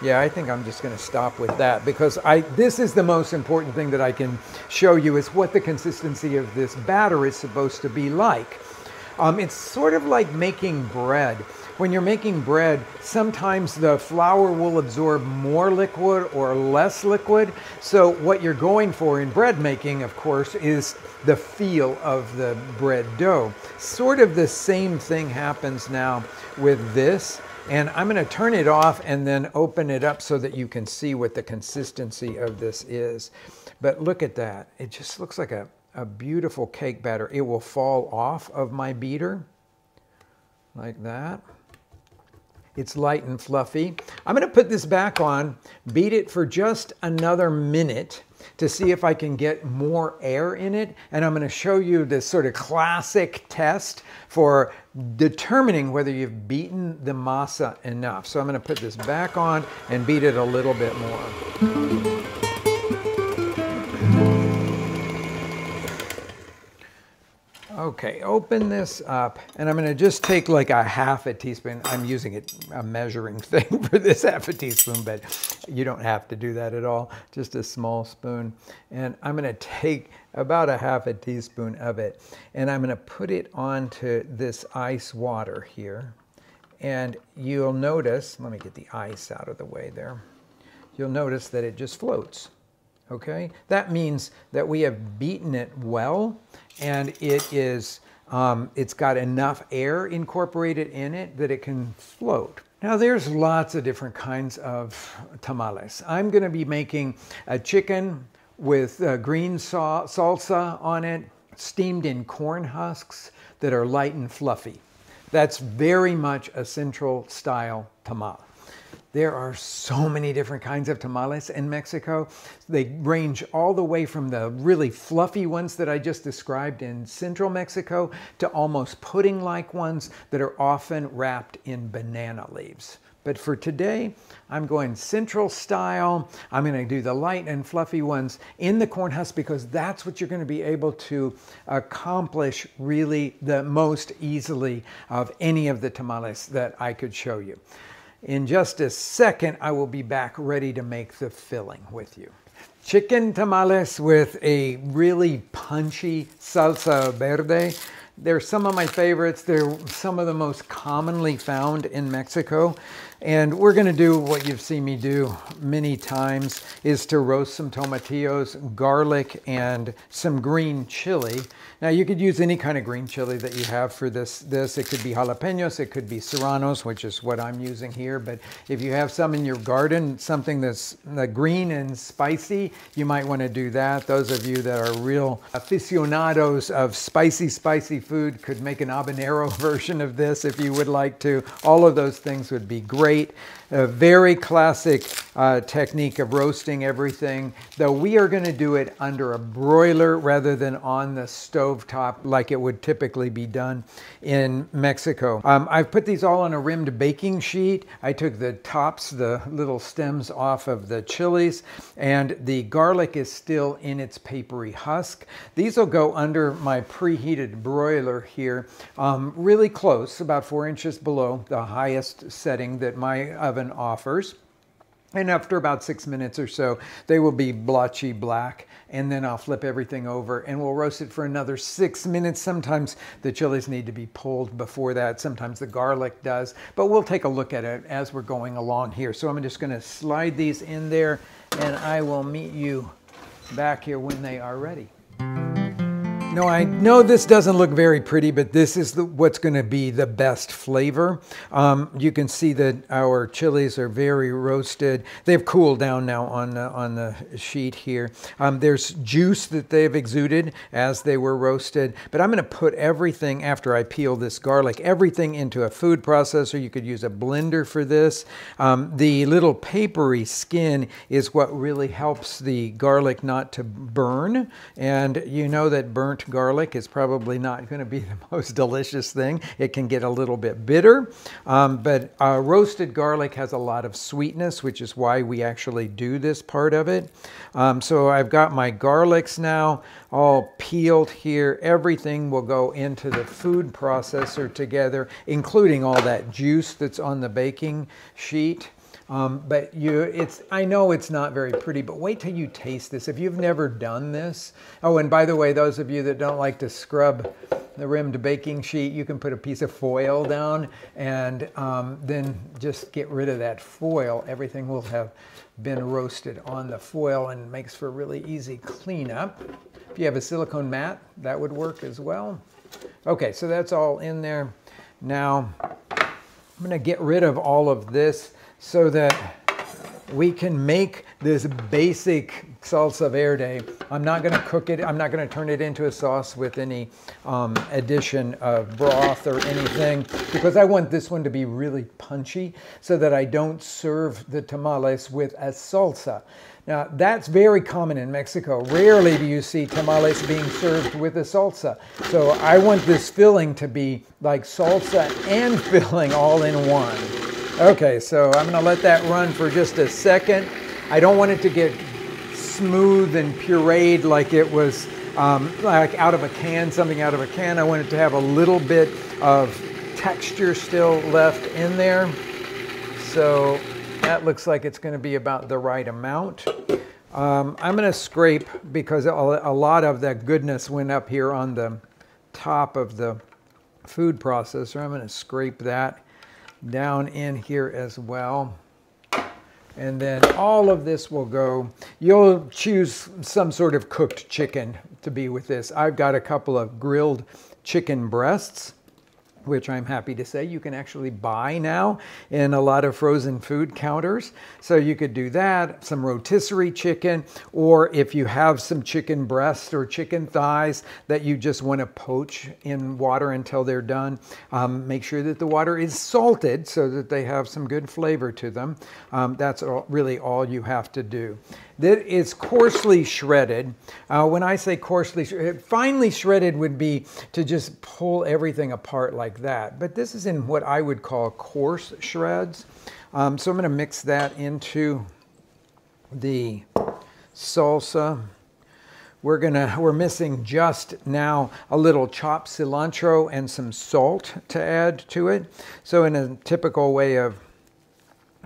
Yeah, I think I'm just going to stop with that because I this is the most important thing that I can show you is what the consistency of this batter is supposed to be like. Um, it's sort of like making bread. When you're making bread, sometimes the flour will absorb more liquid or less liquid. So what you're going for in bread making, of course, is the feel of the bread dough. Sort of the same thing happens now with this. And I'm going to turn it off and then open it up so that you can see what the consistency of this is. But look at that. It just looks like a, a beautiful cake batter. It will fall off of my beater like that. It's light and fluffy. I'm going to put this back on, beat it for just another minute to see if I can get more air in it. And I'm going to show you this sort of classic test for determining whether you've beaten the masa enough. So I'm going to put this back on and beat it a little bit more. Okay, open this up, and I'm gonna just take like a half a teaspoon. I'm using it, a measuring thing for this half a teaspoon, but you don't have to do that at all. Just a small spoon. And I'm gonna take about a half a teaspoon of it, and I'm gonna put it onto this ice water here. And you'll notice, let me get the ice out of the way there. You'll notice that it just floats okay? That means that we have beaten it well and it is, um, it's got enough air incorporated in it that it can float. Now there's lots of different kinds of tamales. I'm gonna be making a chicken with uh, green salsa on it, steamed in corn husks that are light and fluffy. That's very much a central style tamal. There are so many different kinds of tamales in Mexico. They range all the way from the really fluffy ones that I just described in central Mexico to almost pudding-like ones that are often wrapped in banana leaves. But for today, I'm going central style. I'm going to do the light and fluffy ones in the corn husk because that's what you're going to be able to accomplish really the most easily of any of the tamales that I could show you. In just a second, I will be back ready to make the filling with you. Chicken tamales with a really punchy salsa verde. They're some of my favorites. They're some of the most commonly found in Mexico. And we're gonna do what you've seen me do many times is to roast some tomatillos, garlic, and some green chili. Now you could use any kind of green chili that you have for this. This It could be jalapenos, it could be serranos, which is what I'm using here. But if you have some in your garden, something that's uh, green and spicy, you might wanna do that. Those of you that are real aficionados of spicy, spicy food could make an habanero version of this if you would like to. All of those things would be great, a very classic uh, technique of roasting everything, though we are going to do it under a broiler rather than on the stove top like it would typically be done in Mexico. Um, I've put these all on a rimmed baking sheet. I took the tops, the little stems off of the chilies, and the garlic is still in its papery husk. These will go under my preheated broiler here, um, really close, about four inches below the highest setting that my oven offers. And after about six minutes or so, they will be blotchy black. And then I'll flip everything over and we'll roast it for another six minutes. Sometimes the chilies need to be pulled before that. Sometimes the garlic does. But we'll take a look at it as we're going along here. So I'm just going to slide these in there and I will meet you back here when they are ready. No, I know this doesn't look very pretty, but this is the, what's going to be the best flavor. Um, you can see that our chilies are very roasted. They've cooled down now on the, on the sheet here. Um, there's juice that they've exuded as they were roasted, but I'm going to put everything after I peel this garlic, everything into a food processor. You could use a blender for this. Um, the little papery skin is what really helps the garlic not to burn, and you know that burnt burnt garlic is probably not going to be the most delicious thing. It can get a little bit bitter, um, but uh, roasted garlic has a lot of sweetness, which is why we actually do this part of it. Um, so I've got my garlics now all peeled here. Everything will go into the food processor together, including all that juice that's on the baking sheet. Um, but you, it's, I know it's not very pretty, but wait till you taste this. If you've never done this, oh, and by the way, those of you that don't like to scrub the rimmed baking sheet, you can put a piece of foil down and um, then just get rid of that foil. Everything will have been roasted on the foil and makes for really easy cleanup. If you have a silicone mat, that would work as well. Okay, so that's all in there. Now, I'm gonna get rid of all of this so that we can make this basic salsa verde. I'm not going to cook it. I'm not going to turn it into a sauce with any um, addition of broth or anything because I want this one to be really punchy so that I don't serve the tamales with a salsa. Now, that's very common in Mexico. Rarely do you see tamales being served with a salsa. So I want this filling to be like salsa and filling all in one. Okay, so I'm gonna let that run for just a second. I don't want it to get smooth and pureed like it was um, like out of a can, something out of a can. I want it to have a little bit of texture still left in there. So that looks like it's gonna be about the right amount. Um, I'm gonna scrape because a lot of that goodness went up here on the top of the food processor. I'm gonna scrape that down in here as well. And then all of this will go, you'll choose some sort of cooked chicken to be with this. I've got a couple of grilled chicken breasts which I'm happy to say you can actually buy now in a lot of frozen food counters. So you could do that, some rotisserie chicken, or if you have some chicken breasts or chicken thighs that you just want to poach in water until they're done, um, make sure that the water is salted so that they have some good flavor to them. Um, that's all, really all you have to do that is coarsely shredded. Uh, when I say coarsely, finely shredded would be to just pull everything apart like that. But this is in what I would call coarse shreds. Um, so I'm going to mix that into the salsa. We're gonna we're missing just now a little chopped cilantro and some salt to add to it. So in a typical way of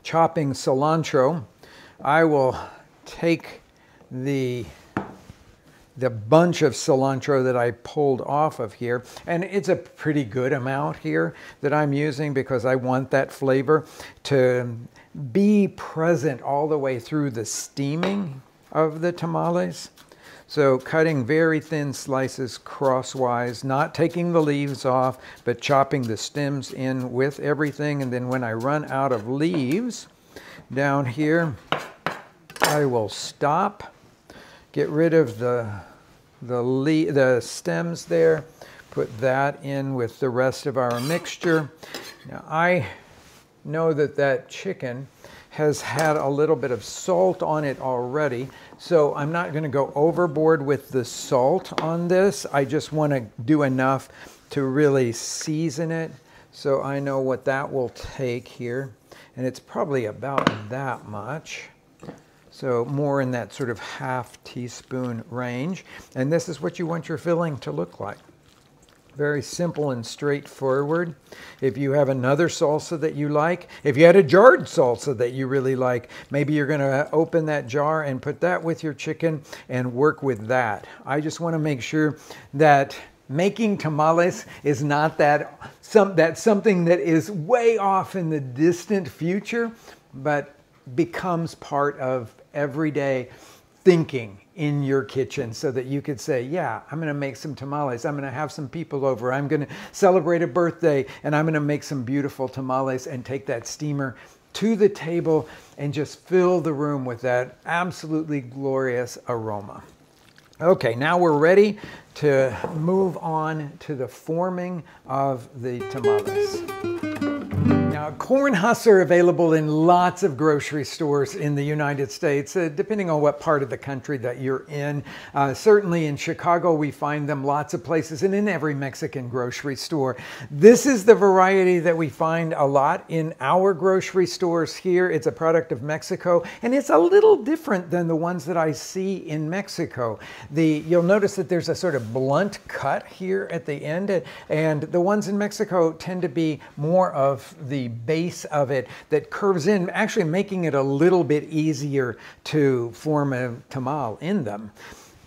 chopping cilantro, I will take the the bunch of cilantro that I pulled off of here. And it's a pretty good amount here that I'm using because I want that flavor to be present all the way through the steaming of the tamales. So cutting very thin slices crosswise, not taking the leaves off, but chopping the stems in with everything. And then when I run out of leaves down here, I will stop, get rid of the, the, the stems there, put that in with the rest of our mixture. Now I know that that chicken has had a little bit of salt on it already. So I'm not gonna go overboard with the salt on this. I just wanna do enough to really season it. So I know what that will take here. And it's probably about that much. So more in that sort of half teaspoon range. And this is what you want your filling to look like. Very simple and straightforward. If you have another salsa that you like, if you had a jarred salsa that you really like, maybe you're going to open that jar and put that with your chicken and work with that. I just want to make sure that making tamales is not that some that something that is way off in the distant future, but becomes part of everyday thinking in your kitchen so that you could say, yeah, I'm going to make some tamales. I'm going to have some people over. I'm going to celebrate a birthday and I'm going to make some beautiful tamales and take that steamer to the table and just fill the room with that absolutely glorious aroma. Okay, now we're ready to move on to the forming of the tamales. Now, corn husks are available in lots of grocery stores in the United States, uh, depending on what part of the country that you're in. Uh, certainly in Chicago, we find them lots of places and in every Mexican grocery store. This is the variety that we find a lot in our grocery stores here. It's a product of Mexico, and it's a little different than the ones that I see in Mexico. The, you'll notice that there's a sort of blunt cut here at the end, and the ones in Mexico tend to be more of the base of it that curves in, actually making it a little bit easier to form a tamal in them.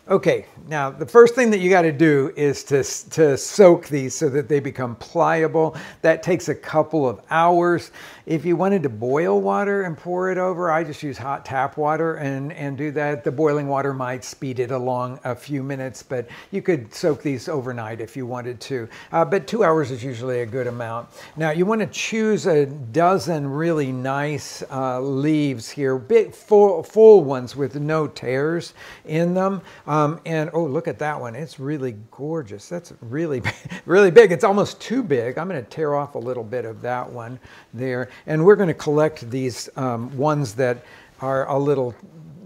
Okay, now the first thing that you got to do is to, to soak these so that they become pliable. That takes a couple of hours. If you wanted to boil water and pour it over, I just use hot tap water and, and do that. The boiling water might speed it along a few minutes, but you could soak these overnight if you wanted to. Uh, but two hours is usually a good amount. Now you want to choose a dozen really nice uh, leaves here, big full, full ones with no tears in them. Um, and oh, look at that one. It's really gorgeous. That's really, really big. It's almost too big. I'm going to tear off a little bit of that one there. And we're going to collect these um, ones that are a little,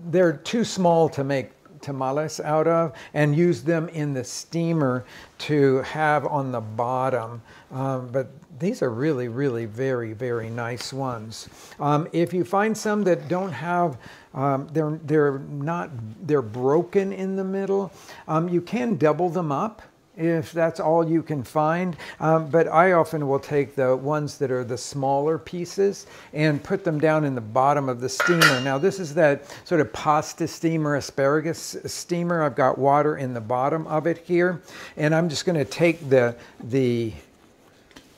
they're too small to make tamales out of and use them in the steamer to have on the bottom. Um, but these are really, really very, very nice ones. Um, if you find some that don't have, um, they're, they're not, they're broken in the middle, um, you can double them up if that's all you can find. Um, but I often will take the ones that are the smaller pieces and put them down in the bottom of the steamer. Now this is that sort of pasta steamer, asparagus steamer. I've got water in the bottom of it here. And I'm just gonna take the, the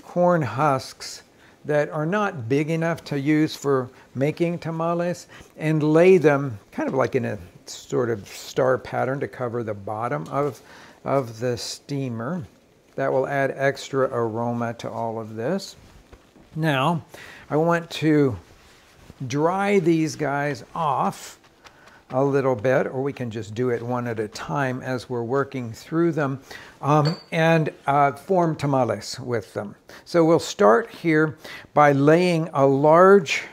corn husks that are not big enough to use for making tamales and lay them kind of like in a sort of star pattern to cover the bottom of of the steamer. That will add extra aroma to all of this. Now, I want to dry these guys off a little bit, or we can just do it one at a time as we're working through them, um, and uh, form tamales with them. So we'll start here by laying a large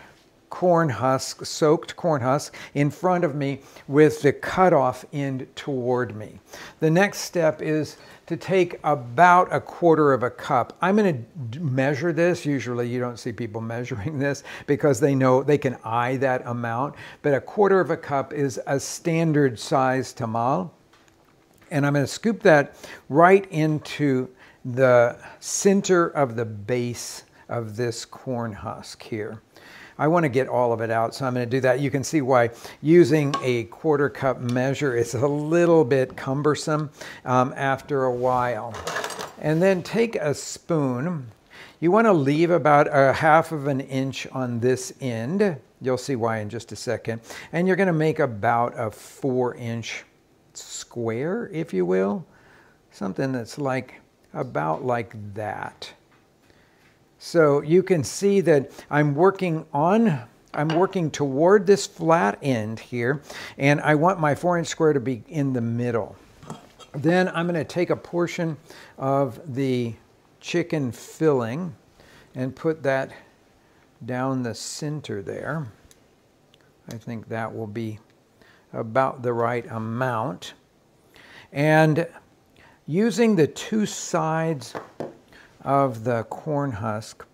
corn husk, soaked corn husk, in front of me with the cutoff end toward me. The next step is to take about a quarter of a cup. I'm going to measure this. Usually you don't see people measuring this because they know they can eye that amount, but a quarter of a cup is a standard size tamal. And I'm going to scoop that right into the center of the base of this corn husk here. I want to get all of it out, so I'm going to do that. You can see why using a quarter cup measure is a little bit cumbersome um, after a while. And then take a spoon. You want to leave about a half of an inch on this end. You'll see why in just a second. And you're going to make about a four inch square, if you will. Something that's like about like that. So you can see that I'm working on, I'm working toward this flat end here, and I want my four inch square to be in the middle. Then I'm going to take a portion of the chicken filling and put that down the center there. I think that will be about the right amount. And using the two sides of the corn husk,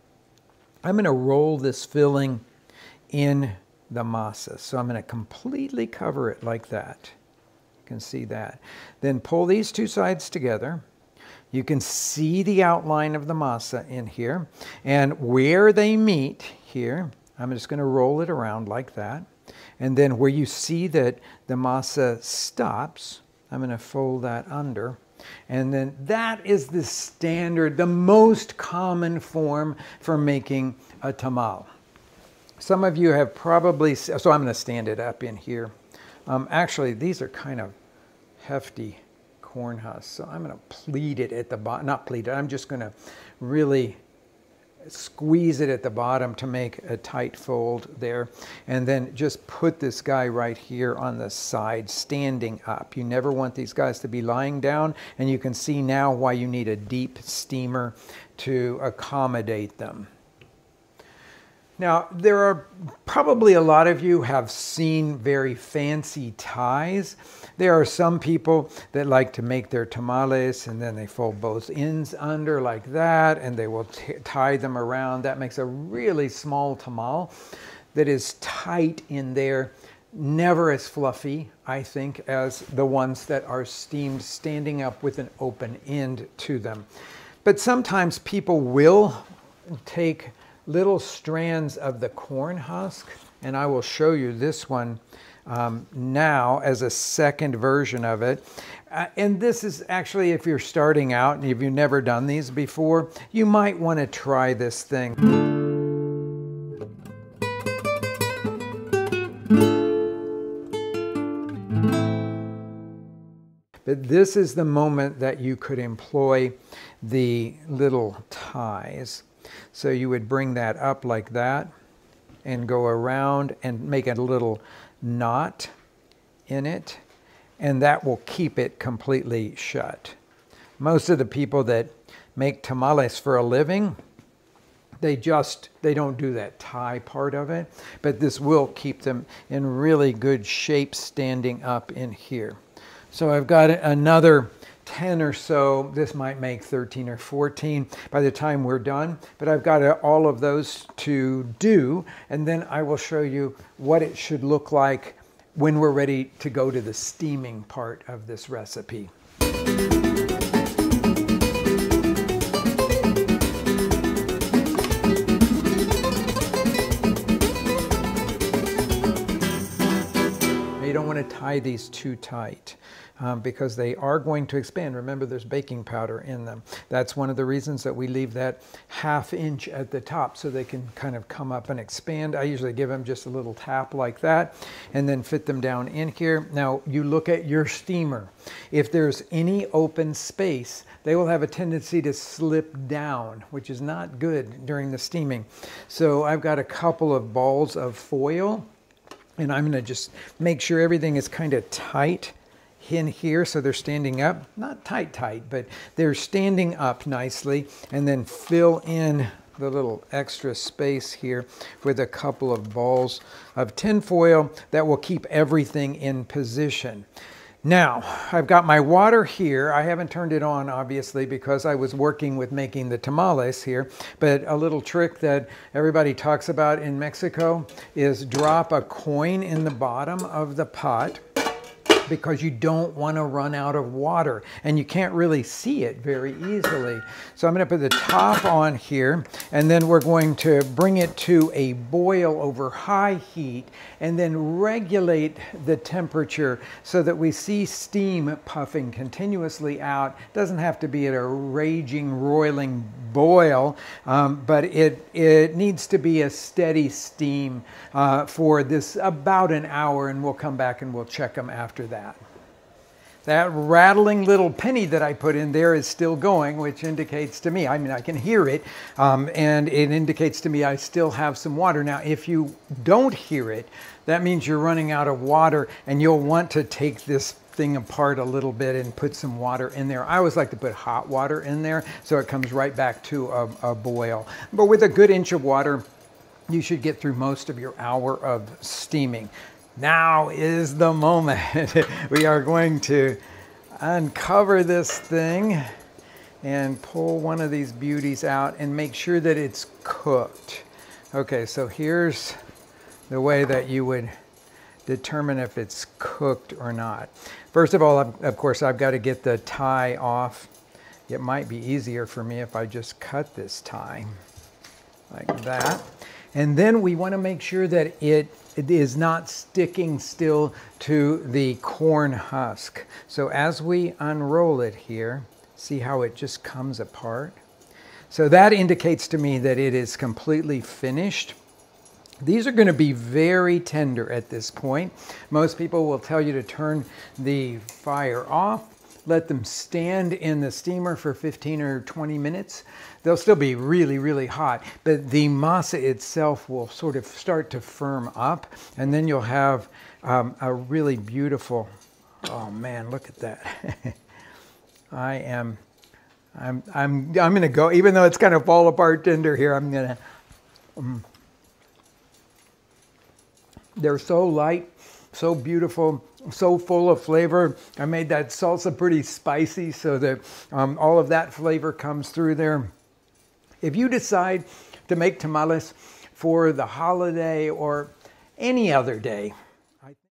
I'm going to roll this filling in the masa. So I'm going to completely cover it like that. You can see that. Then pull these two sides together. You can see the outline of the masa in here. And where they meet here, I'm just going to roll it around like that. And then where you see that the masa stops, I'm going to fold that under. And then that is the standard, the most common form for making a tamal. Some of you have probably, so I'm going to stand it up in here. Um, actually, these are kind of hefty corn husks, so I'm going to pleat it at the bottom, not pleat it, I'm just going to really squeeze it at the bottom to make a tight fold there. And then just put this guy right here on the side, standing up. You never want these guys to be lying down. And you can see now why you need a deep steamer to accommodate them. Now, there are probably a lot of you have seen very fancy ties. There are some people that like to make their tamales and then they fold both ends under like that and they will tie them around. That makes a really small tamal that is tight in there, never as fluffy, I think, as the ones that are steamed standing up with an open end to them. But sometimes people will take little strands of the corn husk, and I will show you this one um, now as a second version of it. Uh, and this is actually, if you're starting out and if you've never done these before, you might want to try this thing. But this is the moment that you could employ the little ties. So you would bring that up like that and go around and make a little knot in it, and that will keep it completely shut. Most of the people that make tamales for a living, they just they don't do that tie part of it but this will keep them in really good shape standing up in here so i've got another 10 or so. This might make 13 or 14 by the time we're done, but I've got uh, all of those to do, and then I will show you what it should look like when we're ready to go to the steaming part of this recipe. You don't want to tie these too tight um, because they are going to expand. Remember, there's baking powder in them. That's one of the reasons that we leave that half inch at the top so they can kind of come up and expand. I usually give them just a little tap like that and then fit them down in here. Now, you look at your steamer. If there's any open space, they will have a tendency to slip down, which is not good during the steaming. So I've got a couple of balls of foil and I'm going to just make sure everything is kind of tight in here so they're standing up not tight tight but they're standing up nicely and then fill in the little extra space here with a couple of balls of tinfoil that will keep everything in position. Now, I've got my water here. I haven't turned it on, obviously, because I was working with making the tamales here. But a little trick that everybody talks about in Mexico is drop a coin in the bottom of the pot because you don't want to run out of water and you can't really see it very easily. So I'm going to put the top on here and then we're going to bring it to a boil over high heat and then regulate the temperature so that we see steam puffing continuously out. It doesn't have to be at a raging, roiling boil, um, but it, it needs to be a steady steam uh, for this about an hour and we'll come back and we'll check them after that. That rattling little penny that I put in there is still going, which indicates to me, I mean, I can hear it, um, and it indicates to me I still have some water. Now, if you don't hear it, that means you're running out of water and you'll want to take this thing apart a little bit and put some water in there. I always like to put hot water in there so it comes right back to a, a boil. But with a good inch of water, you should get through most of your hour of steaming. Now is the moment. we are going to uncover this thing and pull one of these beauties out and make sure that it's cooked. Okay, so here's the way that you would determine if it's cooked or not. First of all, of course, I've got to get the tie off. It might be easier for me if I just cut this tie like that. And then we want to make sure that it it is not sticking still to the corn husk. So as we unroll it here, see how it just comes apart? So that indicates to me that it is completely finished. These are going to be very tender at this point. Most people will tell you to turn the fire off let them stand in the steamer for 15 or 20 minutes. They'll still be really, really hot, but the masa itself will sort of start to firm up, and then you'll have um, a really beautiful, oh man, look at that. I am, I'm, I'm, I'm gonna go, even though it's kind of fall apart tender here, I'm gonna, um, they're so light, so beautiful, so full of flavor. I made that salsa pretty spicy so that um, all of that flavor comes through there. If you decide to make tamales for the holiday or any other day,